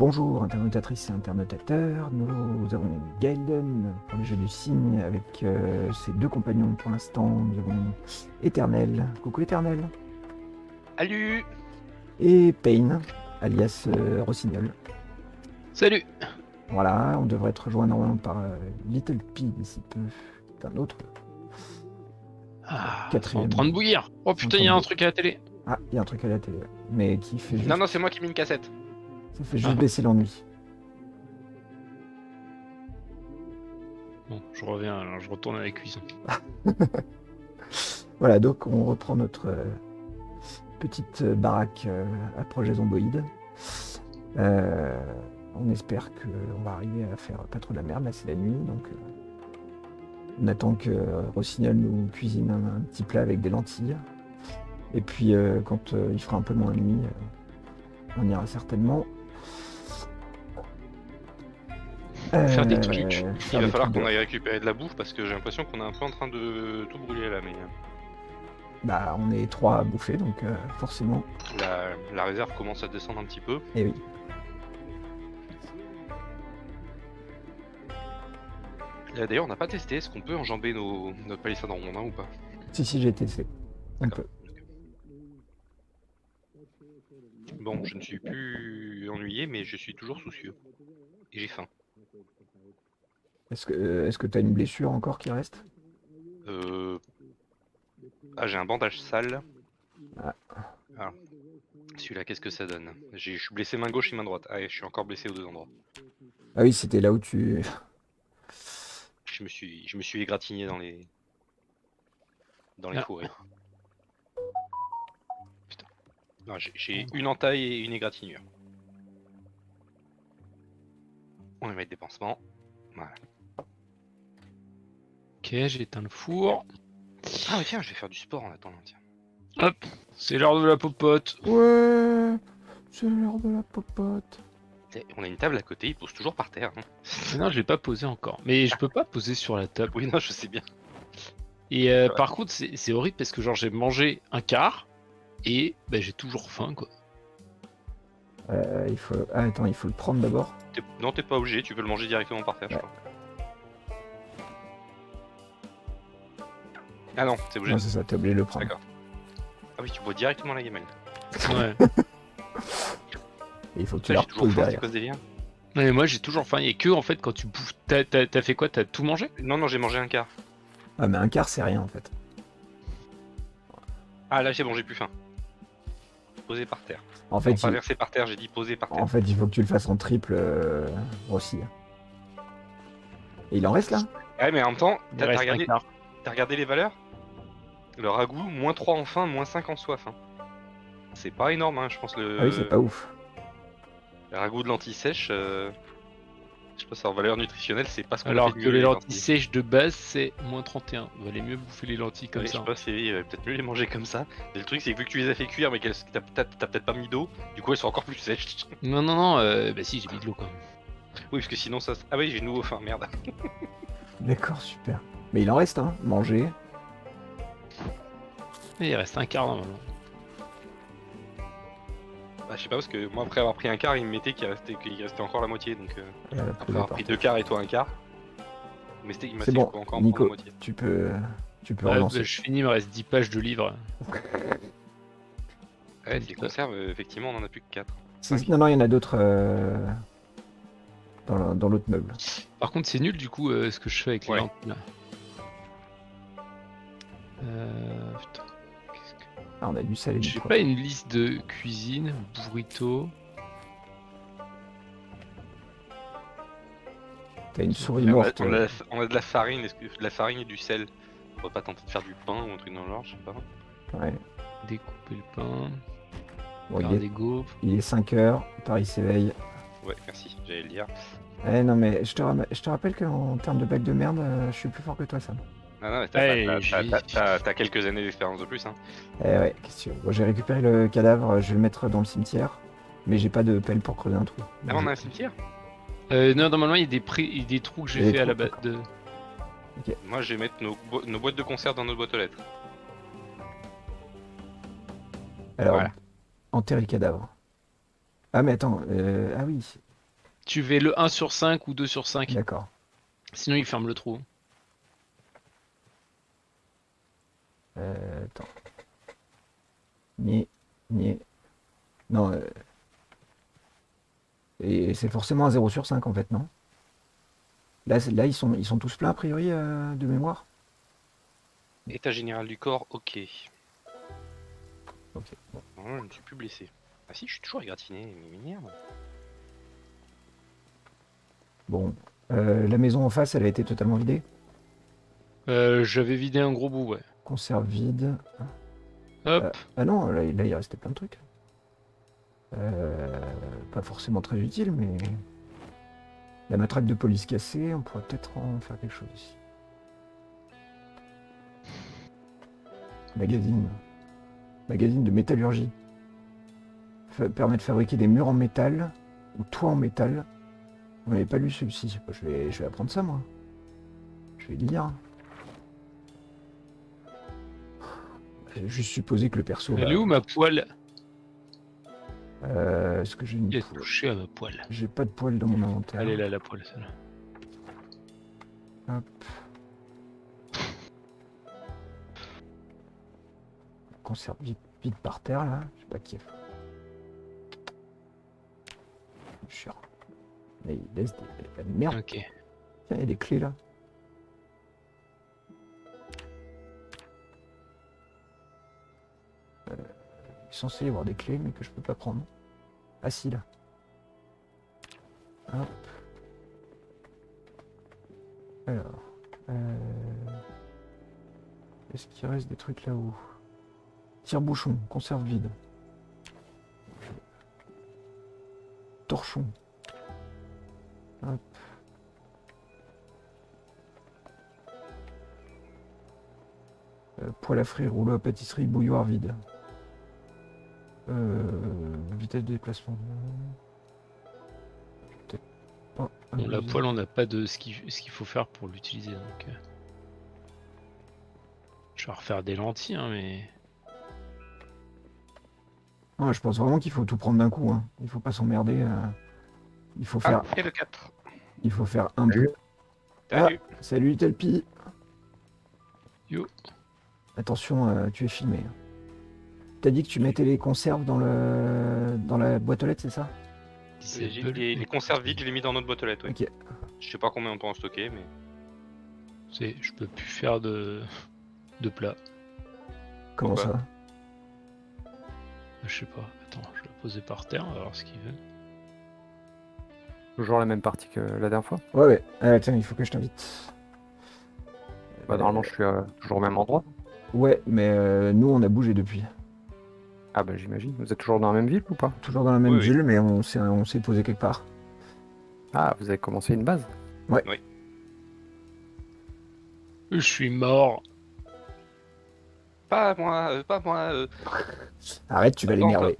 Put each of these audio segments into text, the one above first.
Bonjour internotatrices et internotateurs, nous avons Gaelden pour le jeu du cygne avec euh, ses deux compagnons pour l'instant. Nous avons Éternel, coucou Éternel, Salut et Pain, alias euh, Rossignol. Salut Voilà, on devrait être rejoint normalement par euh, Little P d'ici peu, d'un autre. ah, Quatrième. En train de bouillir. Oh putain, il y a un truc à la télé. Ah, il y a un truc à la télé, mais qui fait juste, Non, non, c'est moi qui mis une cassette. Ça fait juste Ah. baisser l'ennui. Bon, je reviens, alors je retourne à la cuisine. Voilà, donc on reprend notre euh, petite euh, baraque euh, à projet zomboïde. On espère qu'on va arriver à faire pas trop de la merde, là c'est la nuit, donc on attend que Rossignol nous cuisine un, un petit plat avec des lentilles. Et puis quand il fera un peu moins nuit, on ira certainement. Faire des euh, trucs. Il va falloir qu'on aille récupérer de la bouffe parce que j'ai l'impression qu'on est un peu en train de tout brûler là, mais euh, Bah, on est trois à bouffer, donc euh, forcément. la, la réserve commence à descendre un petit peu. Et oui. Et D'ailleurs, on n'a pas testé, est-ce qu'on peut enjamber nos, notre palissade en rondin ou pas? Si, si, j'ai testé. D'accord. peut. Bon, je ne suis plus ennuyé, mais je suis toujours soucieux. Et j'ai faim. Est-ce que euh, est-ce que t'as une blessure encore qui reste? Euh... Ah, j'ai un bandage sale. Ah. Ah. Celui-là, qu'est-ce que ça donne? J'ai- Je suis blessé main gauche et main droite. Ah, ouais, je suis encore blessé aux deux endroits. Ah oui, c'était là où tu. Je me suis, je me suis égratigné dans les, dans les Ah. fourrés. Putain. J'ai une entaille et une égratignure. On va mettre des pansements. Voilà. Ok, j'ai éteint le four. Ah mais tiens, je vais faire du sport en attendant. Tiens. Hop, c'est l'heure de la popote. Ouais, c'est l'heure de la popote. Eh, On a une table à côté, il pose toujours par terre. hein. Non, je l'ai pas posé encore. Mais je peux pas poser sur la table. Oui, non, je sais bien. Et euh, Ouais. par contre, c'est horrible parce que genre j'ai mangé un quart et bah, j'ai toujours faim quoi. Euh, il faut. Ah, attends, il faut le prendre d'abord. Non, t'es pas obligé, tu peux le manger directement par terre, je Ouais. crois. Ah non, c'est obligé. Ouais, c'est ça, t'es obligé de le prendre. D'accord. Ah oui, tu bois directement la gamelle. Ouais. Et il faut que tu Ça, la c'est derrière. Mais moi j'ai toujours faim. Et que en fait quand tu bouffes, t'as t'as- t'as fait quoi? T'as tout mangé? Non, non, j'ai mangé un quart. Ah, mais un quart, c'est rien en fait. Ah là, c'est bon, j'ai plus faim. Posé par terre. En fait, Non, pas il... versé par terre, j'ai dit posé par terre. en fait, il faut que tu le fasses en triple euh, aussi. Et il en reste là? Ouais, mais en même temps, Il t'as t'as reste un regardé, quart. T'as regardé les valeurs? Le ragoût, moins 3 en faim, moins 5 en soif. hein. C'est pas énorme, hein, je pense. Le, Ah oui, c'est pas ouf. le ragoût de lentilles sèches, euh, je pense en valeur nutritionnelle, c'est pas ce qu'on a Alors fait que les lentilles sèches de base c'est moins 31. Il valait mieux bouffer les lentilles comme Ouais, ça. Je sais pas va peut-être mieux les manger comme ça. Mais le truc, c'est que vu que tu les as fait cuire, mais qu'elles t'as t'as- t'as peut-être pas mis d'eau, du coup elles sont encore plus sèches. Non non non, euh, bah si j'ai mis de l'eau quand même. oui, parce que sinon ça. Ah oui, j'ai nouveau faim, merde. D'accord, super. Mais il en reste, hein. Manger. Et il reste un quart normalement. Bah, je sais pas, parce que moi, après avoir pris un quart, il me mettait qu'il restait, qu'il restait encore la moitié. Donc euh, après avoir pris deux quarts et toi un quart. Mais c'était- il m'a bon, encore Nico. la moitié. Tu peux, tu peux Ouais, relancer. bah, je finis, il me reste 10 pages de livres. Ouais, les conserves, euh, effectivement, on en a plus que 4. Si- Non, non, il y en a d'autres euh, dans l'autre meuble. Par contre, c'est nul du coup euh, ce que je fais avec les Ouais. lentilles. là. Euh, putain. qu'est-ce que- Ah, on a du sel et du J'ai pas une liste de cuisine, burrito. T'as une souris On a, morte. on, euh, a, on a de la farine, est-ce que- de la farine et du sel. On va pas tenter de faire du pain ou un truc dans genre, je sais pas. ouais. Découper le pain, Bon, il, est, des gaufres. il est 5 heures, Paris s'éveille. Ouais, merci, j'allais le dire. Eh non, mais je te, ram- je te rappelle qu'en termes de bac de merde, euh, je suis plus fort que toi, Sam. Ah non, mais t'as, quelques années d'expérience de plus, hein. Eh ouais, qu'est-ce que tu veux. Bon, j'ai récupéré le cadavre, je vais le mettre dans le cimetière. Mais j'ai pas de pelle pour creuser un trou. Ah, on a un cimetière? Euh, non, normalement, il y a des, pré- il y a des trous que j'ai fait à la base de. Moi, je vais mettre nos, bo- nos boîtes de conserve dans notre boîte aux lettres. Alors, Voilà. enterrer le cadavre. Ah, mais attends, euh, ah oui. tu fais le 1 sur 5 ou 2 sur 5. D'accord. Sinon, il ferme le trou. Euh, attends. Nier, nier. Non. euh, Et c'est forcément un 0 sur 5 en fait, non? Là, là ils, sont, ils sont tous pleins a priori euh, de mémoire? État général du corps, ok. Ok. bon. Non, je ne suis plus blessé. Ah si, je suis toujours égratigné, mais merde. Bon. Euh, la maison en face, elle a été totalement vidée? Euh, J'avais vidé un gros bout, ouais. Conserve vide. Hop. Ah non, là, là, il restait plein de trucs. Euh, pas forcément très utile, mais la matraque de police cassée, on pourrait peut-être en faire quelque chose ici. Magazine. Magazine de métallurgie. Permet de fabriquer des murs en métal ou toits en métal. On n'avait pas lu celui-ci. Je vais, je vais apprendre ça, moi. Je vais lire. J'ai juste supposé que le perso. Elle est où ma poêle? Euh, Est-ce que j'ai une Il a poêle? touché à ma poêle. J'ai pas de poêle dans mon inventaire. Elle est là, la poêle, celle-là. Hop. Conserve vite, vite par terre là. Je sais pas qui est. Chiant. Mais il laisse des... la merde. Ok. Tiens, il y a des clés là. Est censé y avoir des clés mais que je peux pas prendre. Ah si là. Hop. Alors. euh, Est-ce qu'il reste des trucs là-haut? Tire-bouchon, conserve vide. Torchon. Hop. Euh, poêle à frire, rouleau à pâtisserie, bouilloire vide. Euh, vitesse de déplacement. Peut-être pas. Bon, la poêle, on n'a pas de ce qu'il faut faire pour l'utiliser. Donc, euh. Je vais refaire des lentilles, hein, mais. Ouais, je pense vraiment qu'il faut tout prendre d'un coup. Hein. Il faut pas s'emmerder. euh. Il faut faire, Ah, et le 4. il faut faire un Salut. peu. Ah. Salut. Salut Telpi. Yo. Attention, euh, tu es filmé. T'as dit que tu mettais les conserves dans le dans la boîte aux lettres, c'est ça? Les, les conserves vides, je les mis dans notre boîte aux lettres, oui. Ok. Je sais pas combien on peut en stocker, mais. C'est- Je peux plus faire de, de plat. Comment Pourquoi? ça? Je sais pas. Attends, je vais le poser par terre, on va voir ce qu'il veut. Toujours la même partie que la dernière fois? Ouais, ouais. Ah, attends, il faut que je t'invite. Bah, normalement, je suis euh, toujours au même endroit. Ouais, mais euh, nous, on a bougé depuis. Ah bah j'imagine. Vous êtes toujours dans la même ville ou pas? Toujours dans la même Oui, oui. ville, mais on s'est on s'est posé quelque part. Ah, vous avez commencé une base? Je suis mort. Pas moi, euh, pas moi, euh, Arrête, tu vas l'énerver.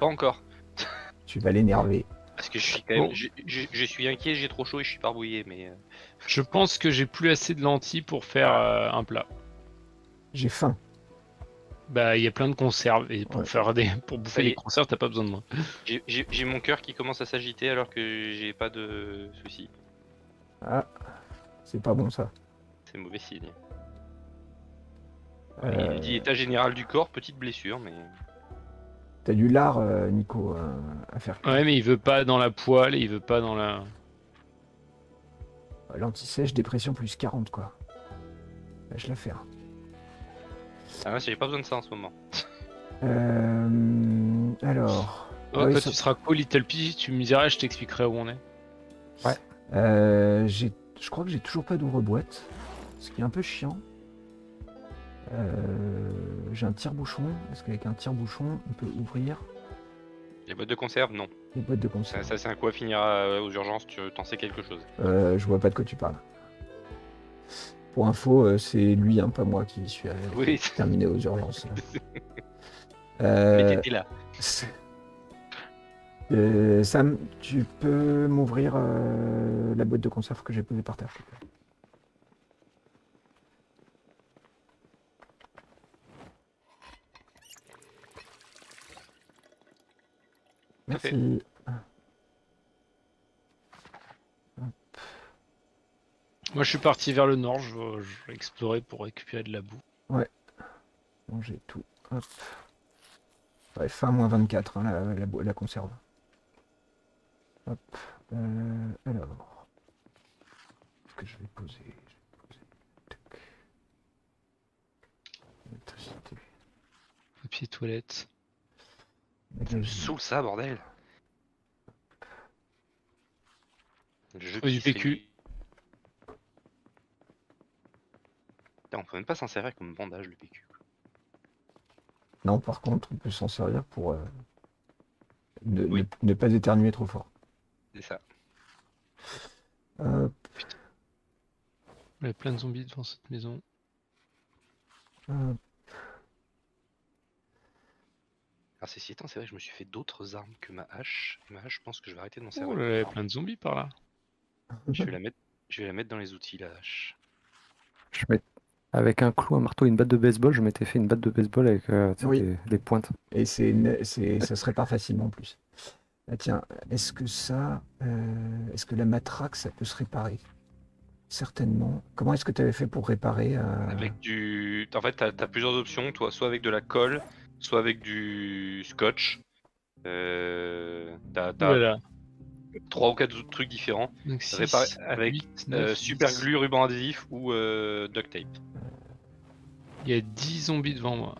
pas encore. Tu vas l'énerver. Parce que je suis quand même. Bon. Je, je- je suis inquiet, j'ai trop chaud et je suis barbouillé, mais. euh, Je pense que j'ai plus assez de lentilles pour faire euh, un plat. J'ai faim. Bah, il y a plein de conserves et pour Ouais. faire des, pour bouffer les est. conserves, t'as pas besoin de moi. j'ai- mon cœur qui commence à s'agiter alors que j'ai pas de soucis. Ah, c'est pas bon ça. C'est mauvais signe. Euh, Il dit état général du corps, petite blessure, mais. T'as du lard, euh, Nico, euh, à faire. Ouais, mais il veut pas dans la poêle, il veut pas dans la. L'anti-sèche, dépression plus 40, quoi. Bah, je la fais. hein. Ah ouais, j'ai pas besoin de ça en ce moment. Euh, alors. Oh, oui, toi, ça- tu seras cool, Little Pea, tu me diras, je t'expliquerai où on est. Euh, j'ai- je crois que j'ai toujours pas d'ouvre-boîte, ce qui est un peu chiant. Euh, j'ai un tire-bouchon. Est-ce qu'avec un tire-bouchon, on peut ouvrir Les boîtes de conserve, non. les boîtes de conserve ça, c'est un coup à finir euh, aux urgences, tu t'en sais quelque chose. Euh, Je vois pas de quoi tu parles. Pour info, euh, c'est lui, hein, pas moi, qui suis allé Oui. terminer aux urgences. Euh, là. euh, Sam, tu peux m'ouvrir euh, la boîte de conserve que j'ai posée par terre te plaît Parfait. Merci. Moi, je suis parti vers le nord. Je vais, je vais explorer pour récupérer de la boue. Manger tout. Hop. Ouais, fin moins 24, hein, la, la, la conserve. Hop. euh, alors. Qu'est-ce que je vais poser? Je vais poser. Tac. Électricité. Papier toilette. Ça me saoule ça, bordel. Le jeu Oh, du PQ. On peut même pas s'en servir comme bandage, le PQ. Non, par contre, on peut s'en servir pour euh, ne, Oui. ne- ne pas éternuer trop fort. C'est ça. Hop, Il y a plein de zombies devant cette maison. hop. Alors, ceci étant, c'est vrai que je me suis fait d'autres armes que ma hache. Ma hache, je pense que je vais arrêter de m'en Oh servir. là là, il y a plein de zombies par là. Je vais la mettre, je vais la mettre dans les outils, la hache. Je mets... Avec un clou, un marteau et une batte de baseball, je m'étais fait une batte de baseball avec euh, tu Oui. des, des pointes. Et c'est, ça se répare facilement en plus. Ah, tiens, est-ce que ça, euh, est-ce que la matraque, ça peut se réparer? Certainement. Comment est-ce que tu avais fait pour réparer euh, Avec du. En fait, t'as as plusieurs options, toi, soit avec de la colle, soit avec du scotch. Euh, t'as Oh t'as là là. trois ou quatre autres trucs différents. Donc, avec, Euh, super glue, ruban adhésif ou euh, duct tape. Il y a 10 zombies devant moi.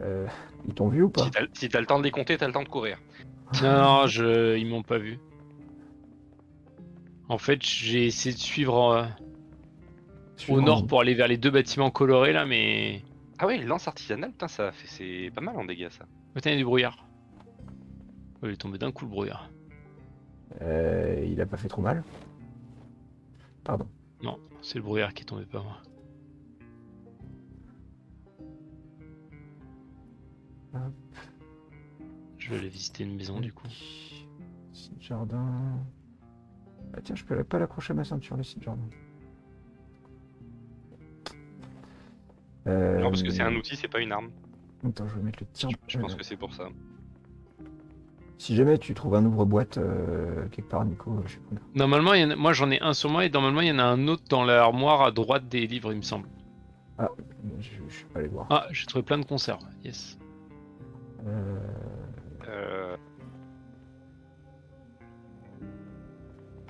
euh, Ils t'ont vu ou pas Si t'as si le temps de les compter, t'as le temps de courir. Non, non, je... ils m'ont pas vu. En fait, j'ai essayé de suivre euh, au nord pour aller vers les deux bâtiments colorés là, mais. Ah ouais, lance artisanale, putain, ça fait c'est pas mal en dégâts ça. Putain, il y a du brouillard. Oh, il est tombé d'un coup le brouillard. Euh, il a pas fait trop mal. Pardon. Non, c'est le brouillard qui est tombé, pas moi. Hop. Je vais aller visiter une maison du coup. Site jardin. Ah tiens, je peux pas l'accrocher à ma ceinture, le site jardin. Euh, Non, parce que c'est un outil, c'est pas une arme. Attends, je vais mettre le tir. Je pense euh, que c'est pour ça. Si jamais tu trouves un ouvre-boîte euh, quelque part, Nico, je suis preneur. Normalement, il y en a- moi j'en ai un sur moi et normalement il y en a un autre dans l'armoire à droite des livres, il me semble. Je, je suis pas allé voir. Ah, j'ai trouvé plein de conserves. Yes. Euh, Euh,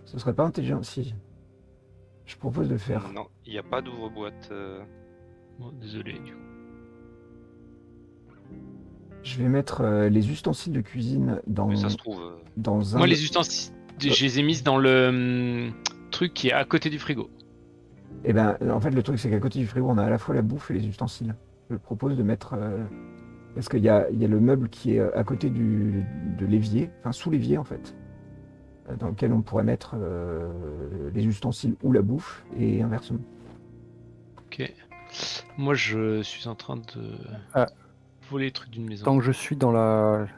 ce serait pas intelligent si. Je propose de faire. non, il n'y a pas d'ouvre-boîte. euh. Bon, désolé. Du coup. Je vais mettre euh, les ustensiles de cuisine dans, Mais ça se trouve. euh, dans un. Moi, les ustensiles, je les ai mises dans le hum, truc qui est à côté du frigo. Eh ben, en fait, le truc, c'est qu'à côté du frigo, on a à la fois la bouffe et les ustensiles. Je propose de mettre. Parce qu'il y a, il y a le meuble qui est euh, à côté du, de l'évier, enfin sous l'évier en fait, euh, dans lequel on pourrait mettre euh, les ustensiles ou la bouffe et inversement. Ok. Moi, je suis en train de Ah. voler les trucs d'une maison. Tant que je suis dans la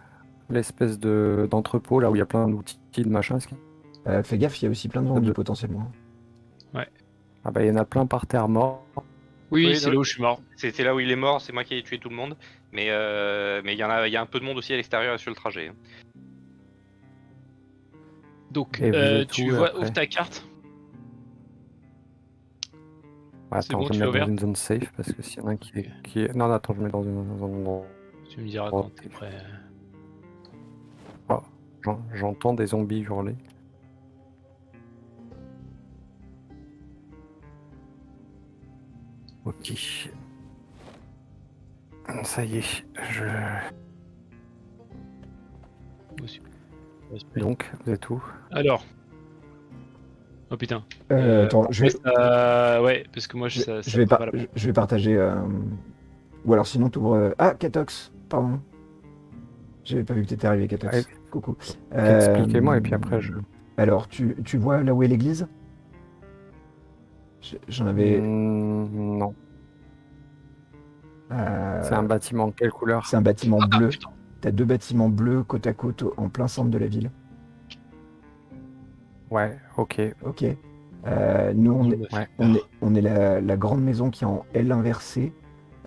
l'espèce de d'entrepôt là où il y a plein d'outils de machin, est-ce que- Euh, fais gaffe, il y a aussi plein de zombies potentiellement. ah bah il y en a plein par terre morts. Oui, Oui, c'est là où je suis mort. C'était là où il est mort, c'est moi qui ai tué tout le monde. Mais euh, mais il y en a, il y a un peu de monde aussi à l'extérieur sur le trajet. Donc, euh, tu où, vois, ouvre ta carte. Ouais, C'est attends, bon, je vais l'as mettre dans une zone safe parce que s'il y en a un qui est, qui est... Non, non, attends, je mets dans une endroit- Tu me diras Oh. quand t'es prêt. j'en- J'entends des zombies hurler. Ok. Ça y est, je... Donc, vous êtes où? Alors. Oh putain. Euh, Euh, attends, je vais, Euh, ouais, parce que moi, je, je, ça, je ça vais, par- la- je- vais partager. euh, Ou alors sinon, tu ouvres. Ah, Catox, pardon. J'avais pas vu que t'étais arrivé. Ouais. Coucou. Expliquez-moi Euh, et puis après je... Alors, tu, tu vois là où est l'église? J'en avais. Hmm, non. euh, C'est un bâtiment quelle couleur? c'est un bâtiment Ah, bleu. T'as deux bâtiments bleus côte à côte en plein centre de la ville. Ouais, ok. Ok. Euh, nous, on est, Ouais. on est, on est la, la grande maison qui est en L inversée,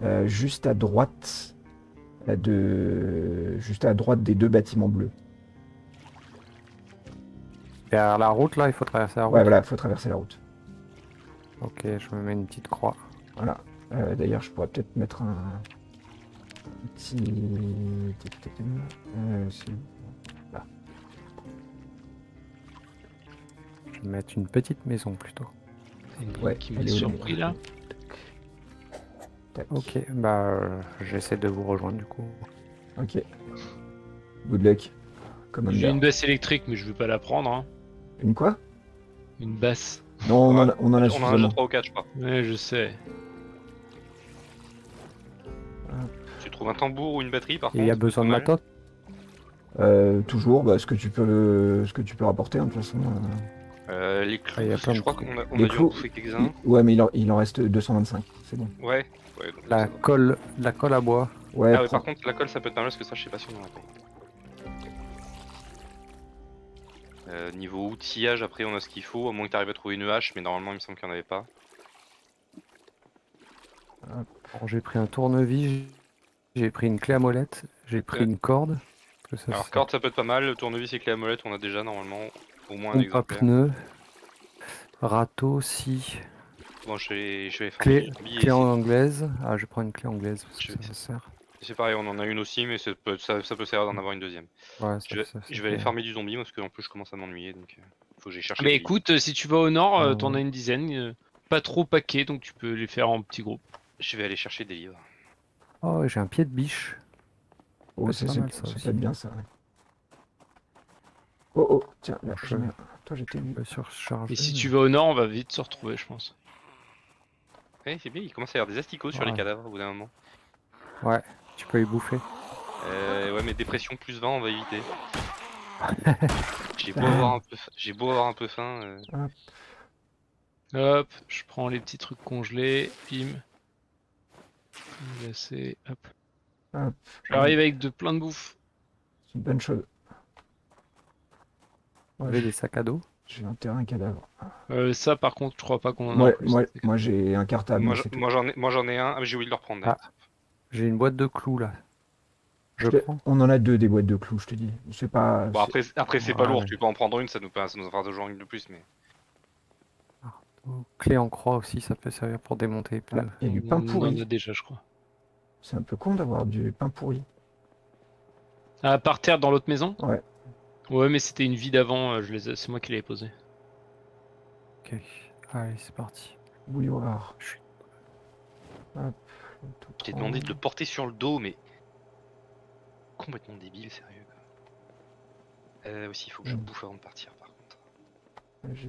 euh, juste à droite de, juste à droite des deux bâtiments bleus. Et à la route là, il faut traverser la route? Ouais, voilà, faut traverser la route. Ok, je me mets une petite croix. Voilà. Euh, D'ailleurs, je pourrais peut-être mettre un, petit. C'est- Je vais mettre une petite maison plutôt. Ouais, qui m'a surpris là. Ok, bah j'essaie de vous rejoindre du coup. Ok. Good luck. J'ai une basse électrique, mais je veux pas la prendre. Hein. Une quoi Une basse. Non, on en a, on en a On en a suffisamment. déjà 3 ou 4, je crois. Ouais, je sais. Tu trouves un tambour ou une batterie par Et il y a contre besoin de matos Euh, toujours, bah, ce que tu peux, ce que tu peux rapporter, hein, de toute façon. euh. Euh, les clous, Ah, il y a plein je crois qu'on a, on Les a dû en clous. bouffer quelques-uns. Ouais, mais il en, il en reste 225, c'est bon. Ouais. ouais donc La colle, la colle à bois. Ouais, Ah ouais, par contre, la colle ça peut être pas mal parce que ça, je sais pas si on en a Euh, niveau outillage, après on a ce qu'il faut, à moins que tu arrives à trouver une hache, mais normalement il me semble qu'il n'y en avait pas. J'ai pris un tournevis, j'ai pris une clé à molette, j'ai pris Ouais. une corde. ça, Alors corde ça peut être pas mal, le tournevis et clé à molette on a déjà normalement au moins un à exemplaire. pneus, râteau, scie, Bon je vais, je vais faire clé, clé essayer- anglaise. Ah, je prends une clé anglaise parce Je que ça sert. C'est pareil, on en a une aussi, mais peut- ça, ça peut servir d'en avoir une deuxième. Ouais, ça, Je vais, ça, je ça vais aller farmer du zombie parce qu'en plus je commence à m'ennuyer donc euh, faut que j'aille chercher. Mais des- écoute, euh, si tu vas au nord, euh, Ah, t'en ouais. as une dizaine. euh, pas trop paquet, donc tu peux les faire en petits groupes. Je vais aller chercher des livres. Oh, j'ai un pied de biche. Oh, Ouais, c'est ça c'est bien ça. ouais. Oh oh, tiens, là, Je-. Toi, j'étais surcharger. Et si tu mais- vas au nord, on va vite se retrouver, je pense. Ouais, c'est bien, il commence à y avoir des asticots sur les cadavres au bout d'un moment. Ouais, tu peux y bouffer. Euh, ouais, mais dépression plus 20, on va éviter. J'ai beau avoir un peu, fa- j'ai beau avoir un peu faim. euh, Hop, je prends les petits trucs congelés. Pim. Glacé, hop. Hop. J'arrive avec de plein de bouffe. C'est une bonne chose. Vous Ouais, avez je- des sacs à dos? J'ai enterré un cadavre. Euh, ça, par contre, je crois pas qu'on en a. Moi, en plus. moi, moi j'ai un cartable. moi, mais j'en- c'est tout. moi, j'en ai, moi j'en ai un. Ah, mais j'ai oublié de le reprendre. d'ailleurs. J'ai une boîte de clous là. Je Je- prends. On en a deux des boîtes de clous, je te dis. C'est pas. Bon après, après c'est pas Ouais. lourd. Tu peux en prendre une, ça nous, ça nous en fera toujours une de plus. Mais Clé en croix aussi, ça peut servir pour démonter les pneus. Il y a du On pain en pourri. a déjà, je crois. C'est un peu con d'avoir du pain pourri. Ah, par terre dans l'autre maison? Ouais. Ouais, mais c'était une vie d'avant, euh, je les ai- c'est moi qui l'avais posé. Ok, allez, c'est parti. Bouilloire. Hop. Je t'ai demandé de le porter sur le dos, mais complètement débile, sérieux. Quoi. Euh, aussi, il faut que je Mm. bouffe avant de partir. Par contre.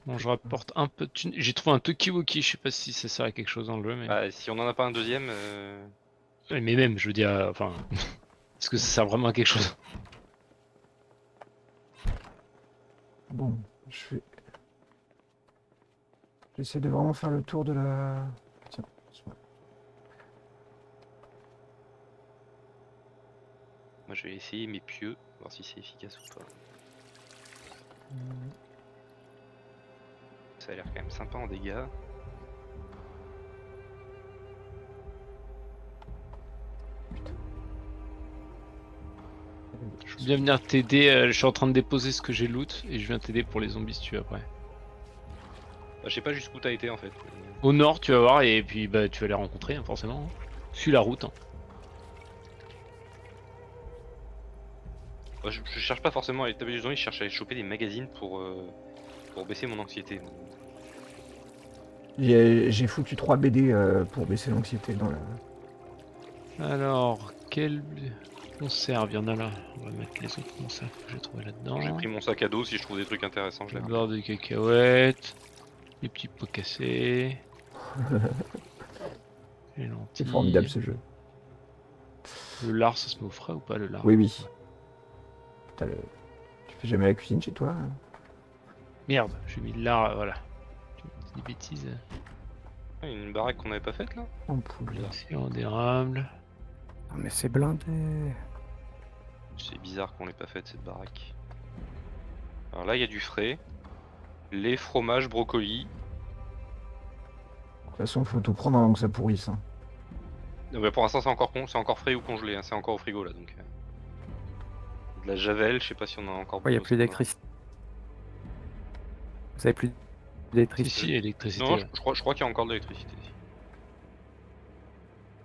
Bon, je rapporte un peu de thunes. J'ai trouvé un Tokiwoki, je sais pas si ça sert à quelque chose dans le jeu, mais. Bah, si on en a pas un deuxième, euh, Mais même, je veux dire, euh, enfin. Est-ce que ça sert vraiment à quelque chose? Bon, je vais. J'essaie de vraiment faire le tour de la. Tiens, c'est bon. Moi je vais essayer mes pieux, voir si c'est efficace ou pas. Ça a l'air quand même sympa en dégâts. Je veux bien venir t'aider, euh, je suis en train de déposer ce que j'ai loot et je viens t'aider pour les zombies si tu veux après. Bah, je sais pas jusqu'où t'as été en fait. Au nord, tu vas voir, et puis bah, tu vas les rencontrer, hein, forcément. Suis la route. hein. Je, je cherche pas forcément à aller taper des zombies, je cherche à aller choper des magazines pour, euh, pour baisser mon anxiété. J'ai foutu 3 BD euh, pour baisser l'anxiété dans la. Alors, quelle conserve Il y en a là. On va mettre les autres conserves que j'ai trouvé là-dedans. J'ai pris mon sac à dos, si je trouve des trucs intéressants, je les Le ramène. beurre de cacahuètes, les petits pots cassés. les. C'est formidable ce jeu. Le lard, ça se met au frais ou pas le lard? Oui, oui. T'as le... Tu fais jamais la cuisine chez toi hein Merde, j'ai mis lard, euh, voilà. Des bêtises. Ah, une baraque qu'on avait pas faite là En poule. Sirop d'érable. Ah, mais c'est blindé. C'est bizarre qu'on l'ait pas faite cette baraque. Alors là il y a du frais. Lait, fromage, brocoli. De toute façon, faut tout prendre avant que ça pourrisse. hein. Non, mais pour l'instant c'est encore con, c'est encore frais ou congelé, hein, c'est encore au frigo là donc. De la javel, je sais pas si on a encore Ouais, il y a plus d'électricité. Vous avez plus d'électricité. si, électricité. Non, je, je crois, je crois qu'il y a encore de l'électricité. ici.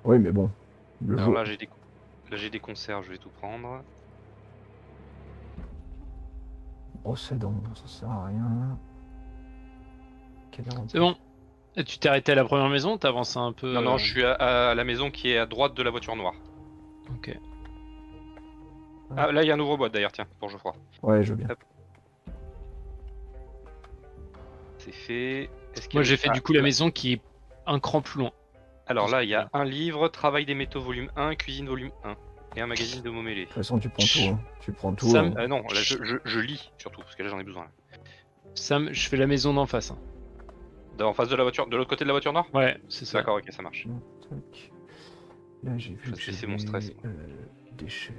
Oui, mais bon. Le Alors jour- là, j'ai des, là, j'ai des conserves, je vais tout prendre. à dents, ça sert à rien. C'est bon. Et tu t'es arrêté à la première maison T'avances un peu Non, non, euh, je suis à, à la maison qui est à droite de la voiture noire. Ok. Ah, là, il y a un ouvre-boîte d'ailleurs, tiens, pour Geoffroy. Ouais, je veux bien. C'est fait. Moi j'ai fait Ah, du coup la maison qui est un cran plus loin. Alors là, il y a un livre, Travail des métaux volume 1, Cuisine volume 1. Et un magazine de mots mêlés. De toute façon, tu prends tout. hein. Tu prends tout. Sam, hein. Euh, non, là, je, je- je lis surtout, parce que là j'en ai besoin. là. Sam, je fais la maison d'en face. hein. En face de la voiture, de l'autre côté de la voiture noire Ouais, c'est ça. D'accord, ok, ça marche. Là, j'ai vu. Je vais que cesser mon stress, euh, déchets.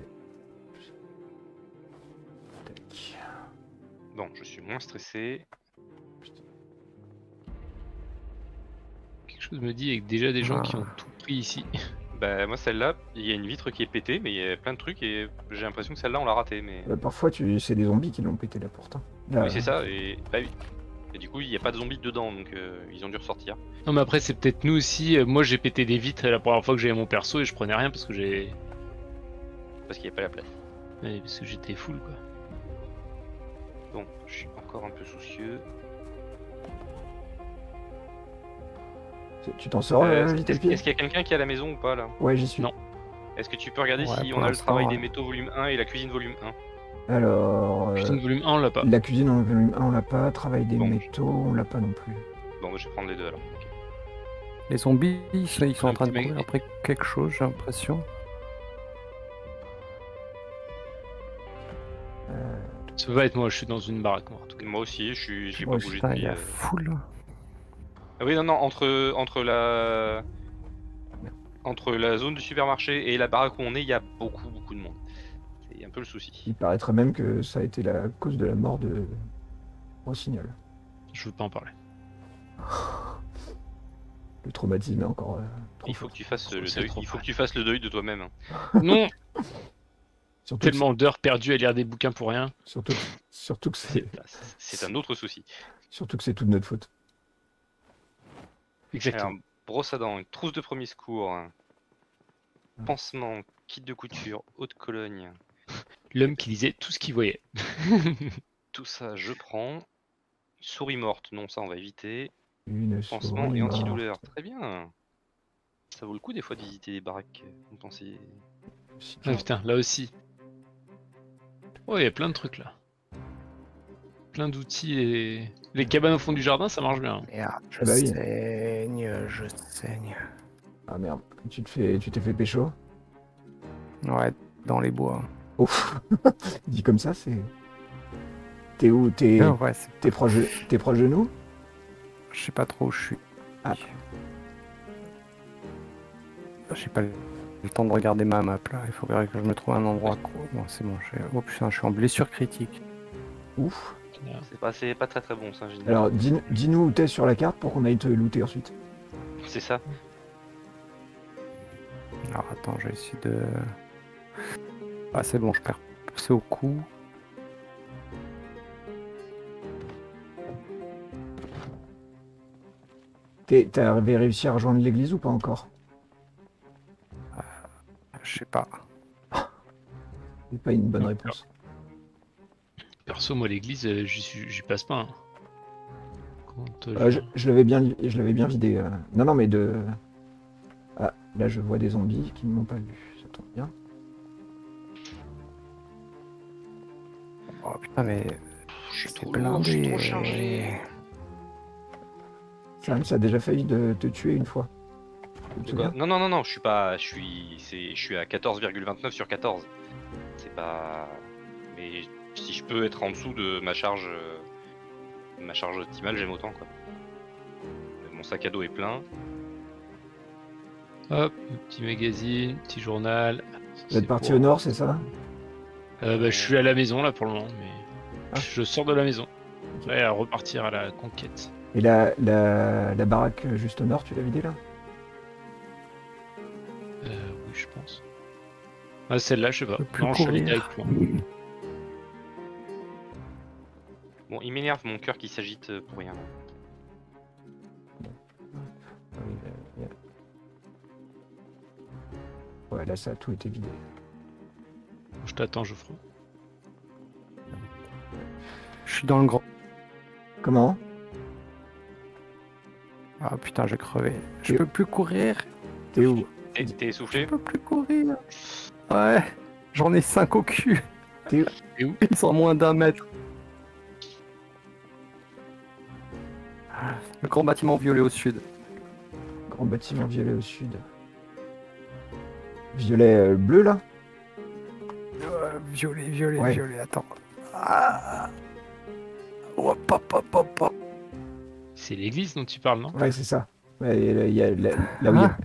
Bon, je suis moins stressé. Quelque chose me dit avec déjà des gens qui Ah. ont tout pris ici. Bah, moi, celle-là, il y a une vitre qui est pétée, mais il y a plein de trucs et j'ai l'impression que celle-là, on l'a ratée. Mais... Euh, parfois, tu... c'est des zombies qui l'ont pété la porte. hein. Là, Oui, c'est ça, et... Bah, oui. Et du coup, il n'y a pas de zombies dedans, donc euh, ils ont dû ressortir. Non mais après c'est peut-être nous aussi. Euh, Moi j'ai pété des vitres la première fois que j'avais mon perso et je prenais rien parce que j'ai. Parce qu'il n'y a pas la place. Ouais, parce que j'étais full quoi. Bon, je suis encore un peu soucieux. Tu t'en sors, Euh, euh, est-ce qu'il y a quelqu'un qui est à la maison ou pas là? Ouais, j'y suis. Non. Est-ce que tu peux regarder Ouais, si on a le travail des métaux volume 1 et la cuisine volume 1 Alors. euh, Cuisine volume 1 on l'a pas. La cuisine en volume 1, on l'a pas. Travail des Bon. métaux, on l'a pas non plus. Bon, bah, je vais prendre les deux alors. Ok. Les zombies, ils sont, en train de courir après quelque chose, j'ai l'impression. Ça va être moi, je suis dans une baraque moi en tout cas. Moi aussi, je suis, j'ai pas bougé Putain, il y a euh, full. Ah oui, non, non, entre, entre la. Entre la zone du supermarché et la baraque où on est, il y a beaucoup, beaucoup de monde. C'est un peu le souci. il paraîtrait même que ça a été la cause de la mort de Rossignol. Je veux pas en parler. Le traumatisme est encore euh, trop Il faut fort. que tu fasses le c'est deuil. trop Il faut que tu fasses le deuil de toi-même. hein. Non Surtout que Tellement d'heures perdues à lire des bouquins pour rien. c'est- Surtout, surtout que C'est c'est un autre souci. surtout que c'est toute notre faute. Exactement. Alors, brosse à dents, une trousse de premier secours, un pansement, kit de couture, haute Cologne. L'homme qui lisait tout ce qu'il voyait. Tout ça, je prends. Souris morte, non, ça on va éviter. Une Pansement et morte. antidouleur, très bien. Ça vaut le coup des fois de visiter les baraques. Vous pensez? Ah putain, là aussi. Oh, il y a plein de trucs là. Plein d'outils et. Les cabanes au fond du jardin, ça marche bien. Merde, je Ah bah oui. saigne, je saigne. Ah merde, tu te fais, tu t'es fait pécho Ouais, dans les bois. Ouf Dit comme ça, c'est. T'es où? T'es Non, ouais, c'est- t'es proche, de- t'es proche de nous? Je sais pas trop où je suis. Ah. J'ai pas le temps de regarder ma map là. Il faudrait que je me trouve un endroit. quoi. Bon, c'est bon. j'ai- Oh putain, je suis en blessure critique. Ouf. C'est pas, très très bon ça. Alors, dis- dis-nous où t'es sur la carte pour qu'on aille te looter ensuite. C'est ça. Alors attends, je vais essayer de. Ah, c'est bon, je perds. C'est au cou. T'es- T'as réussi à rejoindre l'église ou pas encore? Je sais pas. C'est pas une bonne réponse. Perso, moi, l'église, euh, j'y passe pas. hein. Quand, euh, Euh, je je l'avais bien, je l'avais bien vidé. euh. Non, non, mais de. Ah, là, je vois des zombies qui ne m'ont pas vu. Ça tombe bien. Oh putain, mais. Je suis trop lourd, je suis blindé. trop chargé. Sam, ça a déjà failli de te tuer une fois. De quoi Non, non, non, non, je suis pas. Je suis. C'est. Je suis à 14,29 sur 14. C'est pas. Mais si je peux être en dessous de ma charge. euh, Ma charge optimale, j'aime autant quoi. Mon sac à dos est plein. Hop, petit magazine, petit journal. Vous êtes parti au nord, c'est ça? Euh, bah, Je suis à la maison là pour le moment, mais Ah. je sors de la maison. Ouais, à repartir à la conquête. Et la, la, la baraque juste au nord, tu l'as vidée là? Euh, oui, je pense. Ah, celle-là, je sais pas. Non, je suis. Bon, il m'énerve mon cœur qui s'agite euh, pour rien. Ouais, là, ça a tout été vidé. Je t'attends, Geoffroy. Je suis dans le grand. Comment? Ah putain, j'ai crevé. Je peux plus courir. T'es où? T'es t'es essoufflé Je peux plus courir. Ouais, j'en ai 5 au cul. T'es où T'es où Ils sont moins d'un mètre. Le grand bâtiment violet au sud. Grand bâtiment violet au sud. Violet euh, bleu, là Euh, violet, violet, Ouais. violet, attends. Ah. Hop, hop, hop, hop, hop. C'est l'église dont tu parles, non? Ouais, c'est ça. Ouais, et là, il y a, là, là où il y a- Hein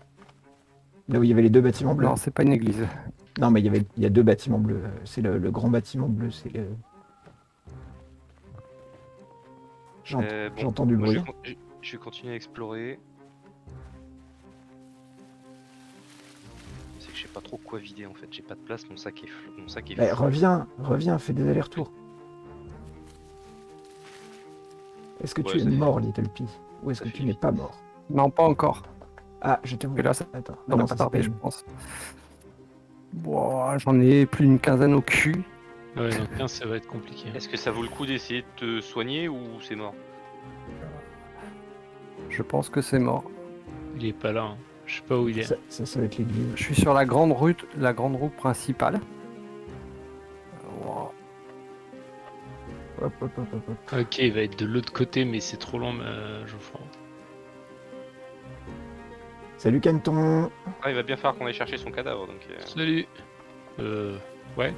là où il y avait les deux bâtiments bleus. Non, c'est pas une église. Non, mais il y avait, il y a deux bâtiments bleus. C'est le, le grand bâtiment bleu. C'est le... Euh, bon, J'entends du bruit. je, je vais continuer à explorer. C'est que je sais pas trop quoi vider en fait. J'ai pas de place. Mon sac est, fl- mon sac est Eh, fou. reviens, reviens, fais des allers-retours. Est-ce que tu es mort, Little P Ou est-ce que tu n'es pas mort? Non, pas encore. Ah, je te Et là, ça Attends. Va non, pas ça tarder, je pense. Bon, J'en ai plus d'une quinzaine au cul. Ouais, donc 15, ça va être compliqué. Est-ce que ça vaut le coup d'essayer de te soigner ou c'est mort? Je pense que c'est mort. Il est pas là. hein. Je sais pas où il est. Ça, ça, ça va être l'église. Je suis sur la grande route, la grande route principale. Wow. Hop, hop, hop, hop, hop. Ok, il va être de l'autre côté, mais c'est trop long, euh, Geoffroy. Salut Canton Ah, il va bien falloir qu'on aille chercher son cadavre. Donc, euh, Salut Euh. Ouais.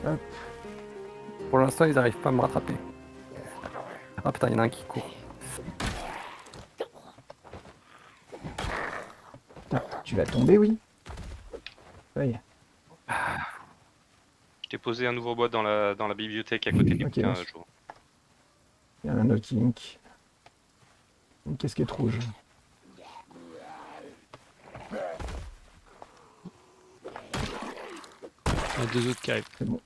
Pour l'instant, ils n'arrivent pas à me rattraper. Ah putain, il y en a un qui court. Putain, tu vas tomber, oui Oui. je t'ai posé un ouvre-boîte dans la, dans la bibliothèque à côté du Ok, bouquin. Il y a un autre link. Une casquette rouge? Il y a deux autres qui arrivent. C'est bon.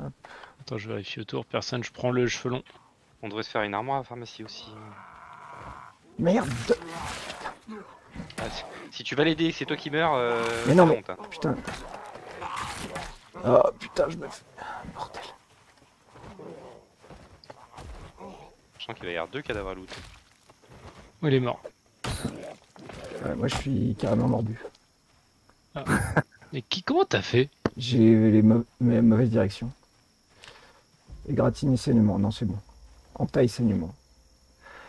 Hop. Attends, je vérifie autour. Personne, je prends le cheveu long. On devrait se faire une armoire à la pharmacie aussi. Merde Ah, si, si tu vas l'aider, c'est toi qui meurs. Euh, Mais non, ça mais- honte, hein. Putain. Oh putain, je me fais. Bordel. Je sens qu'il va y avoir deux cadavres à loot. Oh, il est mort. Ouais, moi je suis carrément mordu. Mais qui, comment t'as fait? J'ai les mau- mes mauvaises directions. Égratigne saignement, non c'est bon. En taille saignement.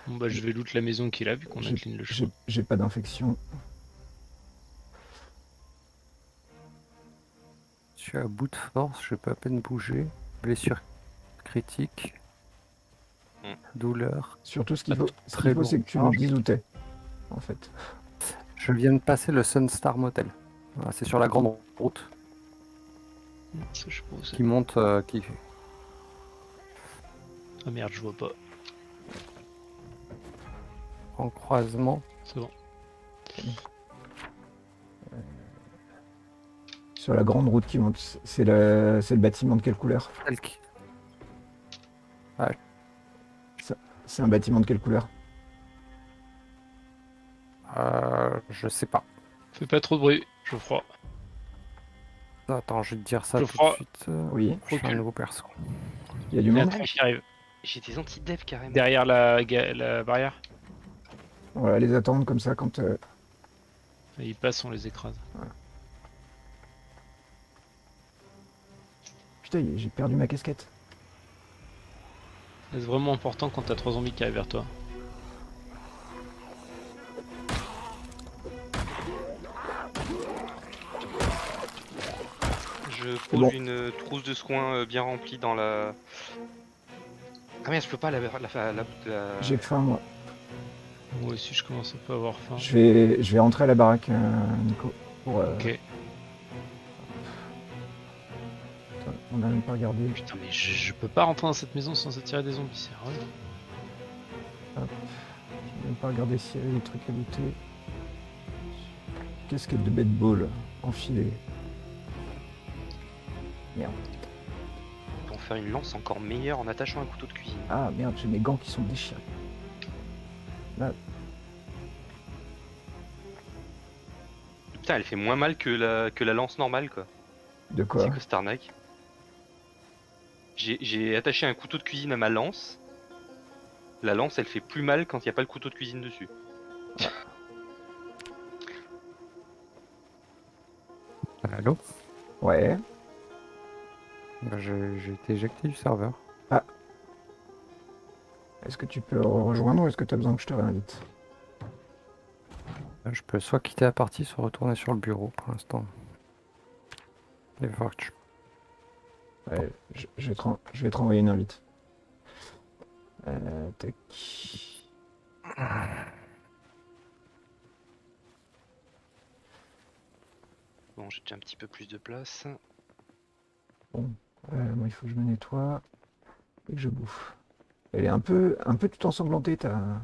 Bon bah je vais loot la maison qu'il a vu qu'on clean le chemin. j'ai pas d'infection. Je suis à bout de force, je peux à peine bouger. Blessure critique. Hmm. Douleur. Surtout ce qu'il Ah, faut, ce bon. c'est que tu me dises où t'es. En fait. Je viens de passer le Sunstar Motel. Voilà, c'est sur la grande route Ça, je qui monte, euh, qui Ah merde, je vois pas. en croisement. C'est bon. Sur la grande route qui monte. C'est le, c'est le bâtiment de quelle couleur? Qui- C'est un bâtiment de quelle couleur? Euh, je sais pas. Fais pas trop de bruit, Geoffroy. Attends, je vais te dire ça Je tout de crois- suite. euh, Oui. Je suis un nouveau perso. Il y a du monde truc qui arrive. J'ai des anti-dev carrément. Derrière la, la barrière. On va les attendre comme ça quand. euh, Et ils passent, on les écrase. Putain, j'ai perdu ma casquette. C'est vraiment important quand t'as trois zombies qui arrivent vers toi. Je pose bon. une trousse de soins euh, bien remplie dans la. Ah merde, je peux pas la. la, la, la- la- J'ai faim moi. Moi aussi, je commence un peu à avoir faim. Je vais, je vais rentrer à la baraque, euh, Nico. Pour, euh, Ok. attends, on n'a même pas regardé. Putain, mais je, je peux pas rentrer dans cette maison sans attirer des zombies, sérieux Je n'ai même pas regardé s'il y avait des trucs à looter. Casquette de baseball enfilée. Merde. En faire une lance encore meilleure en attachant un couteau de cuisine. Ah merde, j'ai mes gants qui sont déchirés. Là. Putain, elle fait moins mal que la, que la lance normale, quoi. De quoi C'est que arnaque. J'ai- J'ai attaché un couteau de cuisine à ma lance. La lance, elle fait plus mal quand il n'y a pas le couteau de cuisine dessus. Allô? Ouais. Bah, J'ai été éjecté du serveur. Est-ce que tu peux rejoindre ou est-ce que tu as besoin que je te réinvite? Là, Je peux soit quitter la partie, soit retourner sur le bureau pour l'instant. Il va falloir que tu- Ouais, je, je vais te, te renvoyer une invite. Euh, tac. Bon, j'ai déjà un petit peu plus de place. Euh, moi, il faut que je me nettoie et que je bouffe. Elle est un peu, un peu tout ensanglantée, ta.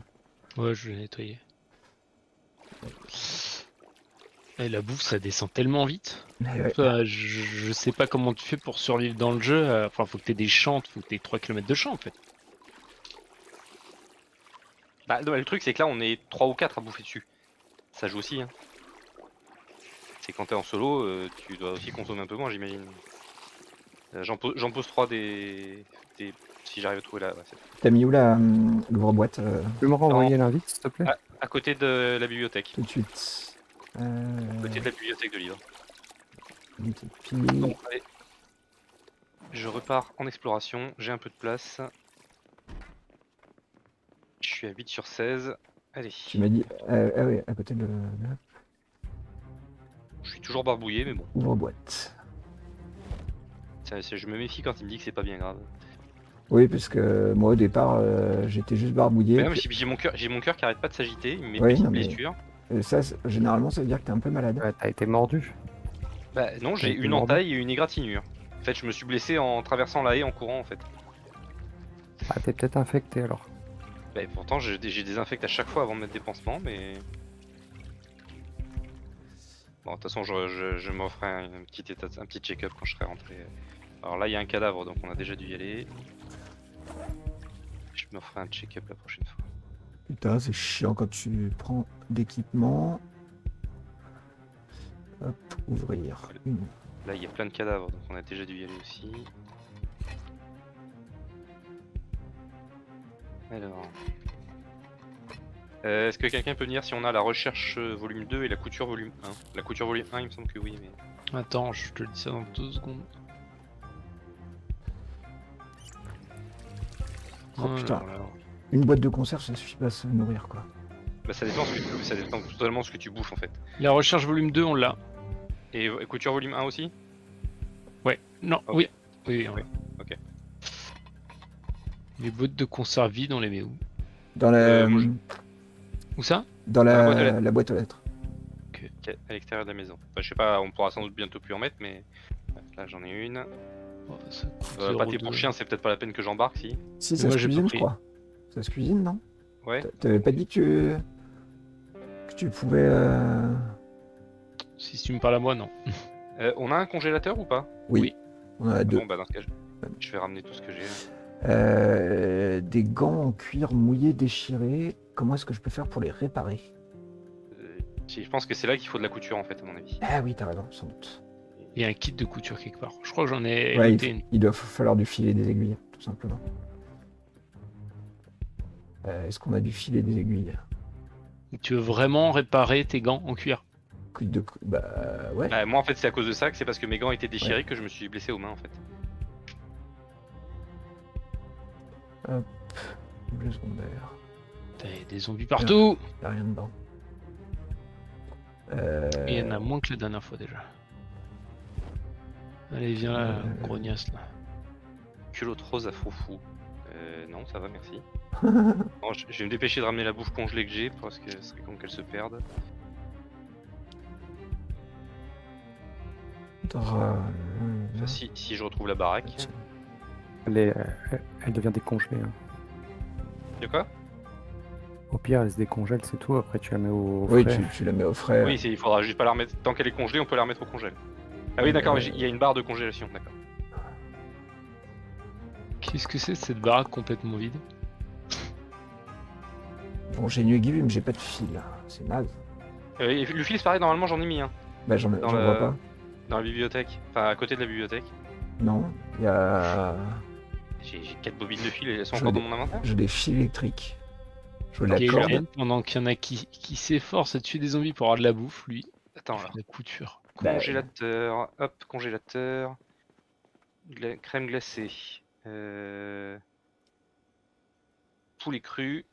Ouais, je l'ai nettoyé. Et la bouffe, ça descend tellement vite. Mais ouais, Enfin, je, je sais pas comment tu fais pour survivre dans le jeu. euh, Enfin, faut que t'aies des champs, faut que t'aies 3 km de champs en fait. Bah, non, le truc, c'est que là, on est 3 ou 4 à bouffer dessus. Ça joue aussi, hein. C'est quand t'es en solo, euh, tu dois aussi consommer un peu moins, j'imagine. Euh, J'en pose, j'en pose 3 des... des- Si j'arrive à trouver ouais, c'est- T'as mis où la hum, l'ouvre-boîte euh, Tu peux me renvoyer l'invite, s'il te plaît à côté de la bibliothèque. tout de suite À euh, côté de la bibliothèque de livres. une petite pile. Bon, allez. Je repars en exploration, j'ai un peu de place. Je suis à 8 sur 16. Allez, Tu m'as dit. euh, ah ouais, à côté de, je suis toujours barbouillé, mais bon. l'ouvre-boîte. Ça, c'est- je me méfie quand il me dit que c'est pas bien grave. Oui, parce que moi au départ, euh, j'étais juste barbouillé. J'ai mon cœur, j'ai mon cœur qui arrête pas de s'agiter, il me met Oui, une petite non, mais- blessure. Et ça, généralement, ça veut dire que t'es un peu malade. Ouais, T'as été mordu Bah non, j'ai une mordu entaille et une égratignure. En fait, je me suis blessé en traversant la haie en courant en fait. Ah, t'es peut-être infecté alors. Bah, pourtant, j'ai désinfecte à chaque fois avant de mettre des pansements, mais. Bon, de toute façon, je, je, je m'offrais un, un petit état, un petit check-up quand je serai rentré. Alors là, il y a un cadavre, donc on a déjà dû y aller. Je m'offrais un check-up la prochaine fois. Putain, c'est chiant quand tu prends d'équipement. Hop, ouvrir. Une. Là, il y a plein de cadavres, donc on a déjà dû y aller aussi. Alors. Euh, Est-ce que quelqu'un peut me dire si on a la recherche euh, volume 2 et la couture volume 1 La couture volume 1, il me semble que oui, mais. Attends, je te dis ça dans deux secondes. Oh, putain. là là. Une boîte de conserve, ça suffit pas à se nourrir, quoi. Bah, ça dépend, ce que tu- ça dépend totalement ce que tu bouffes en fait. La recherche volume 2, on l'a. Et, et couture volume 1 aussi? Ouais. Non, oui. Oui, on l'a. ok. Les boîtes de conserve vides, on les met où? Dans la, Euh, je- Où ça? dans la la, boîte aux lettres. la boîte aux lettres. Ok, À l'extérieur de la maison. Enfin, je sais pas, on pourra sans doute bientôt plus en mettre, mais. Là j'en ai une. Oh, Euh, pâté 0,2. pour chien, c'est peut-être pas la peine que j'embarque si. Si, ça Moi, se cuisine, je crois. Ça se cuisine, non? Ouais. T'a- T'avais pas dit que tu, que tu pouvais. euh, Si tu me parles à moi, non. Euh, on a un congélateur ou pas? Oui. Oui. On a Ah deux. Bon bah dans ce cas, je, je vais ramener tout ce que j'ai. Euh, des gants en cuir mouillé déchirés. Comment est-ce que je peux faire pour les réparer? Euh, si, je pense que c'est là qu'il faut de la couture en fait, à mon avis. Ah oui, t'as raison, sans doute. Il y a un kit de couture quelque part. Je crois que j'en ai Ouais, il, une. il doit falloir du filet des aiguilles, tout simplement. Euh, est-ce qu'on a du filet des aiguilles? Tu veux vraiment réparer tes gants en cuir? Quid de... Bah ouais. Bah, moi en fait c'est à cause de ça que c'est parce que mes gants étaient déchirés que je me suis blessé aux mains en fait. Bleu secondaire. T'as des zombies partout rien dedans. Euh, Il y en a moins que la dernière fois déjà. Allez, viens là, Euh. grognasse là. Culotte rose à foufou. Euh, non, ça va, merci. Bon, je, je vais me dépêcher de ramener la bouffe congelée que j'ai parce que ce serait con qu'elle se perde. Drap, Enfin, si, si je retrouve la baraque. Elle, est- elle- elle devient décongelée. hein. De quoi? Au pire, elle se décongèle, c'est tout. Après, tu la mets au Oui, frais. tu, tu la mets au frais. Oui, c'est- il faudra juste pas la remettre. Tant qu'elle est congelée, on peut la remettre au congèle. Ah oui, d'accord, mais j'ai- il y a une barre de congélation, d'accord. Qu'est-ce que c'est cette baraque complètement vide Bon, j'ai une aiguille, mais j'ai pas de fil. C'est naze. Euh, et le fil, c'est pareil, normalement j'en ai mis un. Bah j'en vois pas. Dans la bibliothèque. Enfin, à côté de la bibliothèque. Non, il y a. J'ai j'ai 4 bobines de fil et elles sont Je encore dans mon inventaire. J'ai des fils électriques. Je veux de la corde. Pendant qu'il y en a qui, qui s'efforcent à tuer des zombies pour avoir de la bouffe, lui, Attends, là. la couture. Bah, Congélateur. Hop, congélateur. Gla- crème glacée. Euh... Poulet cru.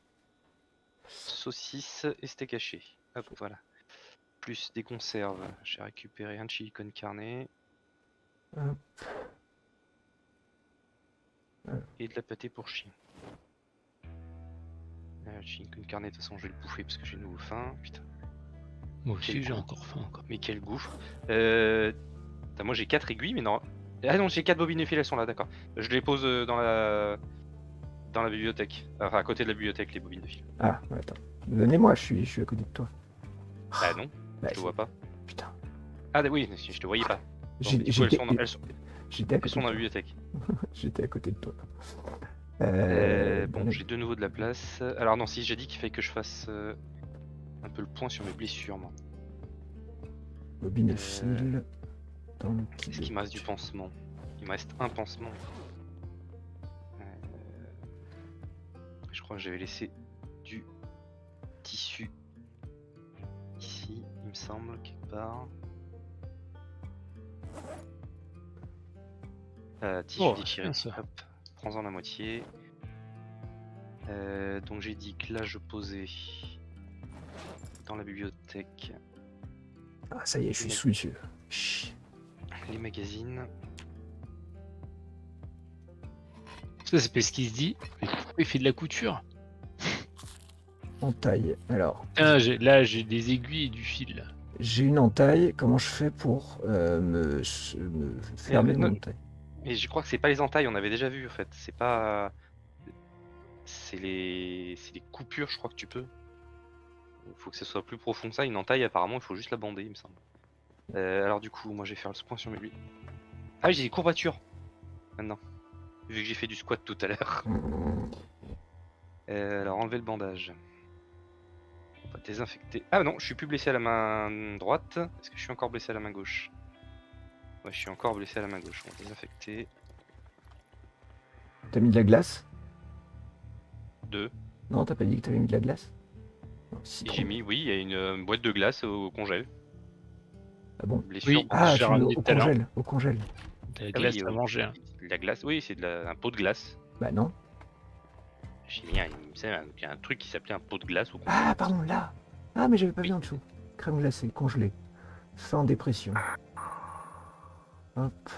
Saucisse et steak haché. Hop, voilà. Plus des conserves. J'ai récupéré un chili con carne. Et de la pâtée pour chien. Euh, chili con carne, de toute façon, je vais le bouffer parce que j'ai nouveau faim. Putain. Moi aussi, j'ai encore faim. Quoi. Mais quel gouffre. Euh... moi j'ai 4 aiguilles, mais non. Ah non, j'ai 4 bobines de fil, elles sont là, d'accord. Je les pose euh, dans la dans la bibliothèque. Enfin, à côté de la bibliothèque, les bobines de fil. Ah, ouais, attends. Donnez-moi, je suis, je suis à côté de toi. Ah non, Bah, je te vois pas. Putain. Ah oui, si, je te voyais pas. Elles, J'étais sont elles sont- à elles côté sont de dans la toi. bibliothèque. J'étais à côté de toi. Euh, Euh, bon, j'ai de nouveau de la place. Alors non, si j'ai dit qu'il fallait que je fasse euh, un peu le point sur mes blessures, moi. Bobine et euh, fil. Dans le Est-ce qu'il me reste du pansement Il me reste un pansement. Euh, Je crois que j'avais laissé du tissu ici, il me semble, quelque part. Euh, tissu Oh, déchiré. Hop, prends-en la moitié. Euh, donc j'ai dit que là je posais dans la bibliothèque Ah, ça y est, je suis sous yeux. Chut. les magazines. Ça, c'est parce qu'il se dit, mais pourquoi il fait de la couture? Entaille. Alors, Tiens, j'ai- là, j'ai des aiguilles et du fil. là. j'ai une entaille. Comment je fais pour euh, me, fermer non. mon entaille Mais je crois que c'est pas les entailles, on avait déjà vu en fait. C'est pas. C'est les. C'est les coupures, je crois que tu peux. Il faut que ce soit plus profond que ça. Une entaille, apparemment, il faut juste la bander, il me semble. Euh, alors, du coup, moi je vais faire le point sur mes lui. Ah, j'ai des courbatures maintenant. Vu que j'ai fait du squat tout à l'heure. Euh, alors, enlever le bandage. On va désinfecter. Ah non, je suis plus blessé à la main droite. Est-ce que je suis encore blessé à la main gauche? Ouais, je suis encore blessé à la main gauche. On va désinfecter. T'as mis de la glace? 2. Non, t'as pas dit que t'avais mis de la glace? J'ai mis, oui, il y a une euh, boîte de glace au congèle. Ah bon Blessure. Oui. Ah, mets au congèle. Au congèle. La Ah oui, glace à manger. hein. De la glace, oui, c'est de la- un pot de glace. Bah non. J'ai mis un, il un- il y a un truc qui s'appelait un pot de glace au congèle. Ah, pardon, là. Ah, mais j'avais pas vu en dessous. Crème glacée, congelée. Fin dépression. Hop.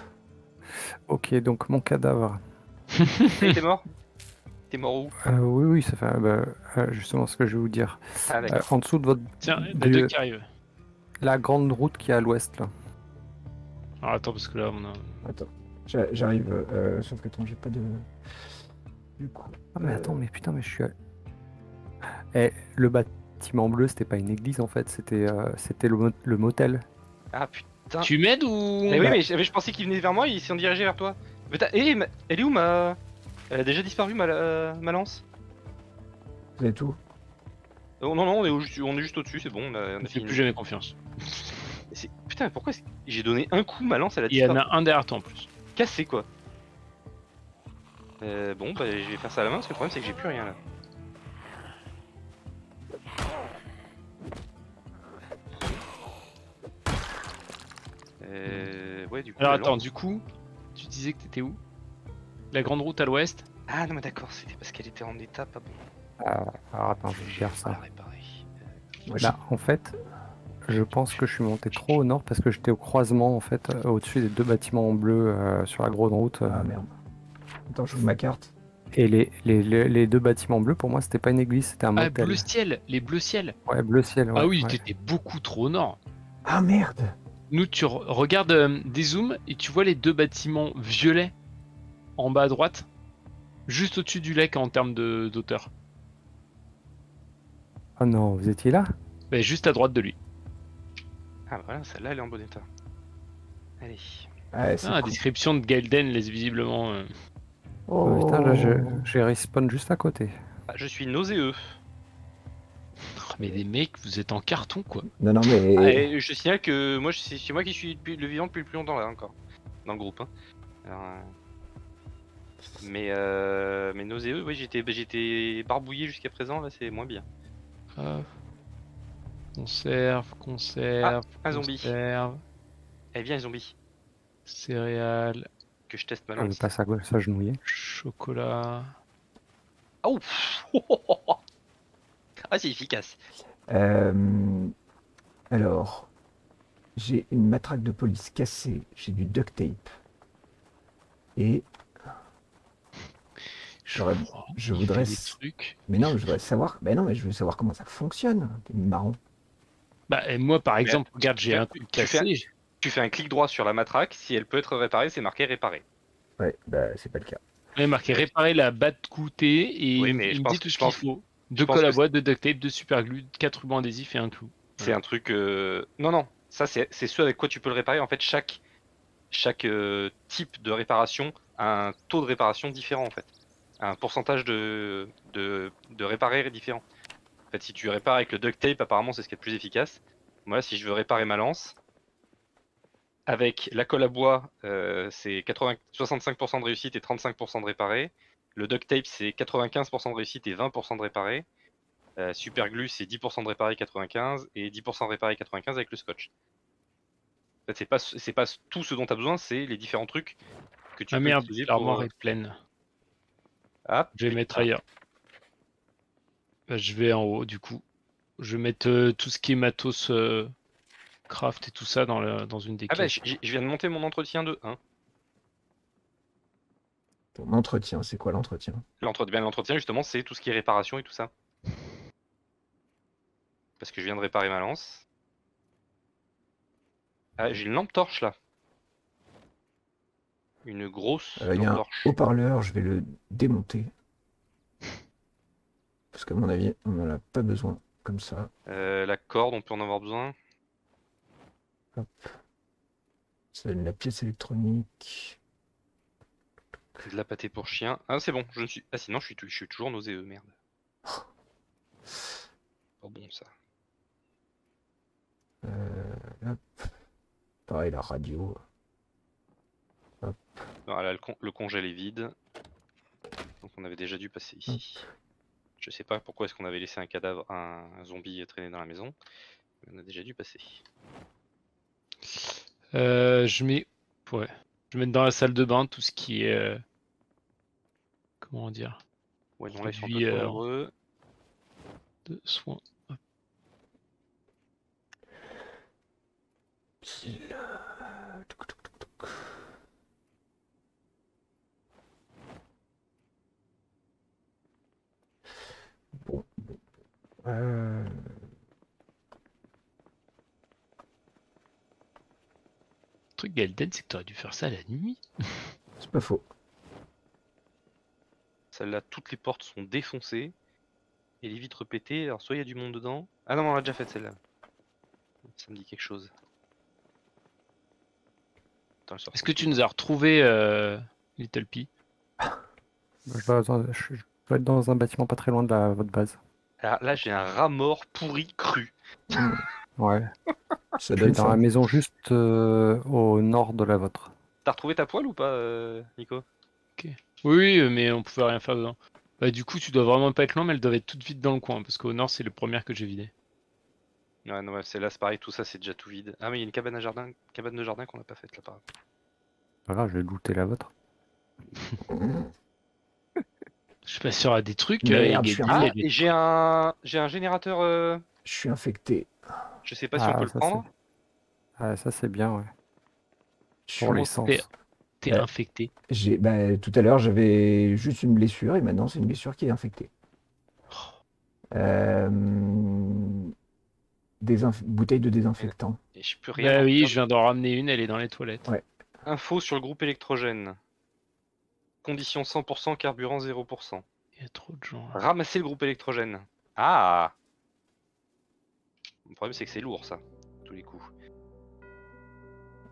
Ok, donc mon cadavre. T'es mort? T'es mort où? Euh, oui, oui, ça fait bah, euh, justement ce que je vais vous dire. Ah Euh, en dessous de votre Tiens, il y en a Du- deux qui arrivent. la grande route qui est à l'ouest là. Alors attends, parce que là, on a. Attends. J'a- J'arrive. euh, sauf que attends, j'ai pas de. Du coup. Ah mais Euh, attends, mais putain, mais je suis. à- Eh, le bâtiment bleu, c'était pas une église en fait, c'était euh, c'était le, mo- le motel. Ah putain. Tu m'aides ou. Mais oui, Bah. mais je, mais je pensais qu'ils venaient vers moi, ils sont dirigés vers toi. Mais t'as- eh, elle est où ma. Elle a déjà disparu ma, euh, ma lance Vous avez tout Oh, Non, non, on est, au- on est juste au-dessus, c'est bon. On a, on a fini. plus jamais confiance. C'est- Putain, pourquoi est-ce- j'ai donné un coup, ma lance, elle a Il y en a un derrière toi en plus. Cassé quoi. Euh, bon, bah je vais faire ça à la main parce que le problème c'est que j'ai plus rien là. Euh, ouais, du coup. Alors la attends, lance- du coup, tu disais que t'étais où? La grande route à l'ouest Ah non, mais d'accord, c'était parce qu'elle était en état pas bon. Ah, alors attends, je gère ça. réparer. Moi, Là, en fait, je pense que je suis monté trop au nord parce que j'étais au croisement en fait, euh, au-dessus des deux bâtiments en bleu euh, sur la grande route. euh, Ah merde. Attends, je ma carte. et les, les, les, les deux bâtiments bleus, pour moi, c'était pas une église, c'était un Ah, motel. bleu ciel Les bleus ciel Ouais, bleu ciel. ouais, Ah oui, ouais. t'étais beaucoup trop au nord. Ah merde Nous, tu re- regardes euh, des zooms et tu vois les deux bâtiments violets en bas à droite, juste au-dessus du lac en termes de- d'auteur. Oh non, vous étiez là? Bah, juste à droite de lui. Ah voilà, celle-là elle est en bon état. Allez. Ah, c'est Ah, la cool. description de Gaelden laisse visiblement. euh, Oh, Oh, Putain, là, je- j'ai respawn juste à côté. Ah, je suis nauséeux. Oh mais les mecs, vous êtes en carton quoi. Non, non, mais. Ah, et je signale que moi, c'est c'est moi qui suis depuis- le vivant depuis le plus longtemps là encore, dans le groupe. hein. Alors, euh, Mais euh... mais nauséeux, oui, j'étais bah, j'étais barbouillé jusqu'à présent, là c'est moins bien. Conserve, conserve, un zombie. conserve, Eh bien, les zombies, céréales, que je teste ma On lance. pas ça s'agenouiller. chocolat. Ah, ouf Ah, c'est efficace. Euh, alors, j'ai une matraque de police cassée, j'ai du duct tape. Et, je voudrais trucs. mais non, je voudrais savoir. Ben non, mais je veux savoir comment ça fonctionne. T'es marrant. Bah, et moi par exemple, regarde, j'ai un truc tu fais. Tu fais un clic droit sur la matraque, si elle peut être réparée, c'est marqué réparé. Ouais, bah c'est pas le cas. J'ai marqué réparer la batte coûtée et Oui, il- mais il je me pense- dit tout ce qu'il faut. Deux colle à que boîte, de duct tape, de super glue, quatre rubans adhésifs et un clou. C'est un truc. euh, Non, non, ça c'est c'est ce avec quoi tu peux le réparer. En fait, chaque, chaque euh, type de réparation a un taux de réparation différent en fait. Un pourcentage de, de, de réparer différent. En fait, si tu répares avec le duct tape, apparemment c'est ce qui est le plus efficace. Moi, si je veux réparer ma lance, avec la colle à bois, euh, c'est 80 65% de réussite et 35% de réparer. Le duct tape, c'est 95% de réussite et 20% de réparer. Euh, super glue, c'est 10% de réparer 95 et 10% de réparer 95 avec le scotch. En fait, c'est pas, c'est pas tout ce dont tu as besoin, c'est les différents trucs que tu Ah peux merde, utiliser pour. euh, est pleine. Ah, Je vais mettre ailleurs. Bah, je vais en haut du coup. Je vais mettre euh, tout ce qui est matos euh, craft et tout ça dans, dans une des ah bah, je viens de monter mon entretien de 1. Ton entretien, c'est quoi l'entretien? L'entre- bien, L'entretien, justement, c'est tout ce qui est réparation et tout ça. Parce que je viens de réparer ma lance. Ah, j'ai une lampe torche là. Une grosse Euh, Il y a un haut-parleur, je vais le démonter. Parce qu'à mon avis, on n'en a pas besoin comme ça. Euh, la corde, on peut en avoir besoin? C'est la pièce électronique. De la pâté pour chien. Ah, c'est bon, je ne suis. Ah, sinon, je suis, je suis toujours nauséeux, merde. Pas bon ça. Euh, hop. Pareil, la radio. Non, là, le, con- le congèle est vide. Donc, on avait déjà dû passer ici. Je sais pas pourquoi est-ce qu'on avait laissé un cadavre, un, un zombie traîner dans la maison. Mais on a déjà dû passer. Euh, je mets. Ouais. Je vais mettre dans la salle de bain tout ce qui est. euh, Comment dire? Ouais, non, là, ils euh, nombreux. De soins. Pile. Euh, Le truc Galden, c'est que t'aurais dû faire ça la nuit. c'est pas faux. Celle-là, toutes les portes sont défoncées. Et les vitres pétées. Alors, soit il y a du monde dedans. Ah non, on l'a déjà faite celle-là. Ça me dit quelque chose. Est-ce que tu nous as retrouvé euh, Little P? Je dois, je je dois être dans un bâtiment pas très loin de la, votre base. Alors là, j'ai un rat mort pourri cru. Ouais. Ça suis donne dans la maison juste euh, au nord de la vôtre. T'as retrouvé ta poêle ou pas, euh, Nico? Oui, euh, mais on pouvait rien faire dedans. Bah, du coup, tu dois vraiment pas être loin, mais elles doivent être toutes vides dans le coin, parce qu'au nord, c'est les premières que j'ai vidées. Ouais, non, ouais, c'est là, c'est pareil, tout ça, c'est déjà tout vide. Ah, mais il y a une cabane à jardin, cabane de jardin qu'on n'a pas faite là, par grave, je vais looter la vôtre. Je suis pas sûr à des trucs. Merde, euh, je suis un- Ah, et j'ai un, j'ai un générateur. euh, Je suis infecté. Je sais pas si on peut le ça, prendre. Ah, ça c'est bien, ouais. Je suis Pour en- l'essence. t'es- T'es Ouais. infecté. J'ai, bah, tout à l'heure, j'avais juste une blessure et maintenant, c'est une blessure qui est infectée. Euh, désinf- Bouteille de désinfectant. Et je peux rien. Bah oui, je viens d'en ramener une, elle est dans les toilettes. Ouais. Info sur le groupe électrogène. Condition 100%, carburant 0%. Il y a trop de gens. Ramasser le groupe électrogène. Ah Le problème, c'est que c'est lourd, ça. Tous les coups.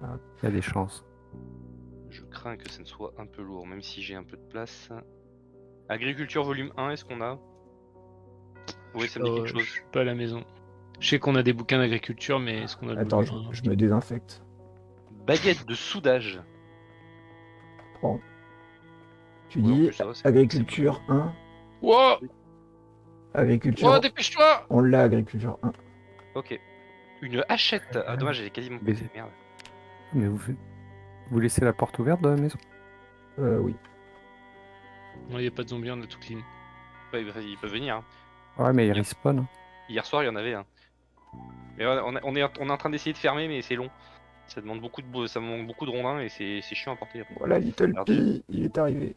Il y a des chances. Je crains que ce ne soit un peu lourd, même si j'ai un peu de place. Agriculture volume 1, est-ce qu'on a? Oui, ça me dit Euh, quelque Je chose. suis pas à la maison. Je sais qu'on a des bouquins d'agriculture, mais est-ce qu'on a le Attends, je, je me désinfecte. Baguette de soudage. Prends. Tu dis plus, ça agriculture 1. Wow Agriculture. Oh, dépêche-toi On l'a, agriculture 1. Ok. Une hachette. Ah, dommage, est quasiment Mais- posée. Merde. Mais vous, vous laissez la porte ouverte de la maison? Euh, oui. Non, y a pas de zombies, on a tout clean. Ouais, bah, ils peuvent venir. hein. Ouais, mais il respawn. hein. Hier soir, il y en avait un. Mais ouais, on, a- on est, on est en train d'essayer de fermer, mais c'est long. Ça demande beaucoup de, ça demande beaucoup de rondins et c'est c'est chiant à porter. Voilà, Little. P, il est arrivé.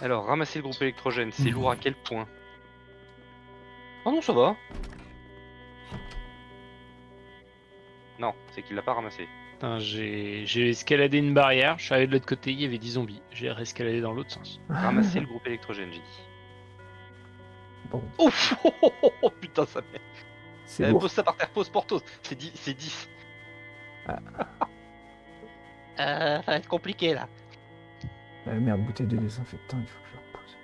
Alors, ramasser le groupe électrogène, c'est lourd à quel point? Oh non, ça va. Non, c'est qu'il l'a pas ramassé. Putain, j'ai j'ai escaladé une barrière, je suis arrivé de l'autre côté, il y avait 10 zombies. J'ai réescaladé dans l'autre sens. Ramasser le groupe électrogène, j'ai dit. Bon, Ouf oh, oh, oh, oh, Putain, ça met. Euh, lourd. pose ça par terre, pose Portos. C'est 10. C'est 10. Euh, ça va être compliqué là. Ah, merde, bouteille de désinfectant, il faut que je la repose.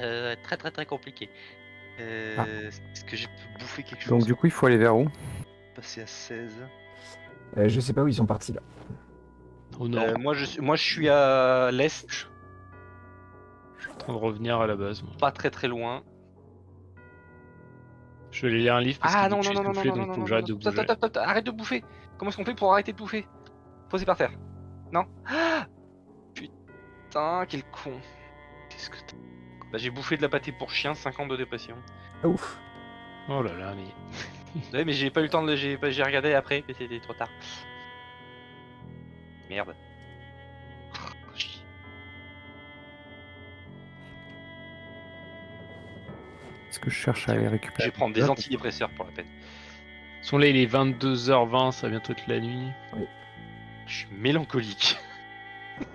Euh, très très très compliqué. Euh, Ah. Est-ce que j'ai bouffé quelque chose Donc du coup, il faut aller vers où? Passer à 16. Euh, je sais pas où ils sont partis là. Au nord, Euh, moi, je, suis- moi je suis à l'est, je suis en train de revenir à la base. moi. pas très très loin. Je vais aller lire un livre parce Ah que non, je non, non, non, essoufflé, non, non, donc non, faut non, que j'arrête de non, stop, bouger. stop, stop, stop, arrête de bouffer. Comment est-ce qu'on fait pour arrêter de bouffer? Posez par terre. Non? Ah Putain, quel con. Qu'est-ce que t'as? Bah j'ai bouffé de la pâté pour chien, 50 de dépression. Ah, ouf. Oh là là, mais... Ouais, mais j'ai pas eu le temps de j'ai regardé après, mais c'était trop tard. Merde. Chier. Est-ce que je cherche à aller Je récupérer vais prendre des antidépresseurs pour la peine. Sont là, il est 22h20, ça va bientôt être la nuit. Je suis mélancolique.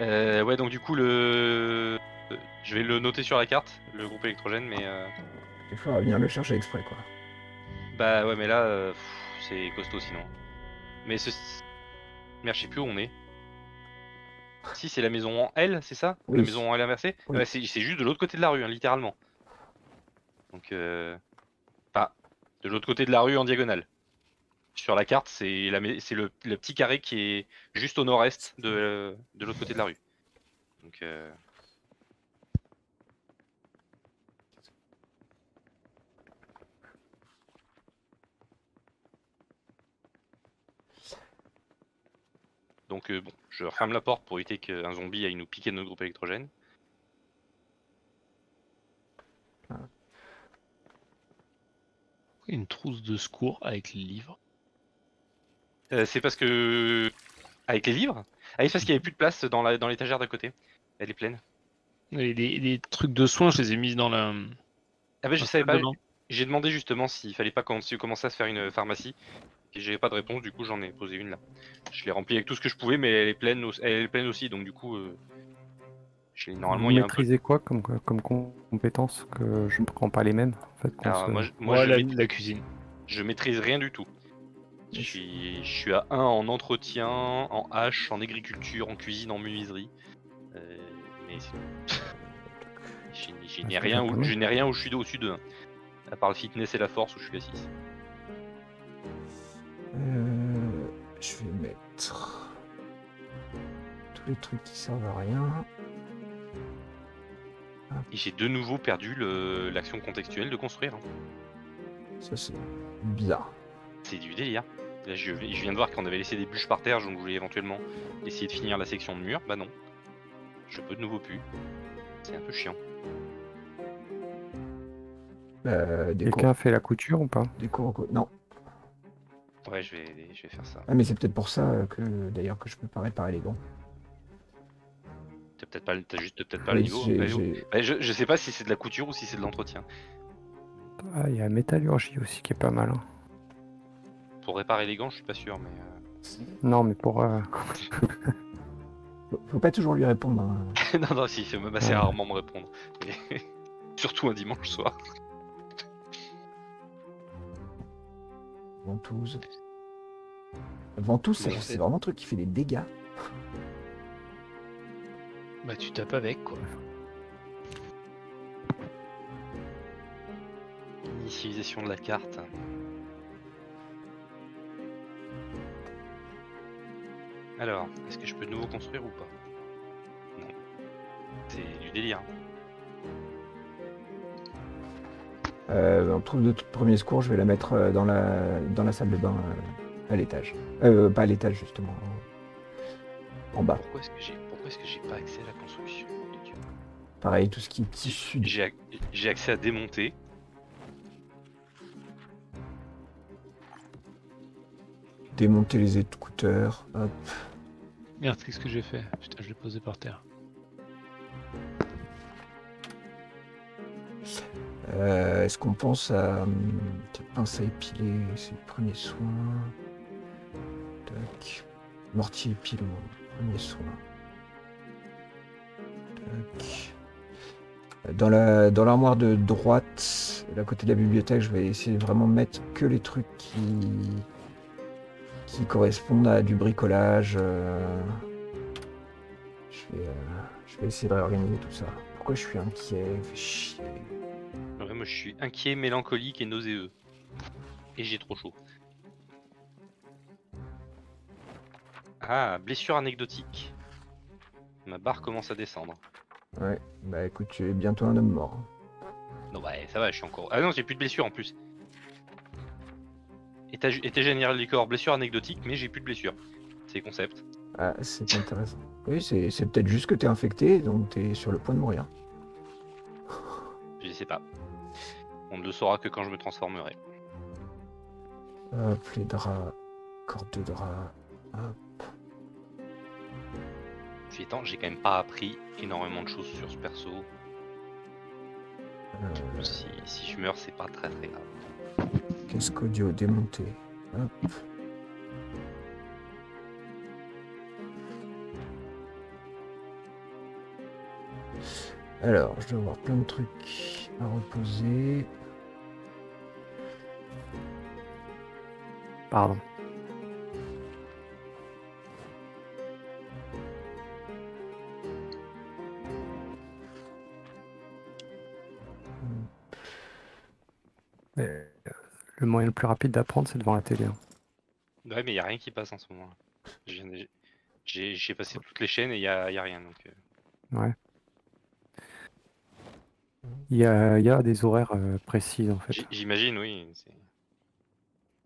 Euh, ouais, donc du coup, le. Je vais le noter sur la carte, le groupe électrogène, mais. euh, Il faudra venir le chercher exprès quoi. Bah ouais, mais là, euh, c'est costaud sinon. Mais ce. Merde, je sais plus où on est. Si, c'est la maison en L, c'est ça? Oui. La maison en L inversée? Oui. C'est juste de l'autre côté de la rue, hein, littéralement. Donc, euh... De l'autre côté de la rue en diagonale. Sur la carte, c'est le... petit carré qui est juste au nord-est de, de l'autre côté de la rue. Donc, euh... Euh, bon, je referme la porte pour éviter qu'un zombie aille nous piquer notre groupe électrogène. Une trousse de secours avec les livres. Euh, c'est parce que. Avec les livres? Ah, c'est parce qu'il n'y avait plus de place dans la- dans l'étagère d'à côté. Elle est pleine. Et les, les trucs de soins, je les ai mis dans la... Ah bah je savais pas. J'ai demandé justement s'il fallait pas commencer, à se faire une pharmacie. Et j'avais pas de réponse, du coup j'en ai posé une là. Je l'ai remplie avec tout ce que je pouvais, mais elle est pleine, elle est pleine aussi, donc du coup. euh, je l'ai- Normalement Vous il y a un peu. maîtrisez quoi comme, comme compétences que je ne prends pas les mêmes en fait, qu'on Alors, se- moi, je, moi, Moi, je la, maîtrise- la cuisine. je maîtrise rien du tout. Je suis, je suis à 1 en entretien, en H, en agriculture, en cuisine, en menuiserie. Euh, mais c'est- je, n'ai- je n'ai c'est rien, où, je n'ai rien où je suis au-dessus de 1. À part le fitness et la force où je suis à 6. Euh, je vais mettre tous les trucs qui servent à rien. Et j'ai de nouveau perdu l'action contextuelle de construire. hein. Ça c'est bizarre. C'est du délire. Là, je, viens de voir qu'on avait laissé des bûches par terre, donc je voulais éventuellement essayer de finir la section de mur. Bah non. Je peux de nouveau plus. C'est un peu chiant. Euh, Quelqu'un a fait la couture ou pas? Des cours Non. Ouais, je vais, je vais faire ça. Ah mais c'est peut-être pour ça euh, que d'ailleurs que je peux pas réparer les gants. T'as peut-être pas, le- t'as juste peut-être pas le Oui, niveau. j'ai- pas le niveau. j'ai- Ouais, je, je sais pas si c'est de la couture ou si c'est de l'entretien. Ah, il y a la métallurgie aussi qui est pas mal. hein. Pour réparer les gants, je suis pas sûr, mais. euh, Non, mais pour. euh, Faut, pas toujours lui répondre. hein. non, non, si, fait même assez Ouais. rarement me répondre. Mais- Surtout un dimanche soir. Ventouse. Ventouse, c'est c'est c'est- vraiment un truc qui fait des dégâts. Bah tu tapes avec quoi. Initialisation de la carte. Alors, est-ce que je peux de nouveau construire ou pas? Non. C'est du délire. Euh, on trouve de premier secours, je vais la mettre euh, dans la, dans la salle de bain euh, à l'étage. Euh, pas à l'étage justement. En bas. Pourquoi est-ce que j'ai est-ce que j'ai pas accès à la construction Pareil, tout ce qui est tissu. J'ai ac- j'ai accès à démonter. Démonter les écouteurs. Hop. Merde, qu'est-ce que j'ai fait? Putain, je l'ai posé par terre. Euh, Est-ce qu'on pense à hum, pince à épiler, c'est le premier soin. Tac. Mortier épilement, premier soin. Dans la dans l'armoire de droite, à côté de la bibliothèque, je vais essayer de vraiment mettre que les trucs qui qui correspondent à du bricolage. euh. Je vais, euh, je vais essayer de réorganiser tout ça. Pourquoi je suis inquiet? Moi je suis inquiet, mélancolique et nauséeux. Et j'ai trop chaud. Ah, blessure anecdotique. Ma barre commence à descendre. Ouais, bah écoute, tu es bientôt un homme mort. Non bah ça va, je suis encore... Ah non, j'ai plus de blessure en plus. État général du corps, blessure anecdotique, mais j'ai plus de blessure. C'est concept. Ah, c'est intéressant. Oui, c'est c'est peut-être juste que t'es infecté, donc t'es sur le point de mourir. Je sais pas. On ne le saura que quand je me transformerai. Hop, les draps, corde de drap. Hop. Puis étant, j'ai quand même pas appris énormément de choses sur ce perso. Euh, Si, si je meurs, c'est pas très très grave. Casque audio démonté. Hop. Alors, je dois avoir plein de trucs à reposer. Pardon. Moyen le plus rapide d'apprendre, c'est devant la télé. hein. Ouais, mais y a rien qui passe en ce moment. Je viens de- J'ai j'ai passé toutes les chaînes et y a, y a rien. Donc, euh, Il y a, il y a des horaires euh, précis en fait. j'- J'imagine, oui. c'est-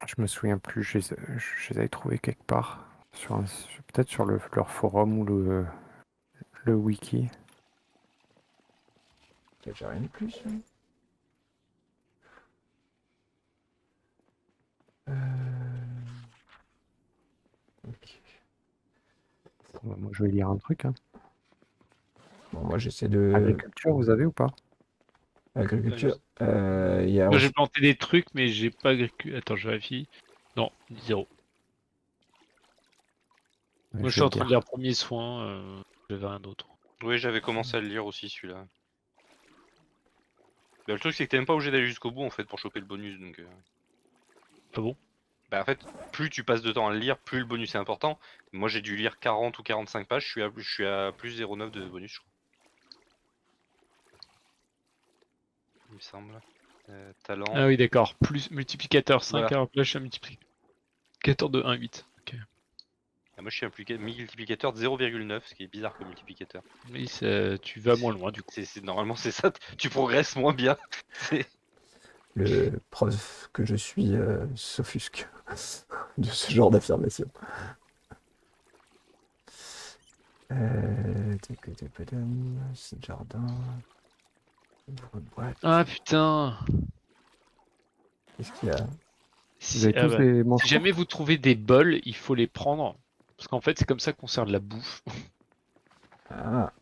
Je me souviens plus, je les, ai- je les avais trouvés quelque part. Sur un- sur- Peut-être sur le, leur forum ou le, le wiki. J'ai rien de plus. hein. Euh. Bon, bah, moi je vais lire un truc. hein. Bon, moi j'essaie de. Agriculture, vous avez ou pas? Agriculture. Euh, il y a Moi j'ai planté des trucs, mais j'ai pas agriculté. Attends, je vérifie. Non, zéro. Ouais, Moi je je suis en train de lire premier soin, euh, j'avais rien d'autre. Oui, j'avais commencé à le lire aussi celui-là. Bah, le truc, c'est que t'es même pas obligé d'aller jusqu'au bout en fait pour choper le bonus. Donc, euh, Ah bon? Bah, en fait, plus tu passes de temps à le lire, plus le bonus est important. Moi, j'ai dû lire 40 ou 45 pages. Je suis à, je suis à plus 0,9 de bonus, je crois. Il me semble. Euh, talent. Ah oui, d'accord. Plus multiplicateur 5, Voilà. alors là je suis un multiplicateur de 1, 8. Ok. Ah, moi, je suis un multiplica- multiplicateur de 0,9, ce qui est bizarre comme multiplicateur. Oui, ça- tu vas moins loin du coup. Normalement, c'est ça. Tu progresses moins bien. C'est- le prof que je suis euh, s'offusque de ce genre d'affirmation. Euh, jardin. ouvre boîte. Ah putain Qu'est-ce qu'il y a? Vous Si, avez ah tous bah, des si jamais vous trouvez des bols, il faut les prendre. Parce qu'en fait, c'est comme ça qu'on sert de la bouffe. Ah,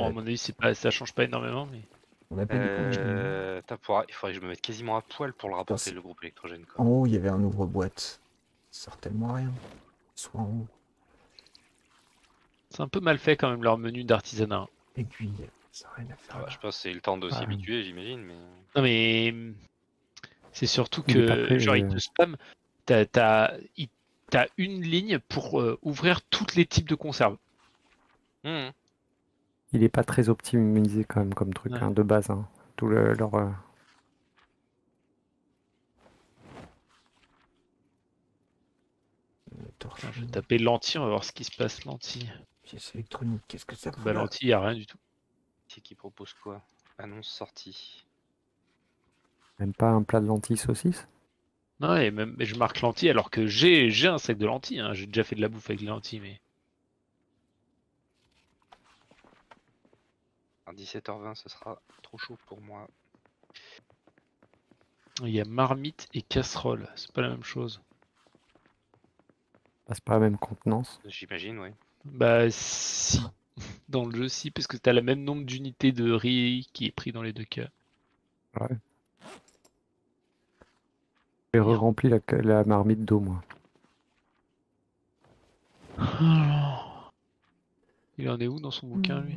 Bon, à mon avis, c'est pas, ça change pas énormément, mais. on a pas du coup. Euh, Il faudrait que je me mette quasiment à poil pour le rapporter, c'est- le groupe électrogène. Quoi. En haut, il y avait un ouvre-boîte. Certainement rien. Soit en haut. C'est un peu mal fait quand même leur menu d'artisanat. Aiguille. Ça n'a rien à faire. Ah bah, je pense que c'est le temps de Ah. s'y habituer, j'imagine. Mais... Non mais c'est surtout Il que prêt, genre ils euh. te spam, t'as, t'as- ils, t'as une ligne pour euh, ouvrir tous les types de conserves. Mhm. Il est pas très optimisé quand même comme truc Ouais. hein, de base. hein. Tout le- leur, euh, je vais taper lentille, on va voir ce qui se passe lentille. pièce électronique, qu'est-ce que ça Bah lentille, y a rien du tout. C'est qui propose quoi? Annonce sortie. même pas un plat de lentilles saucisses. Non, et même je marque lentille alors que j'ai j'ai un sac de lentilles. hein. J'ai déjà fait de la bouffe avec les lentilles, mais. À 17h20, ce sera trop chaud pour moi. Il y a marmite et casserole, c'est pas la même chose. Ah, c'est pas la même contenance. J'imagine, oui. Bah si, dans le jeu si, parce que t'as le même nombre d'unités de riz qui est pris dans les deux cas. J'ai rempli la, marmite d'eau, moi. Il en est où dans son bouquin lui?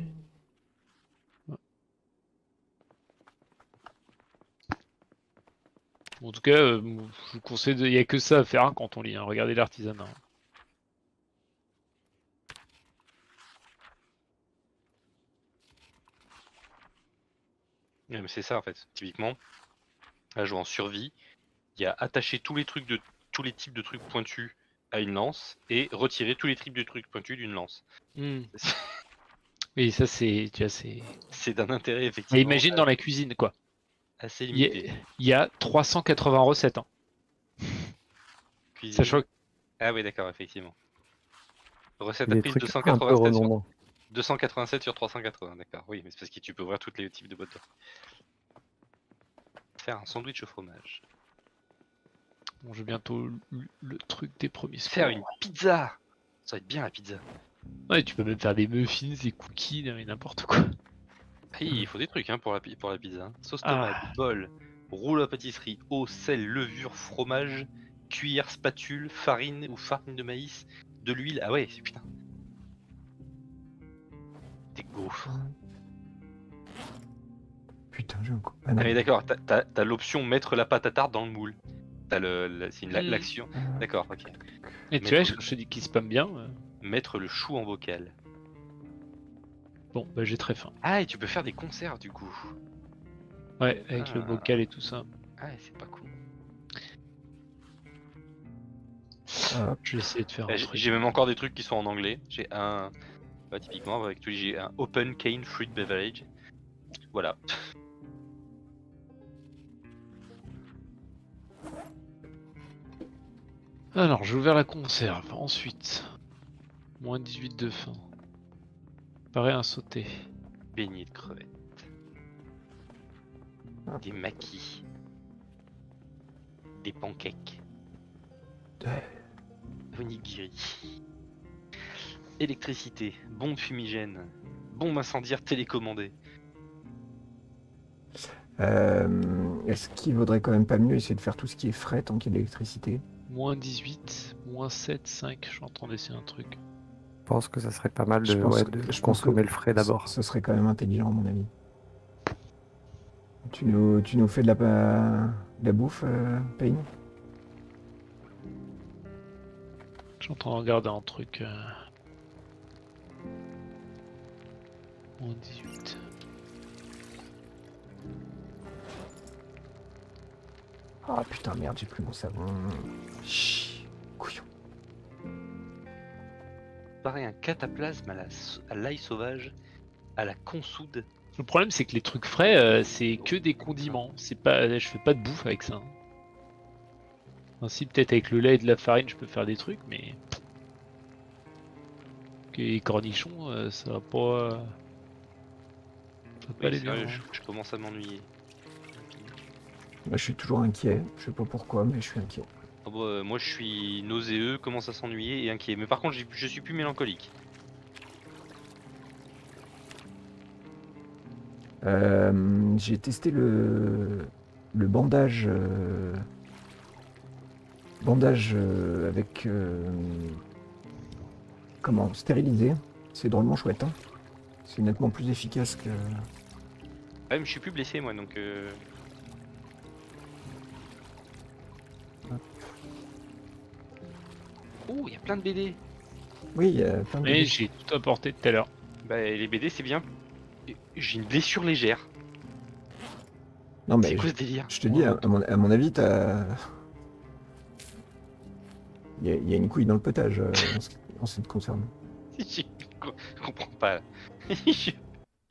En tout cas, euh, je vous conseille, de- il n'y a que ça à faire hein, quand on lit. hein. Regardez l'artisanat. Ouais, c'est ça en fait. Typiquement, là je joue en survie. Il y a attacher tous les trucs de tous les types de trucs pointus à une lance et retirer tous les types de trucs pointus d'une lance. Et ça c'est, tu vois, c'est. C'est d'un intérêt effectivement imagine dans la cuisine quoi. Assez Il y, limité. a, il y a 380 recettes. hein. Cuisine. Sachant que Ah oui d'accord effectivement. Recette Des apprise trucs un peu 287 sur, redondants. 287 sur 380 d'accord. Oui mais c'est parce que tu peux ouvrir tous les types de bottes. Faire un sandwich au fromage. bon, j'ai bientôt le, le truc des premiers Faire scores. une pizza. Ça va être bien la pizza. Ouais, tu peux même faire des muffins, des cookies, n'importe quoi. Ah, il faut des trucs hein, pour, la, pi- pour la pizza. hein. Sauce Ah. tomate, bol, rouleau à pâtisserie, eau, sel, levure, fromage, cuillère, spatule, farine ou farine de maïs, de l'huile. Ah ouais, c'est- putain. Des gaufres. Putain, j'ai un coup. Ah, Ah mais d'accord, t'as- t'as t'as l'option mettre la pâte à tarte dans le moule. T'as le, le- c'est une la- Mm. l'action. D'accord, ok. Et tu vois, je, je te dis qu'il spamme bien. euh, Mettre le chou en bocal. Bon, bah j'ai très faim. Ah et tu peux faire des conserves du coup. Ouais, avec le Ah. bocal et tout ça. Ah c'est pas cool. Ah, Je vais essayer de faire un J'ai truc. j'ai même encore des trucs qui sont en anglais. J'ai un, bah, typiquement avec tout, j'ai un Open Cane Fruit Beverage. Voilà. Alors, j'ai ouvert la conserve. Ensuite, moins 18 de faim. Pareil, un sauté. Beignet de crevettes. Des maquis. Des pancakes. Ouais. Onigiri. Électricité. Bombe fumigène. Bombe incendiaire télécommandée. Euh, Est-ce qu'il vaudrait quand même pas mieux essayer de faire tout ce qui est frais tant qu'il y a de l'électricité? Moins 18, moins 7, 5. Je suis en train d'essayer un truc. Je pense que ça serait pas mal de, ouais, que- de je pense consommer le frais d'abord. Ce serait quand même intelligent, à mon avis. Tu nous, tu nous fais de la, de la bouffe, euh, Payne? Je suis en train de regarder un truc. euh. Moins 18. Ah putain, merde, j'ai plus mon savon. Chut, couillon. Pareil un cataplasme à la s- à l'ail sauvage. À la consoude. Le problème, c'est que les trucs frais, euh, c'est que des condiments. C'est pas, je fais pas de bouffe avec ça. hein. Enfin, si peut-être avec le lait et de la farine, je peux faire des trucs, mais les cornichons, euh, ça va pas, euh, ça va pas Oui, aller bien. vrai, hein. je, je commence à m'ennuyer. Bah, je suis toujours inquiet. Je sais pas pourquoi, mais je suis inquiet. Ah bah, euh, moi je suis nauséeux, commence à s'ennuyer et inquiet. Mais par contre je suis plus mélancolique. Euh, j'ai testé le, le bandage. euh, bandage euh, avec. euh, comment Stérilisé. C'est drôlement chouette. hein. C'est nettement plus efficace que. Ouais, mais je suis plus blessé moi donc. Oh, il y a plein de BD. Oui, il y a plein de. Mais j'ai tout apporté tout à l'heure. Bah, les BD, c'est bien. J'ai une blessure légère. Non, mais c'est quoi je, ce délire je te dis, à, à mon, à mon avis, t'as. Il y, a- il y a une couille dans le potage euh, en, ce, en ce qui te concerne. Je comprends pas. je,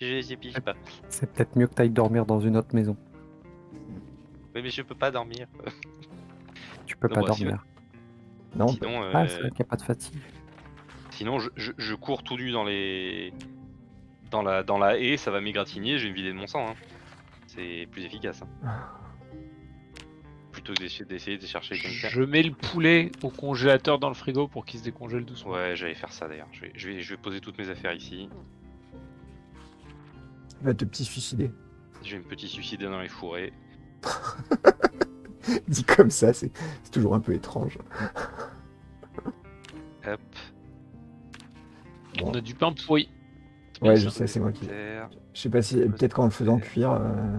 je, pige pas. C'est peut-être mieux que t'ailles dormir dans une autre maison. Oui, mais je peux pas dormir. Tu peux Non, pas bah, sinon- dormir. Non, Sinon, euh, Ah, c'est vrai qu'il n'y a pas de fatigue. sinon je, je- je cours tout nu dans les. Dans la, dans la haie, ça va m'égratigner, je vais me vider de mon sang. hein. C'est plus efficace. hein. Plutôt que d'essayer d'essayer de chercher quelqu'un. Je mets le poulet au congélateur dans le frigo pour qu'il se décongèle doucement. Ouais, j'allais faire ça d'ailleurs. Je vais, je, vais, je vais poser toutes mes affaires ici. va te petit suicider. Je vais me petit suicider dans les fourrés. Dit comme ça, c'est toujours un peu étrange. Hop. Bon. On a du pain pourri. Ouais, je sais, c'est moi qui. Je sais pas si. Peut-être qu'en le faisant cuire. euh,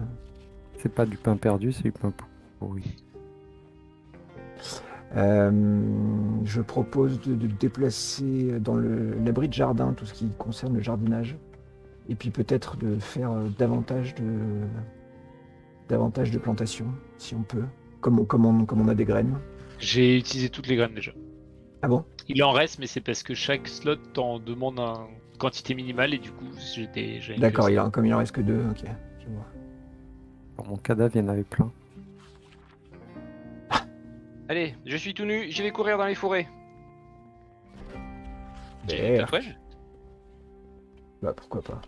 C'est pas du pain perdu, c'est du pain pourri. Euh, je propose de, de déplacer dans le- l'abri de jardin tout ce qui concerne le jardinage. Et puis peut-être de faire euh, davantage de davantage de plantations, si on peut. Comme on, comme on, comme on a des graines. J'ai utilisé toutes les graines déjà. Ah bon? Il en reste, mais c'est parce que chaque slot t'en demande une quantité minimale et du coup, j'étais. D'accord, il en- comme il en reste que deux, ok. Je vois. Alors, mon cadavre, il y en avait plein. Allez, je suis tout nu, j'y vais courir dans les tatouages Bah pourquoi pas.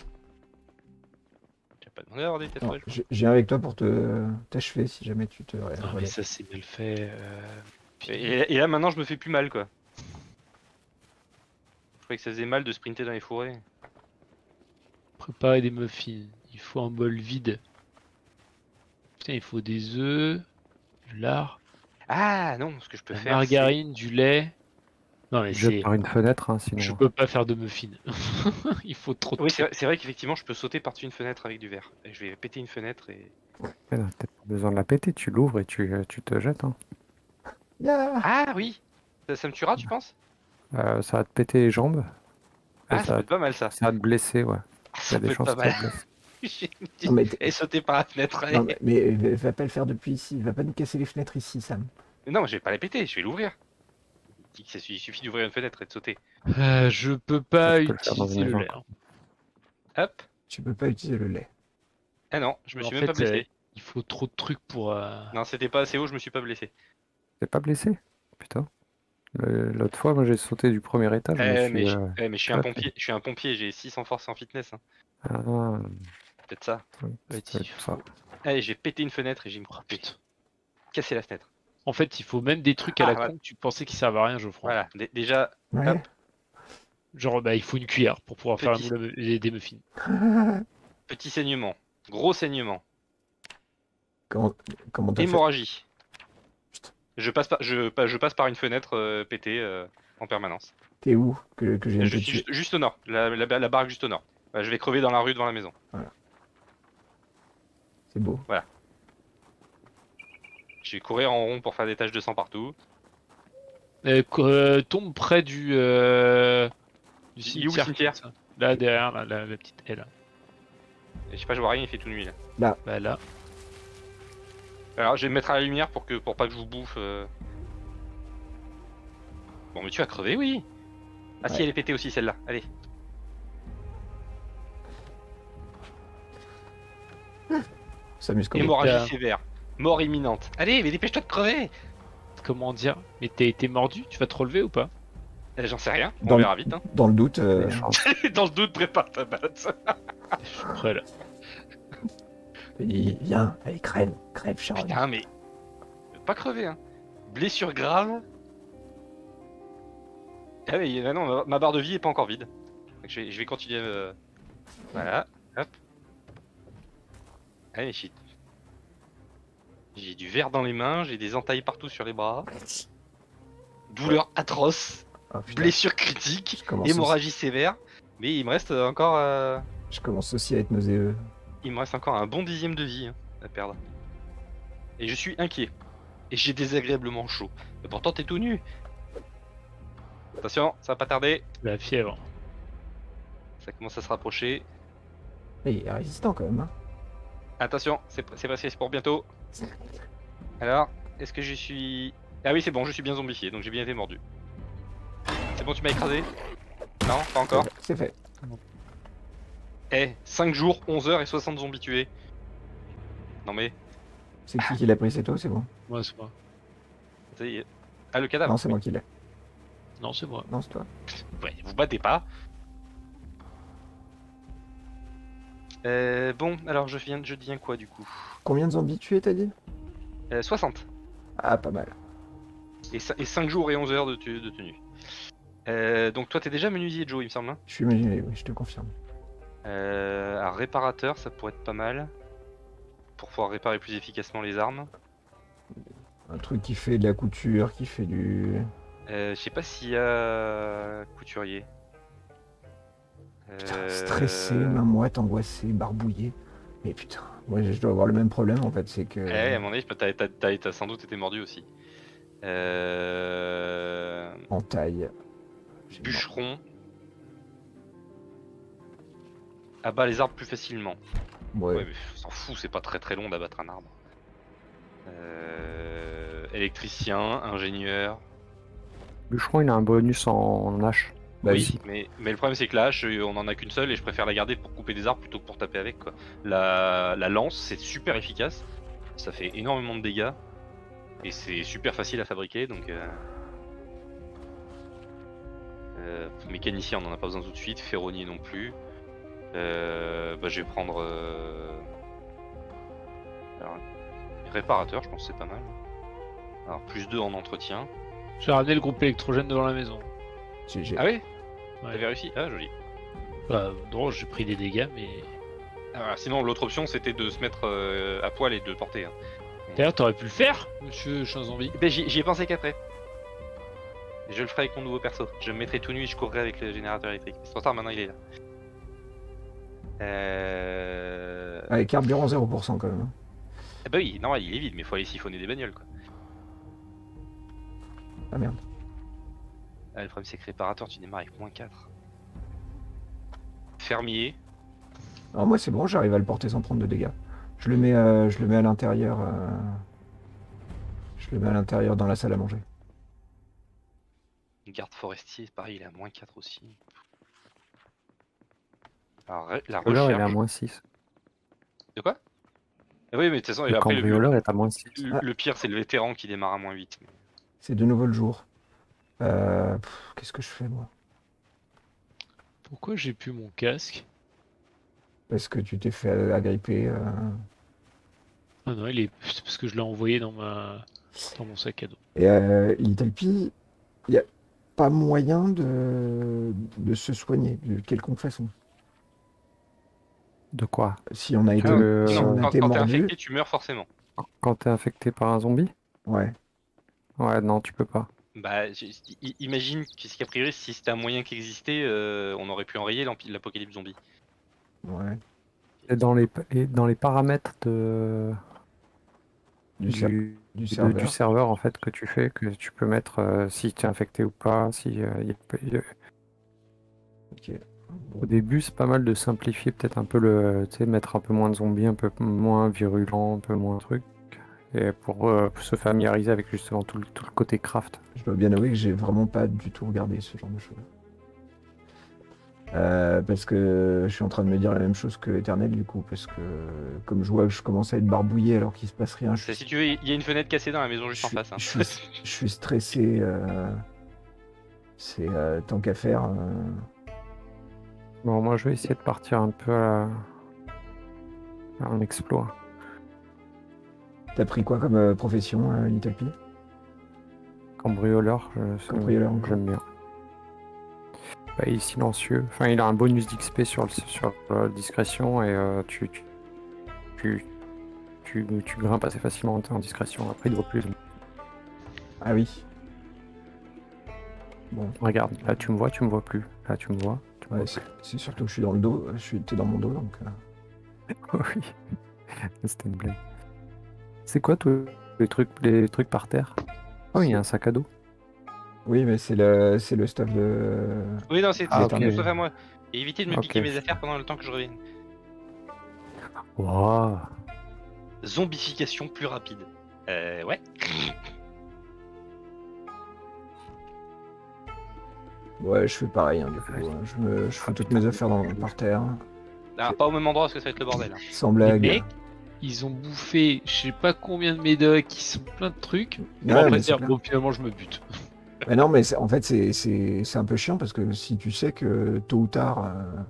J'ai pas demandé d'avoir des Non, tatouages. je je viens avec toi pour te t'achever si jamais tu te Ah, mais ça, c'est mal fait. euh, Et, et là maintenant je me fais plus mal quoi. Je croyais que ça faisait mal de sprinter dans les fourrés. Préparer des muffins. Il faut un bol vide. Putain, il faut des œufs, du lard, Ah non, ce que je peux faire. margarine, du lait. Non, mais c'est. par une fenêtre, hein, sinon. Je peux pas faire de muffins. il faut trop de Oui, c'est vrai, qu'effectivement je peux sauter par-dessus une fenêtre avec du verre. Et je vais péter une fenêtre et. Ouais, non, T'as pas besoin de la péter, tu l'ouvres et tu, euh, tu te jettes. hein. Yeah Ah oui Ça, ça me tuera tu penses? Euh, ça va te péter les jambes. Ah ça, va, être pas mal ça. ça va te blesser, ouais. Il y Ça des être chances pas que ça mal. te blesse. Non, mais Et sauter par la fenêtre. Non, mais, mais euh, va pas le faire depuis ici, va pas nous casser les fenêtres ici, Sam. Non, je vais pas les péter, je vais l'ouvrir. Il suffit- il suffit d'ouvrir une fenêtre et de sauter. Euh, je peux pas peux utiliser le lait. hein. Hop. Tu peux pas utiliser le lait. Ah non, je me En suis même pas blessé. euh, Il faut trop de trucs pour. euh, Non, c'était pas assez haut, je me suis pas blessé. T'es pas blessé? Putain. L'autre fois, moi j'ai sauté du premier étage. Eh, suis, mais, je, euh, eh, mais je suis un pompier, je suis un pompier, j'ai 6 en force et en fitness. hein. ah, Peut-être ça. Allez, j'ai pété une fenêtre et j'ai me Oh, putain. cassé la fenêtre. En fait, il faut même des trucs à Ah, la voilà. con que tu pensais qu'ils servent à rien, Geoffroy. Voilà, dé- déjà, Ouais. Hop. Genre, bah, il faut une cuillère pour pouvoir faire Petit. des, des muffins. petit saignement, gros saignement, comment comment t'as fait? Hémorragie. Je passe par, je, pa- je passe par une fenêtre euh, pétée euh, en permanence. T'es où? Que, que j'ai Je suis juste, juste au nord, la, la, la baraque juste au nord. Bah, je vais crever dans la rue devant la maison. C'est beau. Je vais courir en rond pour faire des taches de sang partout. Euh, euh, tombe près du, euh, du cimetière ça. Là, derrière, là, la, la petite là. Et je sais pas, je vois rien, il fait tout nuit là. Bah, là. Alors, je vais me mettre à la lumière pour que pour pas que je vous bouffe. euh. Bon, mais tu vas crever, oui. Ah si, elle est pétée aussi celle-là. Allez. S'amuse comme Hémorragie. Sévère. Mort imminente. Allez, mais dépêche-toi de crever. Comment dire? Mais t'as été mordu Tu vas te relever ou pas? Eh, J'en sais rien. On Dans verra vite. Hein. Dans le doute, euh. Dans le doute, prépare ta base. Je suis prêt, là. il- viens, allez, crève, crève, Sharon. Putain, mais. Pas crever, hein. Blessure grave. Ah oui, bah non, ma- ma barre de vie est pas encore vide. Donc je vais, je vais continuer. euh, Voilà, hop. Allez, shit. J'ai du verre dans les mains, j'ai des entailles partout sur les bras. Douleur atroce, putain, blessure critique, aussi, hémorragie sévère. Mais il me reste encore, euh, je commence aussi à être nauséeux. il me reste encore un bon dixième de vie hein, à perdre. Et je suis inquiet. Et j'ai désagréablement chaud. Et pourtant t'es tout nu. Attention, ça va pas tarder. La fièvre. Ça commence à se rapprocher. Et il est résistant quand même. hein. Attention, c'est c'est passé, c'est pour bientôt. Alors, est-ce que je suis... Ah oui, c'est bon, je suis bien zombifié, donc j'ai bien été mordu. C'est bon, tu m'as écrasé? Non, pas encore? C'est fait. Eh, 5 jours, 11 heures et 60 zombies tués. Non mais, C'est qui qui l'a pris C'est toi, c'est bon. Moi, c'est moi. ça y est. Ah, le cadavre? Non, c'est moi qui l'ai. Non, c'est moi. Non, c'est toi. Ouais, vous battez pas. Euh, bon, alors je viens, je deviens quoi du coup? Combien de zombies tués, t'as dit? Euh, 60. Ah, pas mal. Et, cin- et 5 jours et 11 heures de, tu- de tenue. Euh, donc toi t'es déjà menuisier Joe il me semble. hein? Je suis menuisier, oui, je te confirme. Euh, alors réparateur ça pourrait être pas mal. Pour pouvoir réparer plus efficacement les armes. Un truc qui fait de la couture, qui fait du. Euh, je sais pas s'il y a couturier. Putain, Euh, stressé, main moite, angoissé, barbouillé. Mais putain, moi je dois avoir le même problème en fait, c'est que. Ouais, à mon avis, t'as, t'as- t'as- t'as sans doute été mordu aussi. Euh... En taille. J'ai- Bûcheron. Abat les arbres plus facilement. Ouais. Ouais, mais on s'en fout, c'est pas très très long d'abattre un arbre. Euh... Électricien, ingénieur. Bûcheron, il a un bonus en, en hache. Bah oui, oui. mais, mais le problème c'est que la hache, on en a qu'une seule et je préfère la garder pour couper des arbres plutôt que pour taper avec. Quoi. La, la lance, c'est super efficace. Ça fait énormément de dégâts. Et c'est super facile à fabriquer donc. Euh... euh, mécanicien, on en a pas besoin tout de suite. Ferronnier non plus. Euh, bah, je vais prendre. euh, alors, réparateur, je pense que c'est pas mal. Alors, plus 2 en entretien. J'ai ramené le groupe électrogène devant la maison. Ah oui? Ouais. T'avais réussi Ah, joli. Bah, non, j'ai pris des dégâts, mais. Alors, sinon, l'autre option c'était de se mettre euh, à poil et de porter. hein. D'ailleurs, t'aurais pu le faire, monsieur Zombie. Eh ben, j'y j'y ai pensé qu'après. Je le ferai avec mon nouveau perso. Je me mettrai tout nu et je courrai avec le générateur électrique. C'est trop tard, maintenant il est là. Euh... Avec carburant 0% quand même. hein. Eh bah oui, normal, il est vide, mais faut aller siphonner des bagnoles quoi. Ah merde. Ah, le problème c'est que réparateur, tu démarres avec moins 4. Fermier. Alors moi c'est bon, j'arrive à le porter sans prendre de dégâts. Je le mets, euh, je le mets à l'intérieur. euh, Je le mets à l'intérieur dans la salle à manger. Garde forestier, pareil, il est à moins 4 aussi. Alors, la Cambrioleur, il est à recherche. moins 6. De quoi? Ah Oui, mais de toute façon, Le après, le, cambrioleur est à moins 6. le- le pire, c'est le vétéran qui démarre à moins 8. C'est de nouveau le jour. Euh, pff, Qu'est-ce que je fais moi? Pourquoi j'ai plus mon casque? Parce que tu t'es fait agripper. euh, Ah non, il est. C'est parce que je l'ai envoyé dans ma. dans mon sac à dos. Et euh, Little P, il n'y a pas moyen de, de se soigner de quelconque façon. De quoi? Si on a été, Euh, si on a quand, été quand t'es mordu, infecté, tu meurs forcément. Quand t'es infecté par un zombie? Ouais. Ouais, non, tu peux pas. Bah, imagine qu'a priori, si c'était un moyen qui existait, euh, on aurait pu enrayer l'empi- l'apocalypse zombie. ouais. Et dans les, et dans les paramètres de, Du, ser- du, du de- serveur. du serveur en fait que tu fais, que tu peux mettre euh, si tu es infecté ou pas. Si, euh, y a pas- y a- Ok. Bon. Au début, c'est pas mal de simplifier peut-être un peu le, tu sais, mettre un peu moins de zombies, un peu moins virulents, un peu moins truc, et pour euh, se familiariser avec justement tout le, tout le côté craft. Je dois bien avouer que j'ai vraiment pas du tout regardé ce genre de choses. Euh, parce que je suis en train de me dire la même chose que Eternel du coup, parce que comme je vois que je commence à être barbouillé alors qu'il se passe rien, je Si tu veux, il y a une fenêtre cassée dans la maison juste je en suis- face. hein. je suis- je suis stressé. euh, C'est euh, tant qu'à faire. euh, Bon, moi, je vais essayer de partir un peu à, à un exploit. T'as pris quoi comme euh, profession, euh, Little P Cambrioleur, Cambrioleur j'aime bien. Bah, il est silencieux. Enfin, il a un bonus d'XP sur, le, sur la discrétion et euh, tu, tu, tu, tu, tu grimpes assez facilement en, discrétion. Après, il doit plus. Ah oui. Bon, Regarde, là, tu me vois, tu me vois plus. Là, tu me vois. Ouais, c'est surtout que je suis dans le dos, je suis, t'es dans mon dos donc. oui. C'était une blague. C'est quoi, toi, les trucs, les trucs par terre? Oh, il y a un sac à dos. Oui, mais c'est le, c'est le stuff de. Oui, non, c'est Ah, c'est ok. tout sauf à moi. Et évitez de me piquer mes affaires pendant le temps que je revienne. Waouh. Zombification plus rapide. Euh, ouais. Ouais, je fais pareil, hein, du coup. hein. Je, me, je fous toutes mes affaires dans, par terre, Ah, pas au même endroit parce que ça va être le bordel. hein. sans blague. Ils ont bouffé je sais pas combien de médocs, qui sont plein de trucs. Ils Ouais, pas c'est dire, bon, finalement, je me bute. Mais non, mais en fait, c'est- c'est c'est un peu chiant parce que si tu sais que tôt ou tard, euh,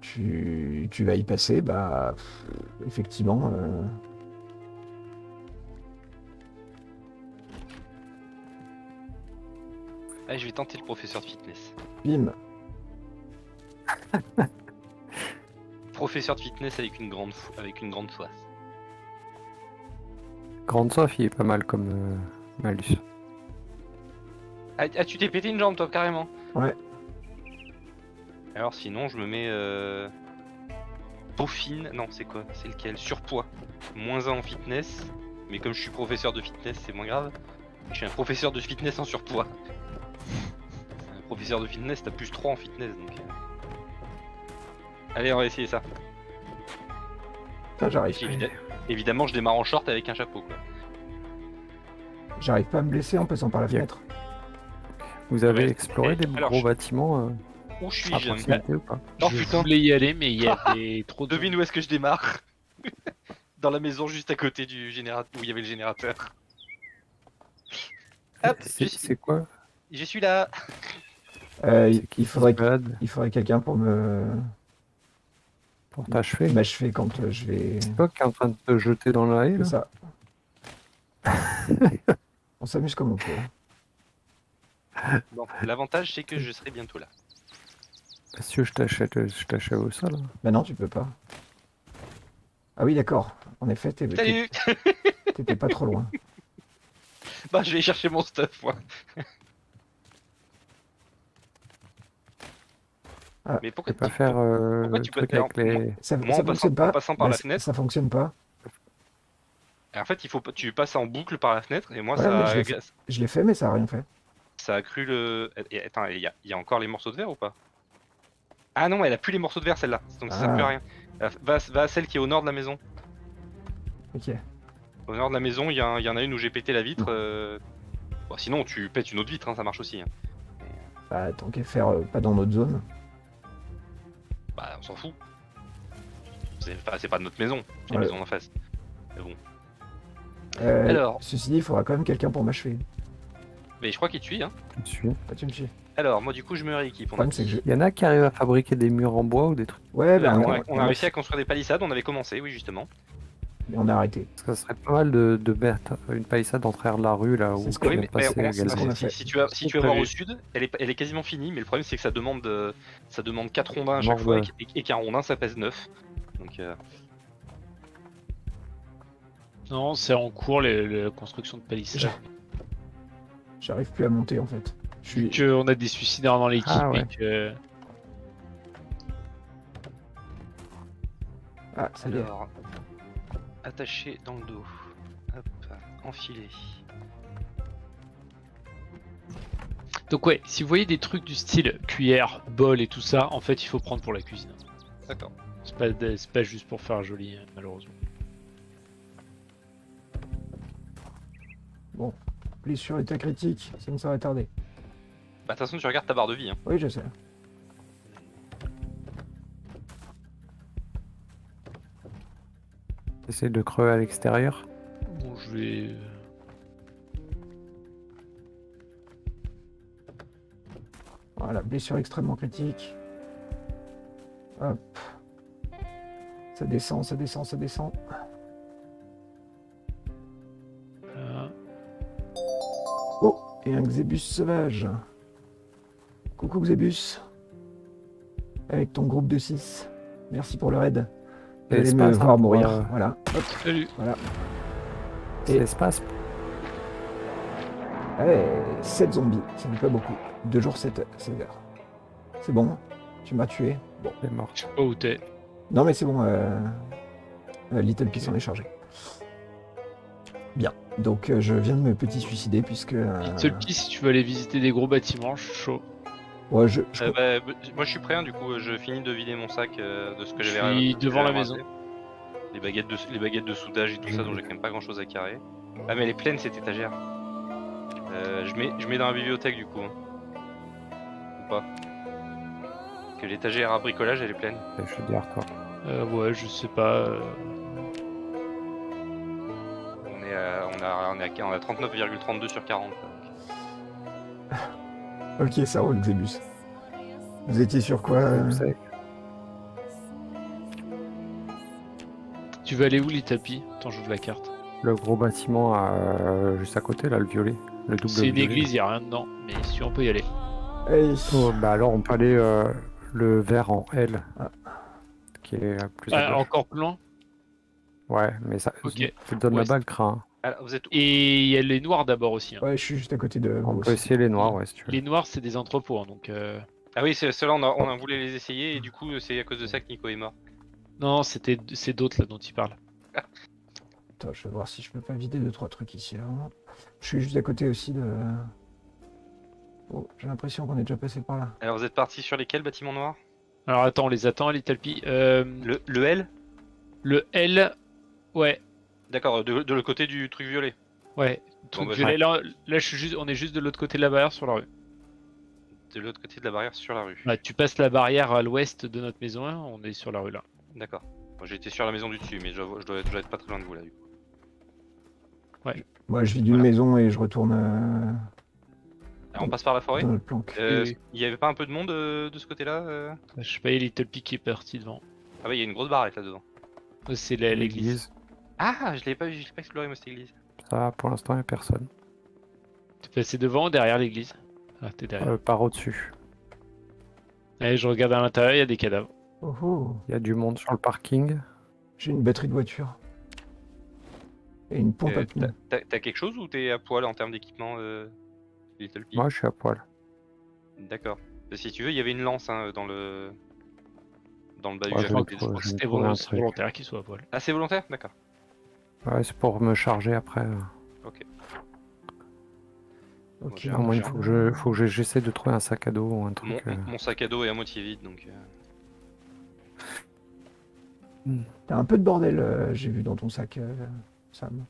tu, tu vas y passer, bah, effectivement. euh, Allez, Ah, je vais tenter le professeur de fitness. bim. Professeur de fitness avec une grande, avec une grande soif. Grande soif, il est pas mal comme euh, malus. Ah, ah, tu t'es pété une jambe toi carrément Ouais. Alors sinon je me mets euh... Peaufine, non c'est quoi? C'est lequel? Surpoids. Moins 1 en fitness, mais comme je suis professeur de fitness c'est moins grave. Je suis un professeur de fitness en surpoids. Un professeur de fitness t'as plus 3 en fitness donc... Allez on va essayer ça. Putain, J'arrive Évidemment je démarre en short avec un chapeau quoi. j'arrive pas à me blesser en passant par la fenêtre. Vous avez Ouais. exploré Et des alors, gros je- bâtiments euh, Où à suis-je? proximité ou pas? Oh je putain voulais y aller, mais il y avait trop de. Devine où est-ce que je démarre Dans la maison juste à côté du générateur où il y avait le générateur. Hop, C'est je suis- c'est quoi? Je suis là. Euh, faudrait, il faudrait quelqu'un pour me pour t'achever m'achever quand euh, je vais. C'est toi qui es en train de te jeter dans la haie C'est ça. On s'amuse comme on peut. Bon, l'avantage c'est que je serai bientôt là. Monsieur, je t'achète, je t'achète au sol. Bah non, tu peux pas. Ah oui, d'accord. En effet, t'es- t'es- Salut t'étais pas trop loin. Bah je vais chercher mon stuff moi. Ah, Mais Tu pourquoi peux pas tu- faire euh, pourquoi le tu peux truc avec en- les. Ça, Moi, ça en passant- fonctionne pas. en passant par Bah, la ça- fenêtre. Ça fonctionne pas. En fait il faut pas- tu passes en boucle par la fenêtre et moi Ouais, ça, l'ai fait. Je l'ai fait, mais ça a rien fait. ça a cru le. et- Attends, il y, a- il y a encore les morceaux de verre ou pas? Ah non, elle a plus les morceaux de verre celle-là, donc ça sert Ah. plus à rien. Euh, Va, va à celle qui est au nord de la maison. Ok. Au nord de la maison, il y, en a une où j'ai pété la vitre. euh, bon, sinon, tu pètes une autre vitre, hein, ça marche aussi. hein. Bah, tant qu'à faire, euh, pas dans notre zone. Bah, on s'en fout. C'est enfin, c'est pas notre maison, c'est la Ouais. maison en face. Mais bon. Euh, Alors. Ceci dit, il faudra quand même quelqu'un pour m'achever. Mais je crois qu'il te suit, hein. Suis. Pas tu me suis. Alors, moi, du coup, je me rééquipe. On a. Il y en a qui arrivent à fabriquer des murs en bois ou des trucs. Ouais, bah, on, on, a, on a on réussi à construire des palissades, on avait commencé, oui, justement. On a arrêté. Ça serait pas mal de, de mettre une palissade en travers de la rue là où Oui, mais, mais on- a si, tu vas, si On tu vas voir au sud, elle est, elle est quasiment finie, mais le problème c'est que ça demande, de, ça demande 4 rondins à chaque Mort fois de- et, et qu'un rondin ça pèse 9. Donc, euh, Non, c'est en cours la construction de palissades. J'arrive plus à monter en fait. Je suis. Que on a des suicidaires dans l'équipe Ah ouais. et que. Ah, ça. Attaché dans le dos. Hop, enfilé. Donc ouais, si vous voyez des trucs du style cuillère, bol et tout ça, en fait il faut prendre pour la cuisine. D'accord. C'est pas, c'est pas juste pour faire joli, hein, malheureusement. Blessure état critique, sinon ça va tarder. Bah, de toute façon, tu regardes ta barre de vie. Hein. Oui, je sais. Essaye de creuser à l'extérieur. Bon, je vais. Voilà, blessure extrêmement critique. Hop. Ça descend, ça descend, ça descend. euh, Oh, et un Xébus sauvage. Coucou Xébus. Avec ton groupe de 6. Merci pour le raid. Vous me hein, voir pour, mourir. euh, Voilà. Hop. Salut C'est Et- l'espace. Allez, 7 zombies. Ça n'est pas beaucoup. 2 jours, 7 heures. 16 heures. C'est bon. Tu m'as tué. Bon. C'est mort. Je sais pas où t'es. Non, mais c'est bon. Euh... euh, Little Peace en est chargé. Bien. Donc euh, je viens de me petit suicider puisque. euh, Little si tu veux aller visiter des gros bâtiments, je suis chaud. Ouais, je, je- Euh, bah, bah, moi je suis prêt, hein, du coup je finis de vider mon sac euh, de ce que Je j'avais suis que devant la maison. Les baguettes de, les baguettes de soudage et tout ça, donc j'ai quand même pas grand chose à carrer. Ah, mais elle est pleine cette étagère. Euh, je, mets, je mets dans la bibliothèque du coup. hein. Ou pas Parce que l'étagère à bricolage elle est pleine. Je suis derrière toi. Euh, ouais, je sais pas. euh, On est à, on a, on a 39,32 sur 40. donc. Ok, ça roule, Xébus. Vous étiez sur quoi euh, Vous savez, Tu veux aller où, Little P Attends, j'ouvre la carte. le gros bâtiment euh, juste à côté, là, le violet. Le double C'est une église, y a rien dedans. Mais si on peut y aller. Hey. Oh, bah alors on peut aller euh, le vert en L. Ah. Qui est plus Ah, encore plus loin. Ouais, mais ça. Ok. Tu te donnes Ouais, la balle, craint. Alors, vous êtes où? Et il y a les noirs d'abord aussi. hein. Ouais, je suis juste à côté de On vous peut aussi. essayer les noirs, ouais, si tu veux. Les noirs, c'est des entrepôts, hein, donc. euh, Ah oui, c'est- ceux-là on a, on a voulu les essayer et du coup c'est à cause de ça que Nico est mort. Non, c'était c'est d'autres là dont il parle. Attends, je vais voir si je peux pas vider deux trois trucs ici. Là. Je suis juste à côté aussi de. Oh, j'ai l'impression qu'on est déjà passé par là. Alors vous êtes parti sur lesquels bâtiments noirs? Alors attends, on les attend, Little P. Euh, le, le L? Le L, ouais, D'accord, de, de l'autre côté du truc violet. ouais. Truc bah, violet, là, là, je suis juste, on est juste de l'autre côté de la barrière sur la rue. De l'autre côté de la barrière sur la rue. Ouais, tu passes la barrière à l'ouest de notre maison, hein, on est sur la rue là. D'accord. J'étais sur la maison du dessus, mais je, je dois, je dois être pas très loin de vous là du coup. Moi, je vis d'une Voilà. maison et je retourne euh, Alors, on passe par la forêt dans notre planque. Euh, Oui. Il y avait pas un peu de monde euh, de ce côté-là euh? Je sais pas, il y a Little P qui est parti devant. Ah ouais, il y a une grosse barrette là-dedans. C'est la- l'église. Ah, je l'ai pas vu, je l'ai pas exploré moi cette église. Ça, pour l'instant, il n'y a personne. T'es passé devant ou derrière l'église? Ah, t'es derrière. Euh, par au-dessus. Allez, je regarde à l'intérieur, il y a des cadavres. Oh, oh, Il y a du monde sur le parking. j'ai une batterie de voiture. Et une pompe Euh, à pneus. T'as quelque chose ou t'es à poil en termes d'équipement euh, Little Pig? Moi, je suis à poil. D'accord. Si tu veux, il y avait une lance hein, dans le dans le bahut. Ouais, trouver. C'était volontaire qu'il soit à poil. Ah, c'est volontaire? D'accord. Ouais, c'est pour me charger après. euh. Ok. j'ai À un- moins, il faut que je- faut que je- j'essaie de trouver un sac à dos ou un truc. Mon, euh. mon sac à dos est à moitié vide donc. euh, T'as un peu de bordel, euh, j'ai vu dans ton sac, euh, Sam.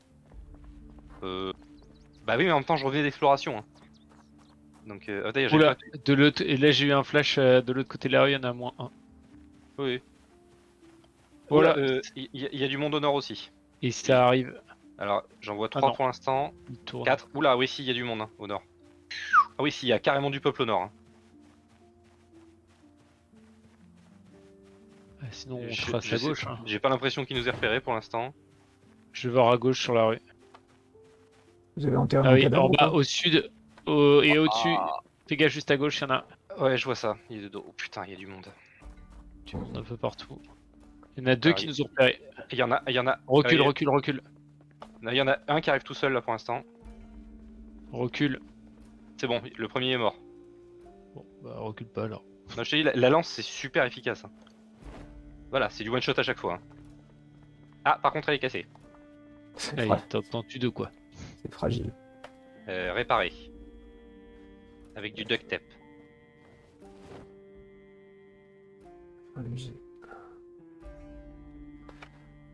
euh, Bah oui, mais en même temps, je reviens d'exploration. hein. Donc, euh... ah, d'ailleurs, j'ai Oula, pas- de l'autre, et là j'ai eu un flash euh, de l'autre côté de la rue, il y en a moins un. Oui. Voilà. Oula, euh, il y, a- il y a du monde au nord aussi. Et ça arrive, Alors, j'en vois Ah 3 non. pour l'instant. il tourne. 4. Oula, oui, si, il y a du monde hein, au nord. Ah oui, si, il y a carrément du peuple au nord. hein. Ah, sinon on Je- trace je à gauche. hein. J'ai pas l'impression qu'il nous ait repéré pour l'instant. Je vais voir à gauche sur la rue. Vous avez enterré Ah un oui, cadavre en bas, au sud au- et au-dessus. Ah. Fais gaffe, juste à gauche, il y en a. Ouais, je vois ça. Il est de dos. Oh putain, il y a du monde. Du monde un peu partout. Il y en a deux Ah qui nous ont repérés. Il y en a, il y en a. Recule, euh, recule, recule. Il y en a un qui arrive tout seul là pour l'instant. Recule. C'est bon, le premier est mort. Bon, bah recule pas alors. Non, je te dis, la, la lance c'est super efficace. hein. Voilà, c'est du one shot à chaque fois. hein. Ah, par contre, elle est cassée. Allez, fra- t'entends-tu de quoi c'est fragile. Euh. Avec du duct tape.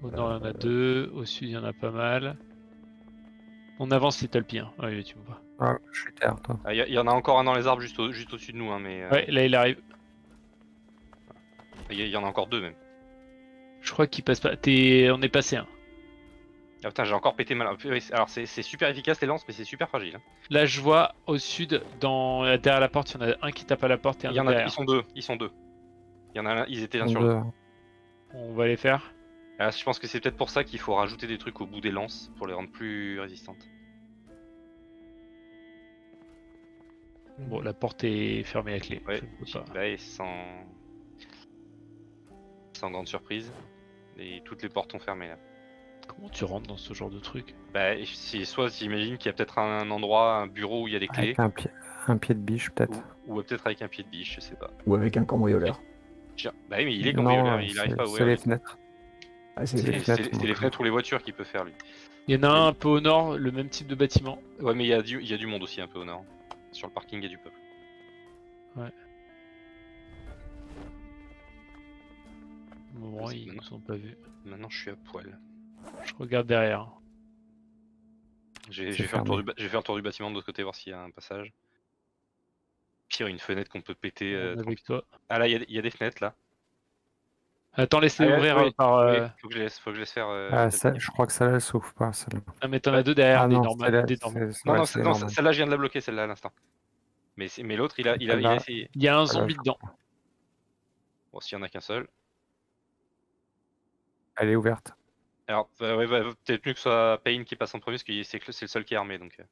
Au nord, il y en a deux. Au sud, il y en a pas mal. On avance Little P. Hein. Ah oui, tu me vois. Ah, je suis derrière toi. Ah, Il y, a- il y en a encore un dans les arbres juste, au- juste au-dessus de nous, hein, mais euh, Ouais, là il arrive. il y, en a encore deux même. Je crois qu'il passe pas. T'es... On est passé. Hein. Ah putain, j'ai encore pété mal. Alors c'est c'est super efficace les lances, mais c'est super fragile. hein. Là, je vois au sud, dans... derrière la porte, il y en a un qui tape à la porte et un Il y en a, derrière. ils sont deux, ils sont deux. Il y en a un, ils étaient l'un sur l'autre. Deux. On va les faire. Ah, je pense que c'est peut-être pour ça qu'il faut rajouter des trucs au bout des lances pour les rendre plus résistantes. Bon, la porte est fermée à clé. Ouais, pas. bah, et sans... sans grande surprise. Et toutes les portes sont fermées là. Comment tu rentres dans ce genre de truc? Bah, si, soit j'imagine qu'il y a peut-être un endroit, un bureau où il y a des clés, Avec un pied, un pied de biche, peut-être. ou, ou peut-être avec un pied de biche, je sais pas. Ou avec un cambrioleur. Tiens, Bah oui, mais il est Non, cambrioleur, il c'est- arrive pas à C'est ouvrir. les les- fenêtres. Ah, c'est C'est les c'est- fenêtres, c'est moi. les fenêtres ou les voitures qu'il peut faire lui. Il y en a un un peu au nord, le même type de bâtiment. Ouais, mais il y, a du- il y a du monde aussi un peu au nord. Sur le parking, il y a du peuple. Au moment, C'est ils maintenant. nous ont pas vus. Maintenant, je suis à poil. Je regarde derrière. J'ai fait, un tour du ba- j'ai fait un tour du bâtiment de l'autre côté, voir s'il y a un passage. Pire, une fenêtre qu'on peut péter. euh, avec toi. Ah là, y il y, a des fenêtres là. Attends, laisse-les Ah, ouvrir oui, euh, par. Oui, euh, faut que je laisse, faut que je laisse faire. euh, Ah, ça- je crois que celle-là, elle s'ouvre pas. Celle-là. Ah, mais t'en as deux derrière, Ah des non, normales. celle-là, des normales. Non, ouais, non, non, celle-là, je viens de la bloquer, celle-là à l'instant. Mais, c'est- mais l'autre, il a, il, a, il a essayé. Il y a un zombie dedans. Bon, s'il y en a qu'un seul. Elle est ouverte. Alors, bah, ouais, bah, peut-être mieux que ce soit Payne qui passe en premier, parce que c'est le seul qui est armé. Donc, euh.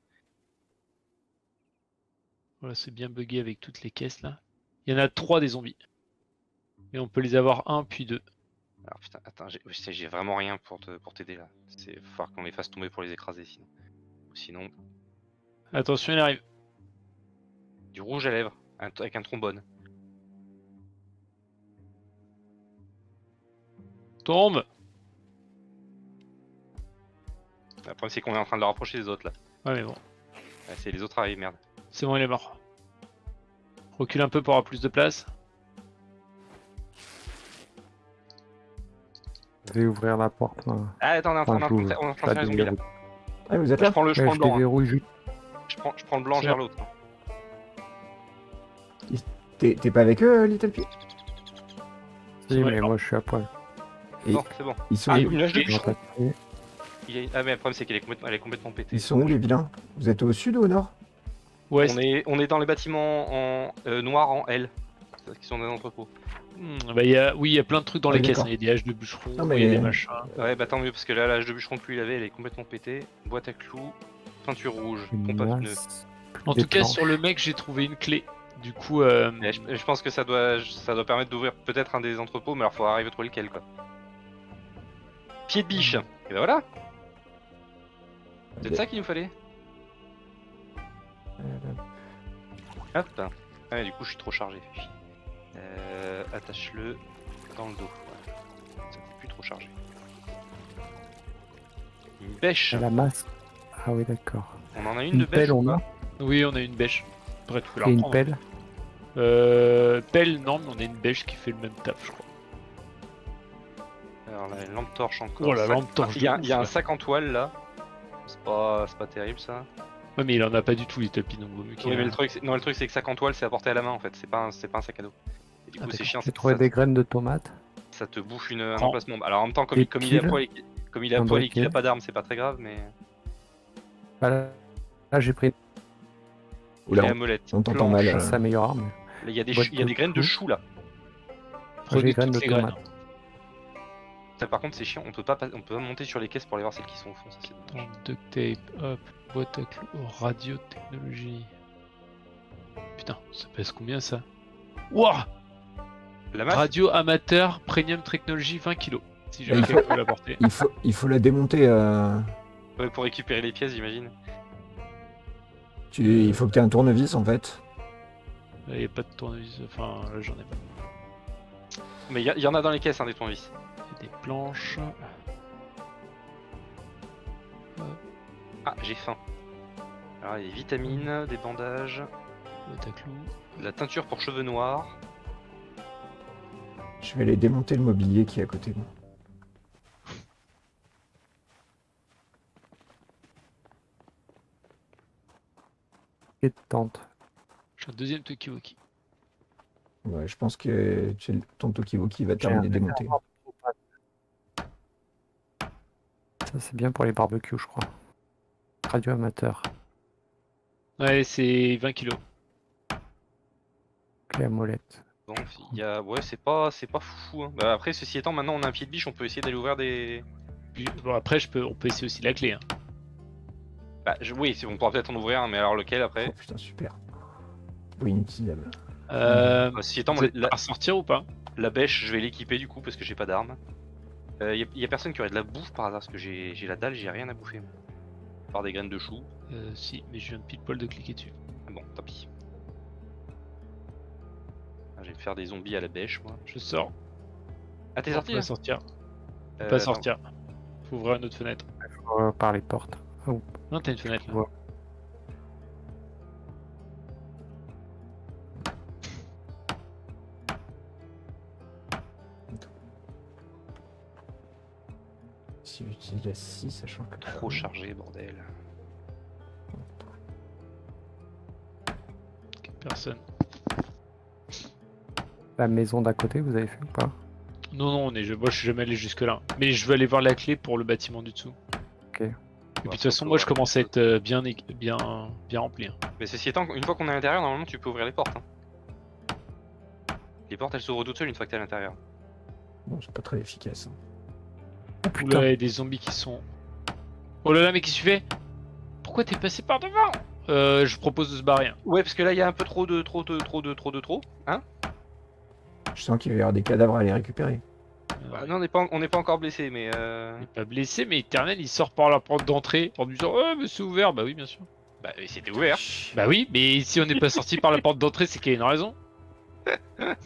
Voilà, c'est bien bugué avec toutes les caisses là. Il y en a trois des zombies. Et on peut les avoir un puis deux. Alors, putain, attends, j'ai vraiment rien pour te- pour t'aider là. C'est falloir qu'on les fasse tomber pour les écraser sinon. Sinon, Attention, il arrive. du rouge à lèvres, un- avec un trombone. Tombe Le problème, c'est qu'on est en train de le rapprocher des autres là. Ouais, mais bon. Ouais, c'est les autres arrivent, merde. C'est bon, il est mort. Recule un peu pour avoir plus de place. Je vais ouvrir la porte. moi. Ah, attends, on est en train Enfin, d'en- je- on est en train de je faire les la zombies là. Ah, vous êtes Je là prends le, je prends je le blanc. hein. juste. Je prends, je prends le blanc bon. l'autre. hein. T'es t'es pas avec eux, Little Pete? Si, mais moi, je suis à poil. Et- Non, c'est bon. Ils sont, Ah, où. Il Ah, mais le problème, c'est qu'elle est complètement, elle est complètement pétée. ils sont où les vilains? Vous êtes au sud ou au nord? Ouais, On est, on est dans les bâtiments en euh, noir en L. Parce qu'ils sont dans les entrepôts. Hmm, bah, y a... Oui, il y a plein de trucs dans Ah, les caisses. hein. Il y a des haches de bûcheron, il y a mais- des machins. Ouais, bah tant mieux, parce que là, l'âge de bûcheron que lui il avait, elle est complètement pétée. Boîte à clous, peinture rouge, Une pompe à pneus. En tout cas, sur le mec, j'ai trouvé une clé. Du coup, euh, je pense que ça doit, ça doit permettre d'ouvrir peut-être un des entrepôts, mais alors faut arriver à trouver lequel quoi. Pied de biche. Et ben voilà, c'est ça qu'il nous fallait. Euh, Hop. Ah mais du coup je suis trop chargé. Euh, Attache-le dans le dos. Voilà. Ça t'es plus trop chargé. Une bêche. La masse. Ah oui, d'accord. On en a une, Une de bêche pelle, on a. oui, on a une bêche. Après, tu peux la Et une pelle. Euh, pelle, non, mais on a une bêche qui fait le même taf, je crois. Alors là, une lampe torche encore. Oh la Sac- lampe torche Il y a, de il y a ouf, un là. sac en toile là. C'est pas, c'est pas terrible ça. Ouais, mais il en a pas du tout, les tapis, donc Oui, mais le truc, c'est- non, le truc c'est que sac en toile c'est à porter à la main en fait. C'est pas, un- c'est pas un sac à dos. Ah, c'est chiant. Trouvé des graines de tomates. ça te bouffe une, un emplacement. Alors en même temps comme, Des comme il est à poil, et comme il poil et qu'il a pas d'arme, c'est pas très grave, mais Bah, là, j'ai pris Oula, la molette. on t'entend mal, euh. ça améliore. Mais... Il y a des, il y a des graines de choux là. Prenez J'ai graines toutes de tomates. Ça, par contre c'est chiant. On peut pas, on peut pas monter sur les caisses pour aller voir celles qui sont au fond. Ça, c'est duct tape, hop, boîte à clous, oh, radio technologie. Putain, ça pèse combien ça? Wouah La masse. Radio amateur premium technologie 20 kg. Si il jamais faut- quelqu'un peut l'apporter. il, faut, il faut la démonter. euh, Ouais, pour récupérer les pièces, j'imagine. tu- il faut que tu aies un tournevis en fait. Il n'y a pas de tournevis, enfin là j'en ai pas. Mais il y, en a dans les caisses hein, des tournevis. Des planches. Ah, j'ai faim. Alors, il y a des vitamines, des bandages, Boîte à clous. de la teinture pour cheveux noirs. Je vais aller démonter le mobilier qui est à côté de moi. Et de tente. J'ai un deuxième Tokiwoki. Ouais, je pense que ton Tokiwoki va terminer démonter. Ça, c'est bien pour les barbecues, je crois. Radio amateur. Ouais, c'est 20 kg. Clé à molette. Bon, il y a... Ouais, c'est pas, c'est pas fou. Hein. Bah, après, ceci étant, maintenant on a un pied de biche, on peut essayer d'aller ouvrir des. Puis, bon, après, je peux, on peut essayer aussi la clé. Hein. Bah, je... oui, c'est- on pourra peut-être en ouvrir un, mais alors lequel Oh après putain, super. Oui, inutilisable. Euh, Bah, Ceci étant, la... à sortir ou pas? la bêche, je vais l'équiper du coup parce que j'ai pas d'armes. Euh, y, a... y a personne qui aurait de la bouffe par hasard parce que j'ai j'ai la dalle, j'ai rien à bouffer. part des graines de choux. euh, Si, mais je viens de pile poil de cliquer dessus. Ah bon, tant pis. Je vais me faire des zombies à la bêche, moi. Je sors. Ah, t'es sorti là sortir. Euh, Pas sortir. Faut ouvrir une autre fenêtre. euh, par les portes. Non, t'as une fenêtre là. Si j'utilise la 6, sachant que. Trop chargé, bordel. Personne. La maison d'à côté, vous avez fait ou pas? Non, non, on est, je, moi je suis jamais allé jusque là. Mais je veux aller voir la clé pour le bâtiment du dessous. Ok. Et puis de toute façon, moi je commence à être euh, bien, bien, bien rempli. hein. Mais ceci étant, une fois qu'on est à l'intérieur, normalement tu peux ouvrir les portes. hein. Les portes elles s'ouvrent toutes seules une fois que t'es à l'intérieur. Bon, c'est pas très efficace. hein. Oh putain, là, il y a des zombies qui sont. Oh là là, mais qu'est-ce que tu fais? Pourquoi t'es passé par devant? Euh, Je propose de se barrer. hein. Ouais, parce que là il y a un peu trop de trop de trop de trop de trop. Hein Je sens qu'il va y avoir des cadavres à aller récupérer. Bah, non, on n'est pas, on n'est pas encore blessé, mais. Euh... Est pas blessé, mais Eternel il sort par la porte d'entrée en disant Oh, mais c'est ouvert. Bah oui, bien sûr. Bah, c'était ouvert. Bah oui, mais si on n'est pas sorti par la porte d'entrée, c'est qu'il y a une raison.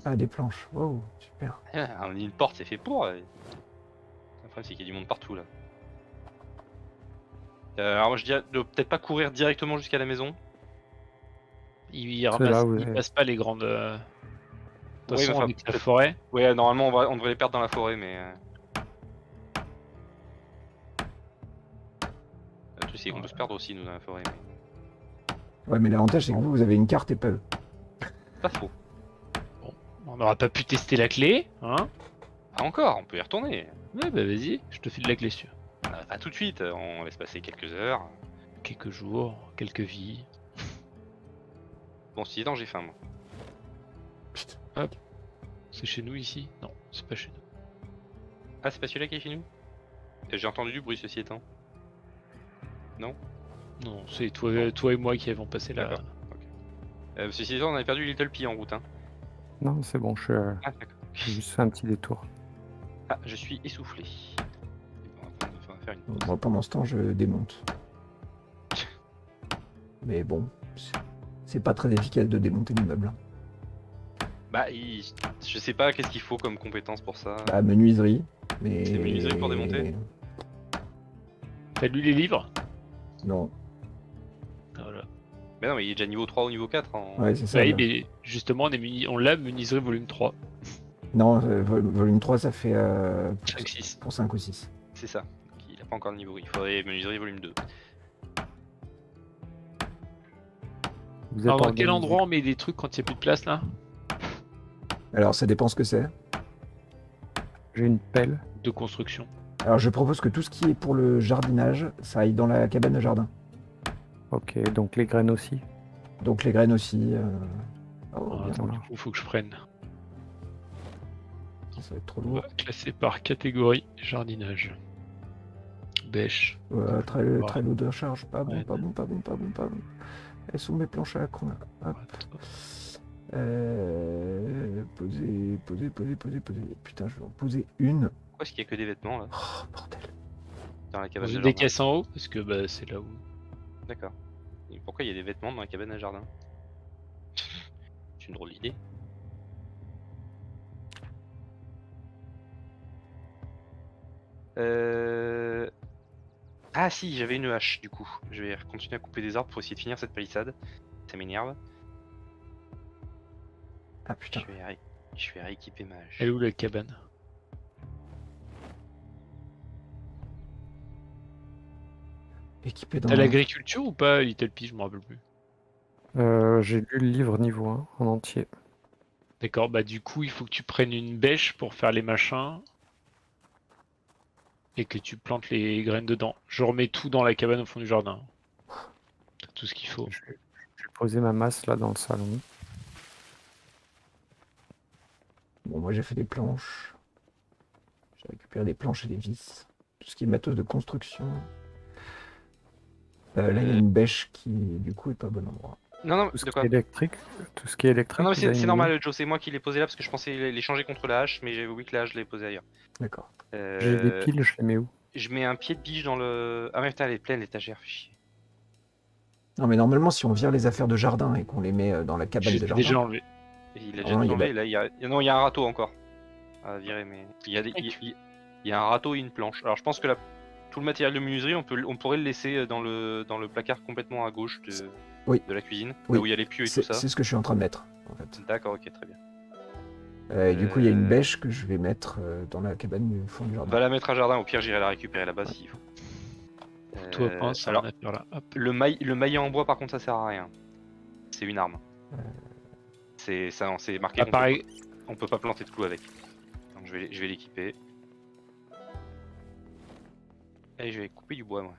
Ah, des planches. Wow, super. Ah, on dit une porte, c'est fait pour. euh. Le problème, c'est qu'il y a du monde partout là. Euh, alors, moi je dirais de peut-être pas courir directement jusqu'à la maison. Il, ramasse- là il passe pas les grandes. euh, De toute Oui, façon, avec la forêt. Ouais, normalement, on, va, on devrait les perdre dans la forêt, mais. euh. Le truc, c'est qu'on peut se perdre aussi, nous, dans la forêt. Mais... Ouais, mais l'avantage, c'est que vous, vous avez une carte et pas eux. Pas faux. On n'aura pas pu tester la clé, hein Ah, encore, on peut y retourner. Ouais, bah vas-y, je te file la clé sur. Ah, Pas tout de suite, on laisse passer quelques heures. Quelques jours, quelques vies. Bon, si étant, j'ai faim, moi. Putain. C'est chez nous ici Non, c'est pas chez nous. Ah, c'est pas celui-là qui est chez nous Euh, J'ai entendu du bruit, ceci étant. Non, c'est toi, toi et moi qui avons passé là. D'accord. Euh, ceci étant, on avait perdu Little Pea en route, hein. non, c'est bon, je euh, Ah, d'accord. j'ai juste fait un petit détour. Ah, je suis essoufflé. On va prendre- on va faire une pause. Moi, pendant ce temps, je démonte. Mais bon, c'est- c'est pas très efficace de démonter l'immeuble. Bah, il- je sais pas qu'est-ce qu'il faut comme compétence pour ça. Bah, menuiserie. Mais... C'est menuiserie pour démonter T'as lu les livres Non. Ah, Voilà. Mais non, mais il est déjà niveau 3 ou niveau 4 en. Ouais, c'est ça. Bah oui, là. mais justement, on, est muni- on l'a menuiserie volume 3. Non, euh, vol- volume 3, ça fait euh, 5-6. pour 5 ou 6. C'est ça. Donc, il a pas encore le niveau. Il faudrait menuiserie volume 2. Vous êtes Alors, dans quel endroit on met des trucs quand il n'y a plus de place là? Alors, ça dépend ce que c'est. J'ai une pelle. De construction. Alors, je propose que tout ce qui est pour le jardinage, ça aille dans la cabane de jardin. Ok, donc les graines aussi. Donc, les graines aussi. euh, oh, Ah, du coup, faut que je prenne. ça va être trop On lourd. va classer par catégorie jardinage. Bêche. Ouais, très, Ouais. très lourd de charge. Pas bon, Ouais. pas bon, pas bon, pas bon, pas bon. Elles sont mes planches à la. Hop. Euh, poser, poser, poser, poser, poser. Putain, je vais en poser une. Pourquoi est-ce qu'il y a que des vêtements là Oh, bordel. dans la cabane de une des jardin caisses en haut Parce que bah, c'est là où. D'accord. Et pourquoi il y a des vêtements dans la cabane à jardin? C'est une drôle d'idée. Euh... Ah si, j'avais une hache du coup. Je vais continuer à couper des arbres pour essayer de finir cette palissade. Ça m'énerve. Ah putain. Je vais, ré- je vais rééquiper ma hache. Elle est où la cabane? Équipé dans. T'as l'agriculture ou pas, Little Je me rappelle plus. Euh, J'ai lu le livre niveau 1 en entier. D'accord, bah du coup, il faut que tu prennes une bêche pour faire les machins. Et que tu plantes les graines dedans. Je remets tout dans la cabane au fond du jardin. T'as tout ce qu'il faut. Je vais, je vais poser ma masse là dans le salon. Bon, moi j'ai fait des planches. J'ai récupéré des planches et des vis. Tout ce qui est matos de construction. Euh, là, il y a une bêche qui, du coup, est pas au bon endroit. Non, non, Tout ce de qui quoi est électrique, tout ce qui est électrique. Non, non, c'est normal, Joe, c'est moi qui l'ai posé là parce que je pensais les- l'échanger contre la hache, mais j'ai oublié que la hache je l'ai posée ailleurs. D'accord. Euh, J'ai des piles, je les mets où? Je mets un pied de biche dans le. Ah, mais putain, elle est pleine l'étagère, chier. Non, mais normalement, si on vire les affaires de jardin et qu'on les met euh, dans la cabane de jardin. déjà enlevé. Il a Ah déjà tout il y a enlevé, là, il y a... il y a- Non, il y a un râteau encore. À virer, mais. Il y a, des- il y a- il y a un râteau et une planche. Alors je pense que la tout le matériel de menuiserie, on, peut, on pourrait le laisser dans le, dans le placard complètement à gauche de, Oui. de la cuisine, Oui. là où il y a les pieux et tout ça. c'est ce que je suis en train de mettre. En fait. D'accord, ok, très bien. Euh, et du coup, il y a une Euh. bêche que je vais mettre euh, dans la cabane du fond du On jardin. va la mettre à jardin, au pire j'irai la récupérer là-bas s'il faut. Toi, Euh, alors, là. Le, maille, le maillet en bois par contre ça sert à rien. C'est une arme. Euh. C'est ça, c'est marqué. Ah, qu'on pareil, peut- on peut pas planter de clous avec. Donc je vais, je vais l'équiper. Et je vais couper du bois moi.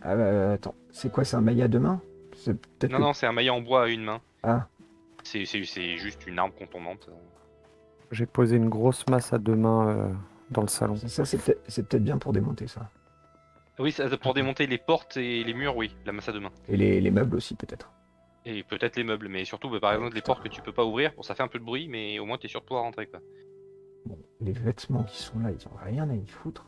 Ah, bah, attends, c'est quoi C'est un maillet à deux mains? C'est peut-être Non, que- non, c'est un maillet en bois à une main. Ah, C'est c'est- c'est juste une arme contondante. J'ai posé une grosse masse à deux mains euh, dans le salon. ça, ça, c'est peut-être c'est peut-être bien pour démonter ça. Oui, ça- pour démonter les portes et les murs, oui, la masse à deux mains. Et les, les meubles aussi, peut-être. Et peut-être les meubles, mais surtout bah, par exemple les portes que tu peux pas ouvrir, pour ça fait un peu de bruit, mais au moins t'es sûr de pouvoir rentrer quoi. Bon, les vêtements qui sont là, ils ont rien à y foutre.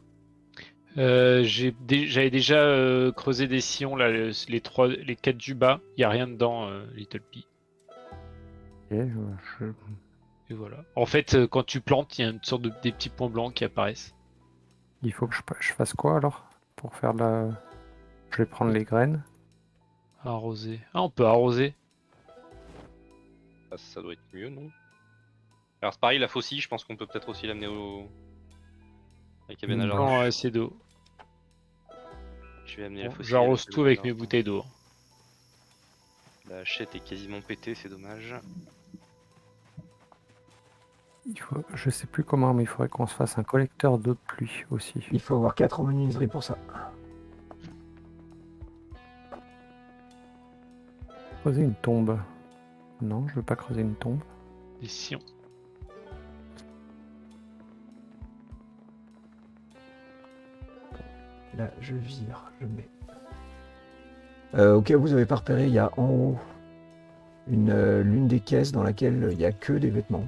euh, dé- j'avais déjà euh, creusé des sillons là, le- les trois, les quatre du bas. Il y a rien dedans, euh, Little Pea. Euh, je- Et voilà. En fait, euh, quand tu plantes, il y a une sorte de des petits points blancs qui apparaissent. Il faut que je, je fasse quoi alors? Pour faire de la. Je vais prendre les graines. Arroser. Ah, on peut arroser. Ça, ça doit être mieux, non? Alors c'est pareil, la faucille, je pense qu'on peut peut-être aussi l'amener au... la cabane à jardin. Non, assez d'eau. Je vais amener la faucille. J'arrose tout avec mes bouteilles d'eau. La hachette est quasiment pétée, c'est dommage. Il faut... Je sais plus comment, mais il faudrait qu'on se fasse un collecteur d'eau de pluie aussi. Il faut avoir quatre en menuiserie pour ça. Creuser une tombe. Non, je veux pas creuser une tombe. Des sillons. Là, je vire, je mets. Euh, où vous avez pas repéré, il y a en haut une euh, l'une des caisses dans laquelle il y a que des vêtements.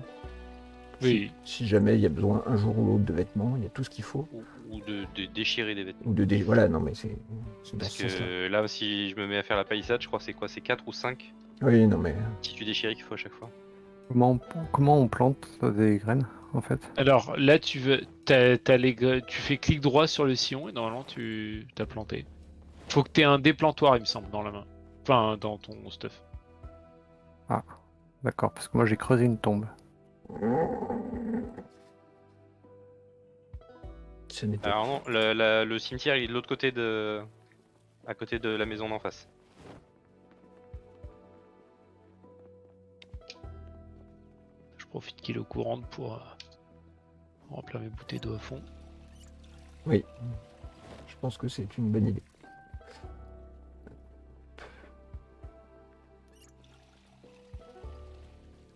Oui. Si, si jamais il y a besoin un jour ou l'autre de vêtements, il y a tout ce qu'il faut. Ou, de, de déchirer des vêtements. Ou de dé... voilà, non mais c'est Parce ce que là, si je me mets à faire la palissade, je crois que c'est quoi C'est 4 ou 5 Oui, non mais si tu déchires qu'il faut à chaque fois. Comment on, comment on plante des graines en fait? Alors là, tu veux, t'as- t'as les, tu fais clic droit sur le sillon et normalement tu t'as planté. Faut que t'aies un déplantoir, il me semble, dans la main. Enfin, dans ton stuff. D'accord, parce que moi j'ai creusé une tombe. Ce n'est pas. Alors non, le, la- le cimetière il est de l'autre côté de... à côté de la maison d'en face. Je profite qu'il est au courant pour euh, remplir mes bouteilles d'eau à fond. Oui, je pense que c'est une bonne idée.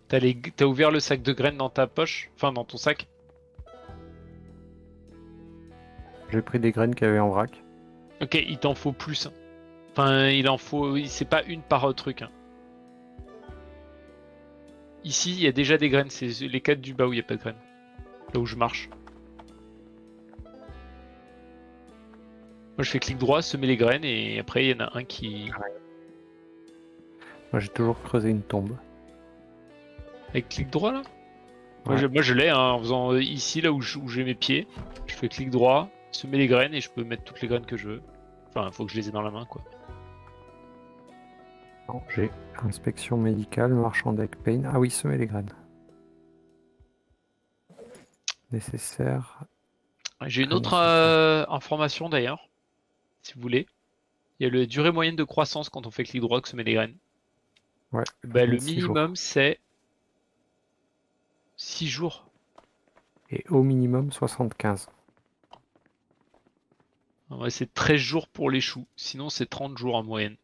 T'as les... t'as ouvert le sac de graines dans ta poche, enfin dans ton sac? J'ai pris des graines qu'il y avait en vrac. Ok, il t'en faut plus. hein. Enfin, il en faut. C'est pas une par truc. hein. Ici, il y a déjà des graines. C'est les quatre du bas où il n'y a pas de graines. Là où je marche. Moi, je fais clic droit, semer les graines, et après, il y en a un qui. Moi j'ai toujours creusé une tombe. Avec clic droit là? Moi, Ouais. je, moi, je l'ai hein, en faisant euh, ici, là où j'ai mes pieds. Je fais clic droit, semer les graines, et je peux mettre toutes les graines que je veux. Enfin, il faut que je les ai dans la main, quoi. J'ai inspection médicale, marchand deck pain. Ah oui, semer les graines. Nécessaire. J'ai une autre euh, information d'ailleurs, si vous voulez. Il y a la durée moyenne de croissance quand on fait clic droit que semer les graines. Ouais. Bah, le 26 jours. minimum c'est 6 jours. Et au minimum 75. Ouais, c'est 13 jours pour les choux, sinon c'est 30 jours en moyenne.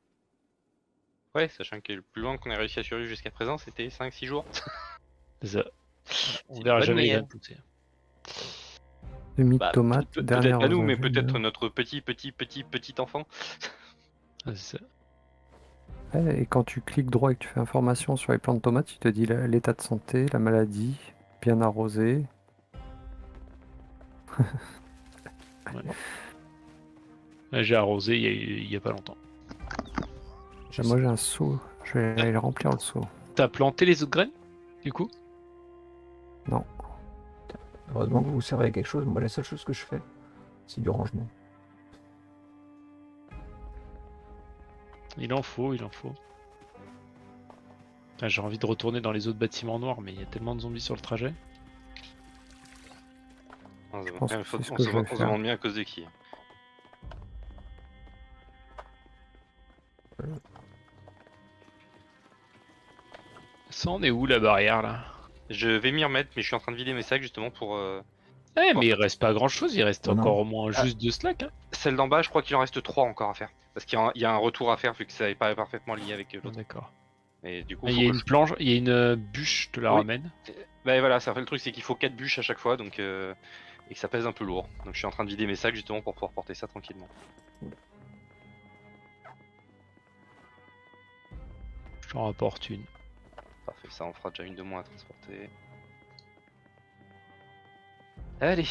Ouais, sachant que le plus loin qu'on ait réussi à survivre jusqu'à présent c'était 5-6 jours. C'est ça. On verra jamais les pousser. Demi Bah, tomate, peut- dernière peut-être pas nous, mais peut-être notre petit petit petit petit enfant. Ah, c'est ça. Ouais, Et quand tu cliques droit et que tu fais information sur les plants de tomates, il te dit l'état de santé, la maladie, bien arrosé. Ouais, j'ai arrosé il n'y a, pas longtemps. Moi j'ai un seau, je vais aller le remplir le seau. T'as planté les autres graines, du coup? Non. Heureusement que vous vous servez à quelque chose, moi la seule chose que je fais, c'est du rangement. Il en faut, il en faut. Ah, j'ai envie de retourner dans les autres bâtiments noirs, mais il y a tellement de zombies sur le trajet. On se demande bien à cause de qui. Ça en est où la barrière là? Je vais m'y remettre, mais je suis en train de vider mes sacs justement pour. euh, Eh, mais il reste pas grand chose, il reste Oh non. encore au moins Ah. juste deux slack. Hein. Celle d'en bas, je crois qu'il en reste 3 encore à faire. Parce qu'il y, a un- il y a un retour à faire vu que ça n'est pas parfaitement lié avec euh, l'autre. D'accord. Et du coup, Ah, Il y a une je- planche, il y a une euh, bûche, je te la Oui. ramène. Bah voilà, ça fait le truc, c'est qu'il faut 4 bûches à chaque fois, donc euh, et que ça pèse un peu lourd. Donc je suis en train de vider mes sacs justement pour pouvoir porter ça tranquillement. Je t'en rapporte une. Parfait, ça en fera déjà une de moins à transporter. Allez.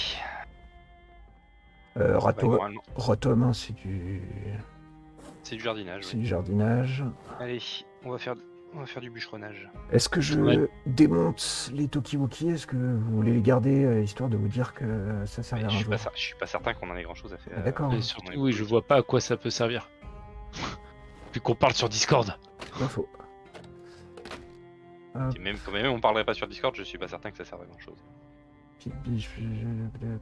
Euh, râteau, normalement, râteau à main, c'est du, c'est du jardinage. c'est oui. du jardinage. Allez, on va faire, on va faire du bûcheronnage. Est-ce que je Ouais. démonte les Tokiwoki? Est-ce que vous voulez les garder euh, histoire de vous dire que ça je, jour pas, cer- je suis pas certain qu'on en ait grand chose à faire. Ah, d'accord. Oui, je vois pas à quoi ça peut servir. Vu qu'on parle sur Discord. Pas faux. Hop, Et même, quand même on parlerait pas sur Discord, je suis pas certain que ça serve à grand chose.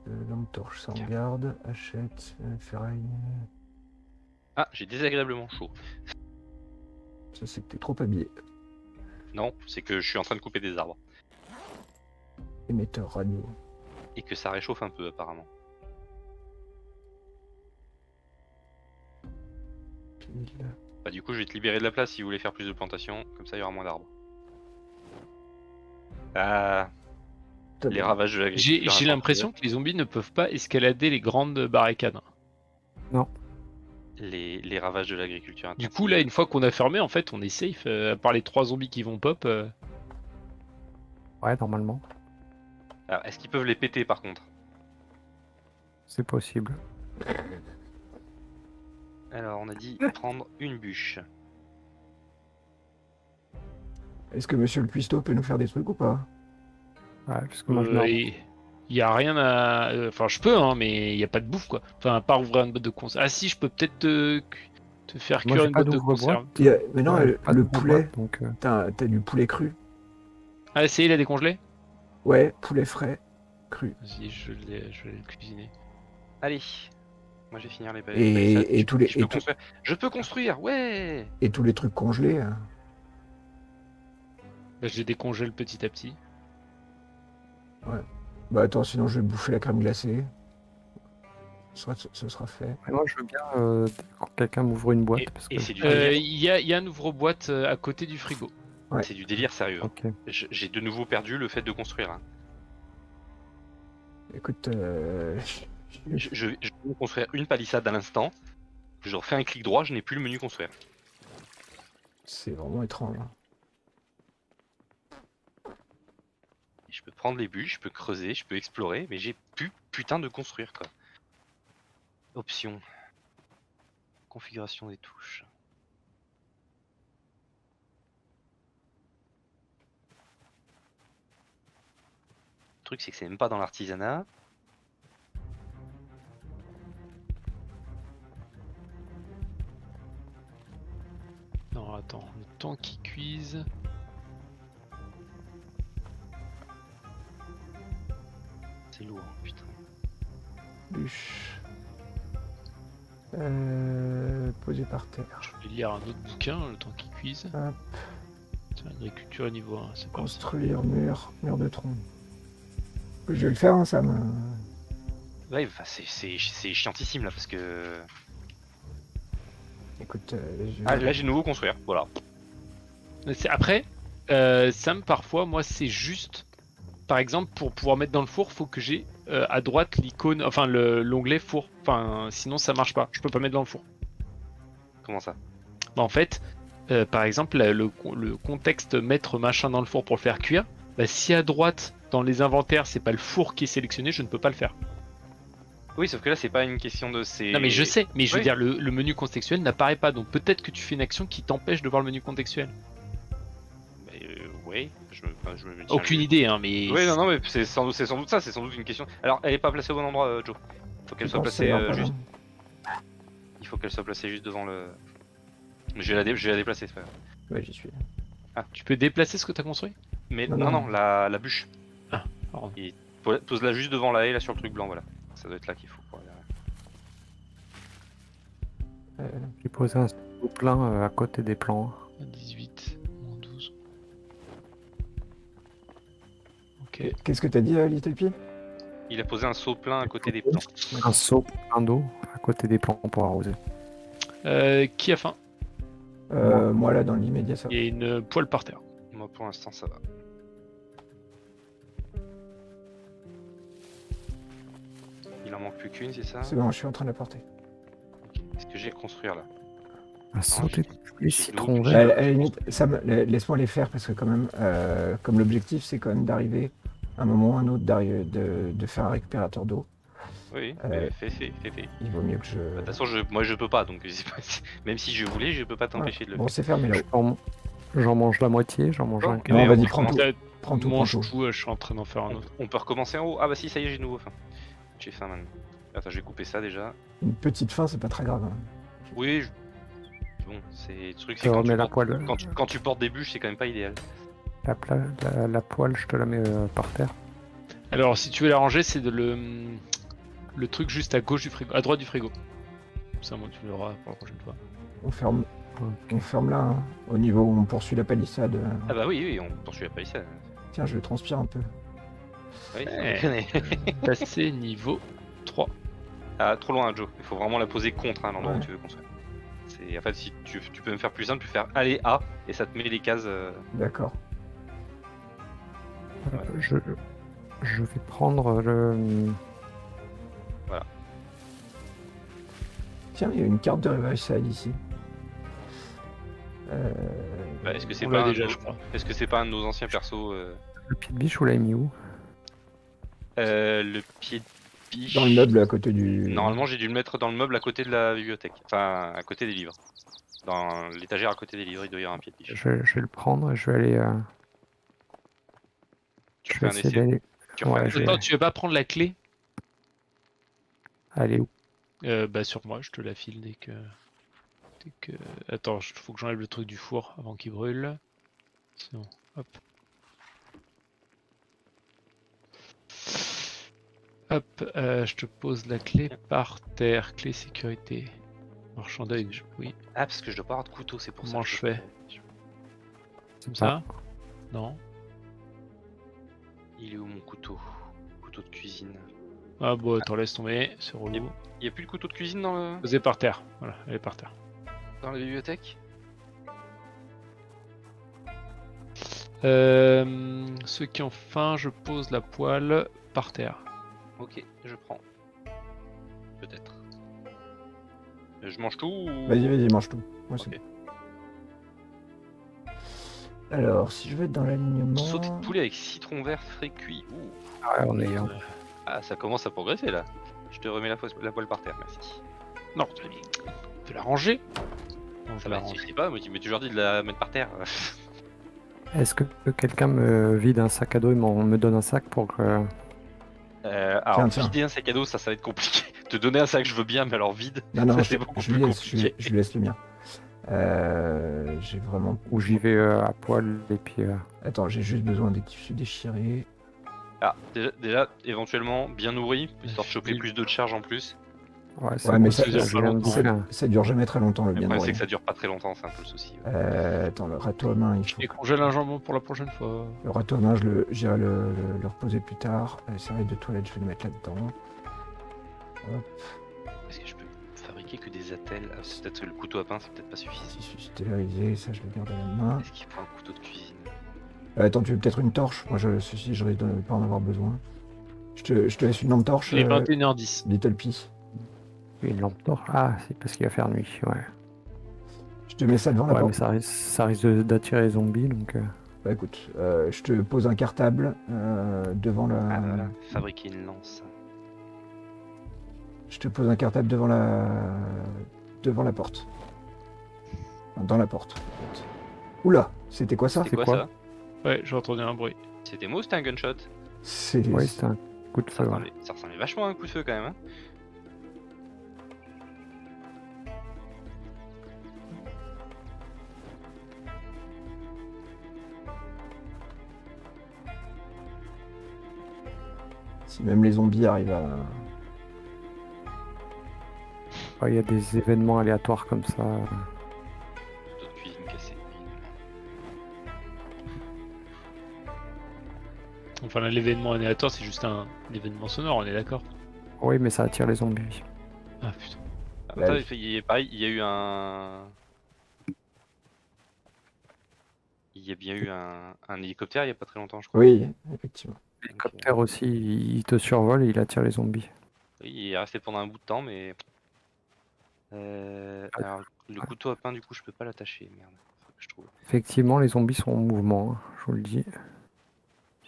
euh, lampe torche, garde. Achète, euh, ferraille. Ah, j'ai désagréablement chaud. Ça, c'est que t'es trop habillé. Non, c'est que je suis en train de couper des arbres. Émetteur radio. Et que ça réchauffe un peu apparemment. Pile. Bah du coup je vais te libérer de la place si vous voulez faire plus de plantations, comme ça il y aura moins d'arbres. Ah, les ravages de J'ai l'agriculture. j'ai l'impression que les zombies ne peuvent pas escalader les grandes barricades. Les, les ravages de l'agriculture. Du coup, là, une fois qu'on a fermé, en fait, on est safe. euh, à part les trois zombies qui vont pop. euh, Ouais, normalement. Alors, est-ce qu'ils peuvent les péter par contre? C'est possible. Alors on a dit prendre une bûche. Est-ce que monsieur le cuistot peut nous faire des trucs ou pas? Ouais, parce que moi, je euh, Il y a rien à. euh, Enfin, je peux, hein, mais il y a pas de bouffe, quoi. Enfin, à part ouvrir une boîte de conserve. Ah, si, je peux peut-être te, cu- te faire Moi, cuire j'ai une pas boîte de d'ouvre-boîte. conserve. Il y a- Mais non, Ouais, le, pas de le boîte, poulet, Donc, euh, t'as t'as du poulet cru? Ah, c'est il a décongelé? Ouais, poulet frais, cru. Vas-y, je, l'ai- je vais le cuisiner. Allez, moi je vais finir les Et- palissades. et Je- tous les- je, et peux tout- construire. je peux construire, ouais Et tous les trucs congelés. hein. Je les décongèle petit à petit. Bah attends, sinon je vais bouffer la crème glacée. Ce sera, ce sera fait. moi, je veux bien euh, quand quelqu'un m'ouvre une boîte. Et, parce et que... c'est du, Euh, délire. Il y, a, y a un ouvre-boîte euh, à côté du frigo. ouais. c'est du délire sérieux. hein. J'ai de nouveau perdu le fait de construire. hein. Écoute, euh, Je, je, je vais construire une palissade à l'instant. Je refais un clic droit, je n'ai plus le menu construire. c'est vraiment étrange. hein. Je peux prendre les bûches, je peux creuser, je peux explorer, mais j'ai plus putain de construire quoi. Options. Configuration des touches. Le truc c'est que c'est même pas dans l'artisanat. Non, attends, le temps qu'ils cuisent. C'est lourd, putain. Bûche. Euh, posé par terre. Je vais lire un autre bouquin, le temps qu'ils cuisent. Hop. C'est agriculture niveau 1, c'est pas Construire mur, mur de tronc. Je vais le faire, hein, ça me... Ouais, enfin, c'est- c'est c'est chiantissime là parce que. Écoute, euh, je... Ah, là j'ai de nouveau construire, voilà. Mais c'est- Après, euh, Sam, parfois, moi, c'est juste. Par exemple, pour pouvoir mettre dans le four, faut que j'ai euh, à droite l'icône, enfin le- l'onglet four. Enfin, sinon ça marche pas. Je peux pas mettre dans le four. Comment ça? Bah, en fait, euh, par exemple, le, le contexte mettre machin dans le four pour le faire cuire, bah, si à droite dans les inventaires c'est pas le four qui est sélectionné, je ne peux pas le faire. Oui, sauf que là c'est pas une question de. c'est- Non mais je sais, mais je veux dire le, le menu contextuel n'apparaît pas, donc peut-être que tu fais une action qui t'empêche de voir le menu contextuel. Ouais, je me, enfin, je me tiens Aucune idée, hein, mais. Oui, non, non, mais c'est sans, doute- c'est sans doute ça, c'est sans doute une question. Alors, elle est pas placée au bon endroit, euh, Joe. Faut qu'elle soit placée euh, juste. Il faut qu'elle soit placée juste devant le. Je vais la, dé- je vais la déplacer, c'est pas grave. Ouais, j'y suis. Tu peux déplacer ce que t'as construit? Mais Non, non, non. non, la, la bûche. pardon. Et po- pose-la juste devant la haie, là, sur le truc blanc, voilà. Ça doit être là qu'il faut. pour aller là. Euh, J'ai posé un plein euh, à côté des plans. 18, Ok. Qu'est-ce que t'as dit, euh, Little P Il a posé un seau plein à côté des plans. Un seau plein d'eau à côté des plans pour arroser. Euh, qui a faim? Euh, Moi, là, dans l'immédiat, ça va. Il y a une poêle par terre. Moi, pour l'instant, ça va. Il en manque plus qu'une, c'est ça? C'est bon, je suis en train de la porter. Qu'est-ce que j'ai à construire là? Un sauté de. À, la limite, Sam, la- laisse-moi les faire parce que quand même, euh, comme l'objectif, c'est quand même d'arriver un moment ou un autre d'arriver- de, de faire un récupérateur d'eau. Oui, Euh, fais, fais, fais, fais. Il vaut mieux que je. De toute façon, je, moi je peux pas, donc même si je voulais, je peux pas t'empêcher de le Bon, faire. c'est fermé là. J'en j'en mange la moitié, j'en mange un Bon, quart. Non, mais vas-y, on prends tout. Prends tout, prends Mange tout. tout, euh, je suis en train d'en faire un On, autre. on peut recommencer en haut Ah bah si, ça y est, j'ai de nouveau faim. J'ai faim maintenant. Attends, j'ai coupé ça déjà. Une petite faim, c'est pas très grave. hein. Oui, je- bon, c'est le truc, Je c'est quand, tu remets la portes- poêle. quand, tu, quand tu portes des bûches, c'est quand même pas idéal. La, pla- la, la poêle, je te la mets euh, par terre. Alors, si tu veux la ranger, c'est de le, le truc juste à gauche du frigo, à droite du frigo. Ça, moi, tu l'auras pour la prochaine fois. On ferme, on ferme là, hein, au niveau où on poursuit la palissade. Ah bah oui, oui, on poursuit la palissade. Tiens, je transpire un peu. Oui. Passer niveau 3. Ah, trop loin, Joe. Il faut vraiment la poser contre hein, l'endroit Ouais. où tu veux construire. C'est en fait si tu, tu peux me faire plus simple, tu peux faire aller A et ça te met les cases. euh, D'accord. Euh, Je, je vais prendre le. Tiens, il y a une carte de Riverside ici. Euh, bah, Est-ce que c'est pas l'a déjà, je crois. Que c'est pas un de nos anciens persos euh, Le pied de biche, vous l'avez mis où? Euh, Le pied de biche. dans le meuble à côté du. Normalement, j'ai dû le mettre dans le meuble à côté de la bibliothèque. Enfin, à côté des livres. Dans l'étagère à côté des livres, il doit y avoir un pied de biche. je, je vais le prendre et je vais aller. Tu je fais un essayer essai. Tu Ouais, je vais- Attends, tu veux pas prendre la clé? Aller où? Euh, Bah, sur moi, je te la file dès que. Dès que... Attends, il faut que j'enlève le truc du four avant qu'il brûle. Sinon, hop. Hop, euh, je te pose la clé par terre. Clé sécurité. Marchand d'œil, je- oui. Ah, parce que je dois pas avoir de couteau, c'est pour Comment ça. je que fais Comme ça? Non Il est où mon couteau? Couteau de cuisine. Ah bon, attends, laisse tomber, c'est relou. Il y a plus de couteau de cuisine dans, le... Posez par terre. Voilà, elle est par terre. dans la bibliothèque? Euh, ceux qui ont faim, je pose la poêle par terre. Ok, je prends. Peut-être. Je mange tout ou... Vas-y, vas-y, mange tout. Alors, si je vais être dans l'alignement. Sauté de poulet avec citron vert frais cuit. Ouh. Ouais, on est. hein. Ah, ça commence à progresser là. Je te remets la, poêle par terre, merci. Non, tu tu la ranger Non, je Ah la bah, si range. je sais pas, moi tu m'as toujours dit de la mettre par terre. Est-ce que quelqu'un me vide un sac à dos et m'en- me donne un sac pour que. Euh, alors, Tiens, tiens. vider un sac à dos, ça, ça va être compliqué. Te donner un sac, je veux bien, mais alors vide. Non, non, Ça, je, c'est beaucoup je lui plus laisse, je, compliqué. laisse le mien. Euh, j'ai vraiment. Où j'y vais euh, à poil et puis. euh, Attends, j'ai juste besoin des tissus déchirés. Ah, déjà, déjà, éventuellement, bien nourri, histoire de choper plus de charge en plus. Ouais, mais ça, je dure jamais très longtemps le bien problème, c'est nourri. que ça dure pas très longtemps, c'est un peu le souci. ouais. Euh, attends, le râteau à main, il faut. Et congèle un jambon pour la prochaine fois. Le râteau à main, je le, j'irai le, le- le reposer plus tard. Euh, serviette de toilette, je vais le mettre là-dedans. Je peux fabriquer que des attelles Ah, c'est Peut-être que le couteau à pain, c'est peut-être pas suffisant. Tissu stérilisé, ça je le garde à la main. Est-ce qu'il faut un couteau de cuisine? Euh, attends, tu veux peut-être une torche? Moi, je, ceci, je risque de ne pas en avoir besoin. Je te, je te laisse une lampe torche, Il est euh, 21h10. Little P. une lampe torche? Ah, c'est parce qu'il va faire nuit. Ouais, Je te mets ça devant la mais porte. ça risque, ça risque de- d'attirer les zombies donc. euh, Bah écoute, euh, je te pose un cartable euh, devant la. Ah voilà, fabriquer une lance. Je te pose un cartable devant la devant la porte. Dans la porte. Oula, c'était quoi ça C'est quoi, ça Ouais, j'ai entendu un bruit. C'était moi ou c'était un gunshot C'est ouais, c'était un coup de feu. Ça ressemblait, vachement à un coup de feu quand même. Hein. Si même les zombies arrivent à il y a des événements aléatoires comme ça. D'autres cuisines cassées. Enfin, là, l'événement aléatoire, c'est juste un, événement sonore, on est d'accord? Oui, mais ça attire les zombies. Ah putain. Ah, attends, il y a pareil, il y a eu un. Il y a bien eu un, un hélicoptère il y a pas très longtemps, je crois. Oui, effectivement. L'hélicoptère aussi, il te survole et il attire les zombies. Oui, il est resté pendant un bout de temps, mais. Euh, alors, le couteau à pain, du coup, je peux pas l'attacher. Merde, faut que je trouve. Effectivement, les zombies sont en mouvement, hein, je vous le dis.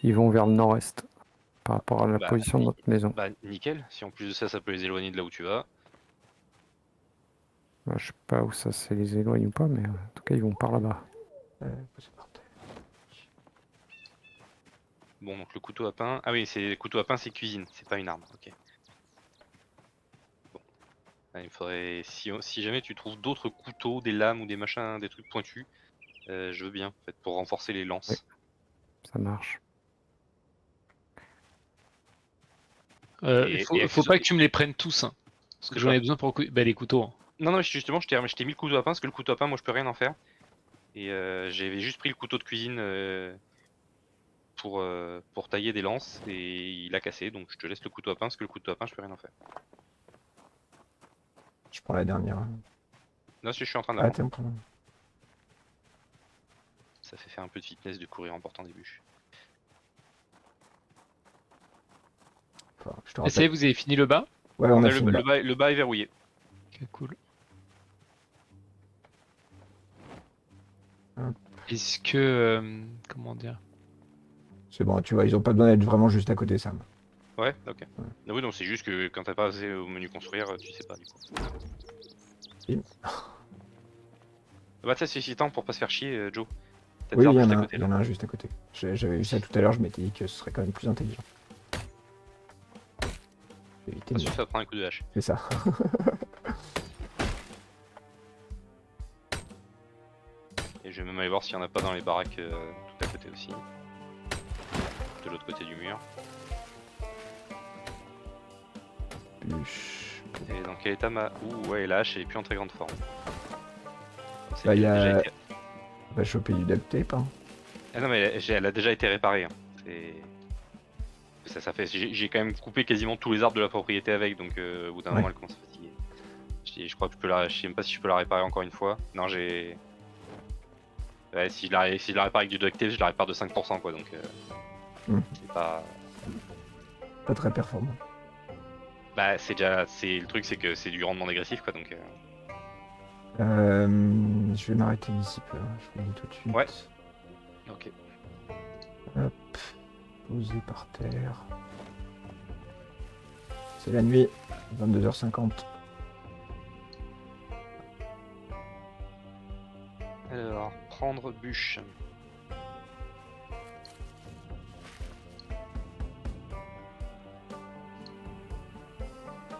Ils vont vers le nord-est par rapport à la Bah, position de notre maison. Bah, nickel. Si en plus de ça, ça peut les éloigner de là où tu vas. Bah, je sais pas où ça se les éloigne ou pas, mais euh, en tout cas, ils vont par là-bas. Euh, terre. Bon, donc le couteau à pain. Ah oui, c'est le couteau à pain, c'est cuisine, c'est pas une arme. Ok. Il faudrait. Si, si jamais tu trouves d'autres couteaux, des lames ou des machins, des trucs pointus, euh, je veux bien, en fait, pour renforcer les lances. Oui. Ça marche. Euh, Et- faut, et faut pas que tu me les prennes tous. hein, parce que j'en ai besoin pour bah, les couteaux. hein. Non, non, justement, je t'ai je t'ai mis le couteau à pain parce que le couteau à pain, moi, je peux rien en faire. Et euh, j'avais juste pris le couteau de cuisine euh, pour, euh, pour tailler des lances et il a cassé. Donc je te laisse le couteau à pain parce que le couteau à pain, je peux rien en faire. Je prends la dernière. Là, je suis en train Ah, d'avancer. t'es. Ça fait faire un peu de fitness de courir en portant des bûches. Enfin, je te rappelle. vous avez fini le bas? Ouais, on, On a a le, fini. le bas, le bas est verrouillé. Ok, cool. Est-ce que. euh, comment dire? C'est bon, tu vois, ils ont pas besoin d'être vraiment juste à côté, Sam. Ouais, ok. Ah oui, donc c'est juste que quand t'as pas passé au menu construire, tu sais pas du coup. Bah, ça c'est excitant pour pas se faire chier, euh, Joe. T'as Oui, il y, en a un- côté il y là. en a un juste à côté. J'avais vu ça tout à l'heure, je m'étais dit que ce serait quand même plus intelligent. J'ai évité de- Ensuite, ça prend un coup de hache. C'est ça. Et je vais même aller voir s'il y en a pas dans les baraques euh, tout à côté aussi. De l'autre côté du mur. Et dans quel état ma. Ouh, ouais, la hache elle est plus en très grande forme. Bah, il y a été- On va choper du duct tape. Hein. Ah non, mais elle, elle a déjà été réparée. hein. C'est. Ça, ça fait. J'ai quand même coupé quasiment tous les arbres de la propriété avec, donc euh, au bout d'un Ouais. moment elle commence à fatiguer. Je, je crois que je peux la. Je sais même pas si je peux la réparer encore une fois. Non, j'ai. Ouais, si je la, ré- si je la répare avec du duct tape, je la répare de 5% quoi, donc. euh, Hmm. C'est pas. Pas très performant. Bah, c'est déjà. c'est Le truc, c'est que c'est du rendement dégressif quoi, donc. euh, Euh, je vais m'arrêter d'ici peu. hein, Je vous dis tout de suite. Ouais. Ok. Hop. Posé par terre. C'est la nuit. 22h50. Alors, prendre bûche.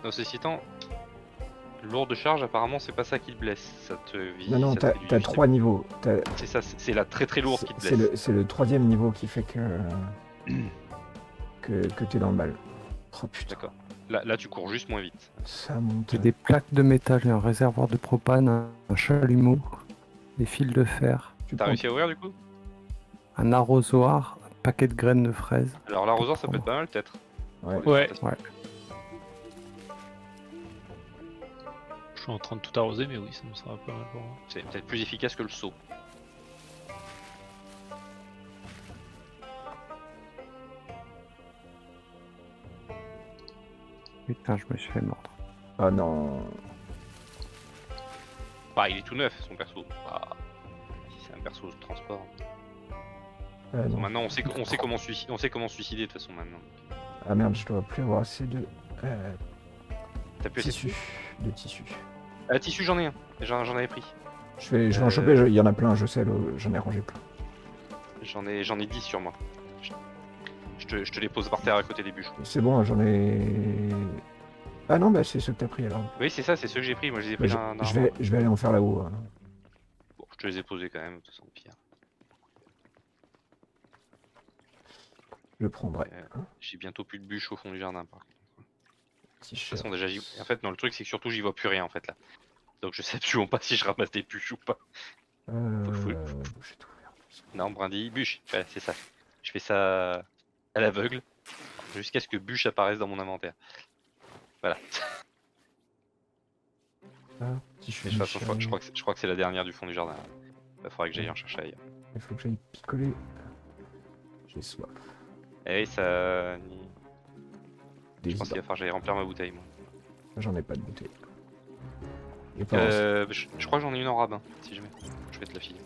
Non, ceci étant, lourd de charge, apparemment, c'est pas ça qui te blesse. Ça te vise. Non, non, t'as trois niveaux. T'as- C'est ça, c'est la très très lourde qui te C'est blesse. le, c'est le troisième niveau qui fait que, que, que t'es dans le mal. Oh putain, D'accord. Là, là, tu cours juste moins vite. ça monte. J'ai des plaques de métal et un réservoir de propane, un, chalumeau, des fils de fer, Tu T'as prends- réussi à ouvrir du coup? Un arrosoir, un paquet de graines de fraises. Alors, l'arrosoir, ça peut être pas mal peut-être. Ouais. Ouais. Suis en train de tout arroser, mais oui, ça me sera pas mal pour moi. C'est peut-être plus efficace que le saut. Putain, je me suis fait mordre. Ah non. Bah, il est tout neuf son perso. Bah, si c'est un perso de transport. Euh, non. Maintenant, on sait, on sait comment suicider, on sait comment suicider de toute façon maintenant. Ah merde, je dois plus avoir assez de euh, T'as plus assez de tissu. De tissu. Ah, tissu, j'en ai un. J'en j'en avais pris. Je vais, je vais en Euh, choper, je- il y en a plein, je sais, le- j'en ai rangé plein. J'en ai, j'en ai 10 sur moi. Je- Je te, je te les pose par terre à côté des bûches. C'est bon, j'en ai. Ah non, bah c'est ceux que t'as pris alors. Oui, c'est ça, c'est ceux que j'ai pris. Moi, je les ai Bah, pris je, dans, dans je vais, je vais aller en faire là-haut. hein. Bon, je te les ai posés quand même, de toute façon, pire. Je prendrai. Euh, J'ai bientôt plus de bûches au fond du jardin. Par contre. De toute façon, déjà, j'y- en fait, non, le truc, c'est que surtout, j'y vois plus rien en fait là. Donc, je sais absolument pas si je ramasse des bûches ou pas. Euh, faut- faut- tout ouvert. Non, brindille, bûche. Voilà, c'est ça. Je fais ça à l'aveugle jusqu'à ce que bûche apparaisse dans mon inventaire. Voilà. Ah, façon, je crois, je crois que c'est- je crois que c'est la dernière du fond du jardin. Il faudra que j'aille en chercher ailleurs. Il faut que j'aille picoler. J'ai soif. Eh oui, ça. Des Je pense qu'il va falloir que j'aille remplir ma bouteille. Moi. J'en ai pas de bouteille. Euh, je, je crois que j'en ai une en rabbin, si jamais. Je vais te la filer.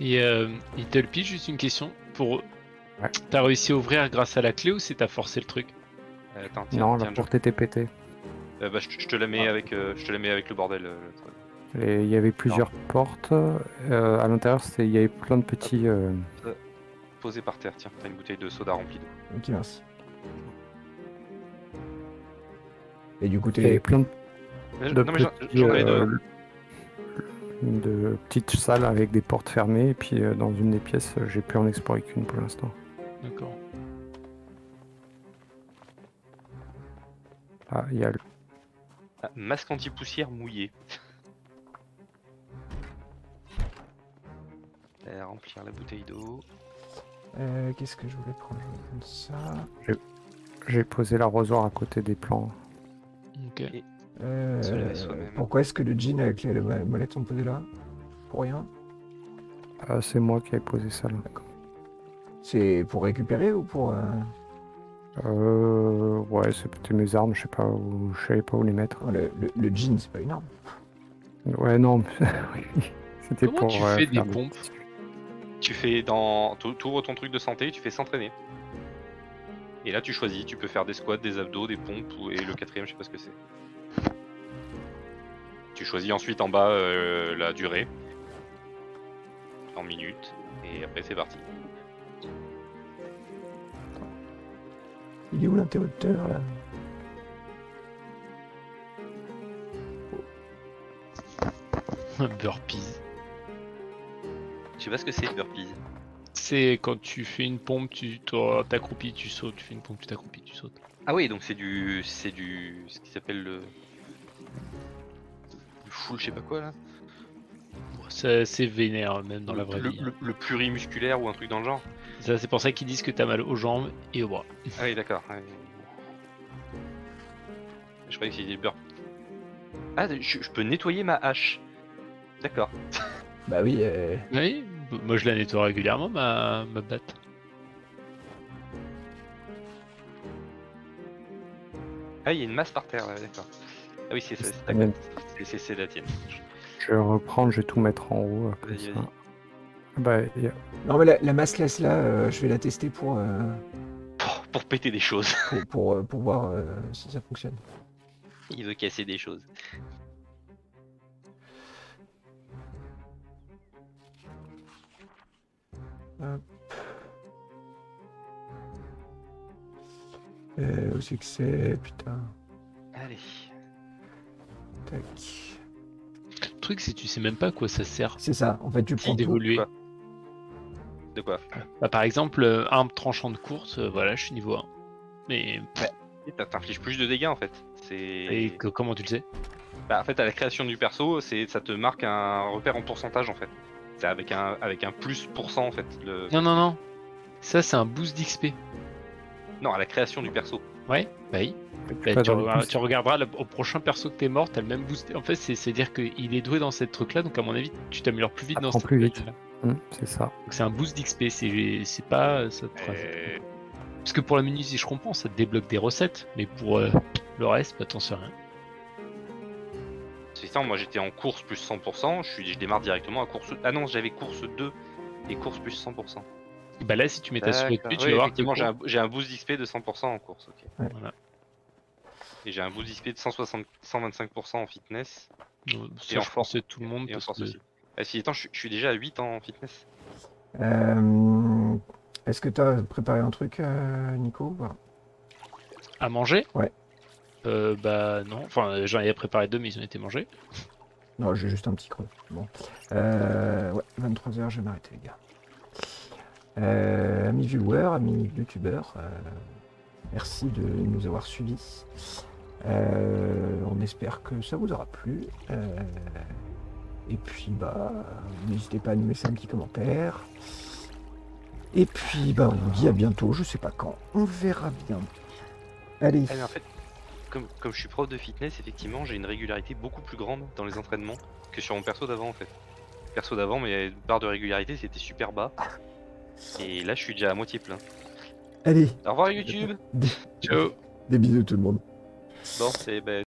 Et euh, Little Peach, juste une question. Pour... Ouais. T'as réussi à ouvrir grâce à la clé ou c'est t'as forcé le truc Euh, attends, tiens, Non, tiens, la porte était pétée. Euh, bah, je, je te la mets Ah. avec, euh, je te la mets avec le bordel. euh, le truc. Et il y avait plusieurs portes. euh, à l'intérieur, il y avait plein de petits. euh, Posé par terre, tiens, t'as une bouteille de soda remplie d'eau. Ok, merci. Et du coup, il y avait t'es. plein de, Euh, de non, mais j'en- petits, j'en avais deux. euh, de petites salles avec des portes fermées. Et puis euh, dans une des pièces, j'ai pu en explorer qu'une pour l'instant. D'accord. Ah, il y a le- Ah, masque anti-poussière mouillé. Euh, remplir la bouteille d'eau. Euh, Qu'est-ce que je voulais prendre Je voulais prendre ça? j'ai posé l'arrosoir à côté des plants. Ok. Euh, Se laver soi-même. pourquoi est-ce que le jean avec les mo- molettes sont posés là? Pour rien? Ah, c'est moi qui ai posé ça là. C'est pour récupérer ou pour. euh, Euh, ouais, c'était mes armes, je sais pas où, je savais pas où les mettre. oh, le, le, le jean, c'est pas une arme. Ouais, non, c'était Comment pour. tu euh, fais des faire pompes? Tu fais dans. Tu ouvres ton truc de santé, tu fais s'entraîner. Et là, tu choisis, tu peux faire des squats, des abdos, des pompes, ou... et le quatrième, je sais pas ce que c'est. Tu choisis ensuite en bas euh, la durée. En minutes. Et après, c'est parti. Il est où l'interrupteur là? Burpees. Je sais pas ce que c'est, burpees. C'est quand tu fais une pompe, tu t'accroupis, tu sautes. Tu fais une pompe, tu t'accroupis, tu sautes. Ah oui, donc c'est du. C'est du. Ce qui s'appelle le. Le full, je sais pas quoi là. Ça, C'est vénère, même dans le, la vraie le, vie. le- le plurimusculaire ou un truc dans le genre. Ça, c'est pour ça qu'ils disent que t'as mal aux jambes et aux bras. Ah oui, d'accord. ouais. Je croyais que c'était des burp. Ah, je, je peux nettoyer ma hache. D'accord. Bah oui, euh, Oui, moi je la nettoie régulièrement, ma, ma batte. Ah, il y a une masse par terre, d'accord. Ah oui, c'est ça. c'est- même- C'est- C'est c'est la tienne. Je vais reprendre, je vais tout mettre en haut. euh, comme Vas-y, ça. vas-y. Bah, Non mais la, la masse laisse là, euh, je vais la tester pour, euh, Pour, pour péter des choses. pour, pour, pour voir euh, si ça fonctionne. Il veut casser des choses. Euh, où c'est que c'est Putain. Allez. Tac. Le truc, c'est que tu sais même pas à quoi ça sert C'est ça, en fait tu prends tout. d'évoluer. De quoi? Bah, par exemple, euh, arme tranchant de course, euh, voilà, je suis niveau 1. Mais Et t'as- T'infliges plus de dégâts en fait. C'est. et que- comment tu le sais? Bah, en fait, à la création du perso, c'est ça te marque un repère en pourcentage en fait. C'est avec un avec un plus pourcent en fait. Le... Non, non, non. Ça, c'est un boost d'XP. Non, à la création du perso. Ouais, bah oui. tu Bah, tu, regarderas, boosts. tu regarderas le- au prochain perso que t'es mort, t'as le même boost. En fait, c'est c'est dire qu'il est doué dans cette truc là, donc à mon avis, tu t'améliores plus vite dans Apprends cette plus vite. Hum, c'est ça. Donc c'est un boost d'XP, c'est c'est pas. Ça te. Euh, Parce que pour la menuiserie, je comprends, ça te débloque des recettes, mais pour euh, le reste, bah t'en sais rien. C'est ça, moi j'étais en course plus 100%, je, suis, je démarre directement à course. Ah non, j'avais course 2 et course plus 100%. Bah là, si tu mets ta souris tu Oui, vas voir que effectivement, j'ai un, j'ai un boost d'XP de 100% en course. ok. Voilà. Et j'ai un boost d'XP de 160, 125% en fitness Et en je force. pensais tout le monde et en parce force que aussi. Ah, si, attends, je, suis- je suis déjà à 8 en fitness. Euh, Est-ce que tu as préparé un truc, euh, Nico à manger? Ouais. Euh, bah non, enfin j'en avais préparé deux, mais ils ont été mangés. Non, j'ai juste un petit creux. Bon. Euh, ouais, 23h, je vais m'arrêter, les gars. Euh, amis viewers, amis youtubeurs, euh, merci de nous avoir suivis. Euh, on espère que ça vous aura plu. Euh, et puis, bah, n'hésitez pas à nous laisser un petit commentaire. Et puis, bah, on vous dit à bientôt, je sais pas quand. On verra bien. Allez, en fait, comme, comme je suis prof de fitness, effectivement, j'ai une régularité beaucoup plus grande dans les entraînements que sur mon perso d'avant en fait. Perso d'avant, mais barre de régularité, c'était super bas. Et là, je suis déjà à moitié plein. allez, Au revoir YouTube Ciao. des bisous tout le monde. Bon, c'est bah,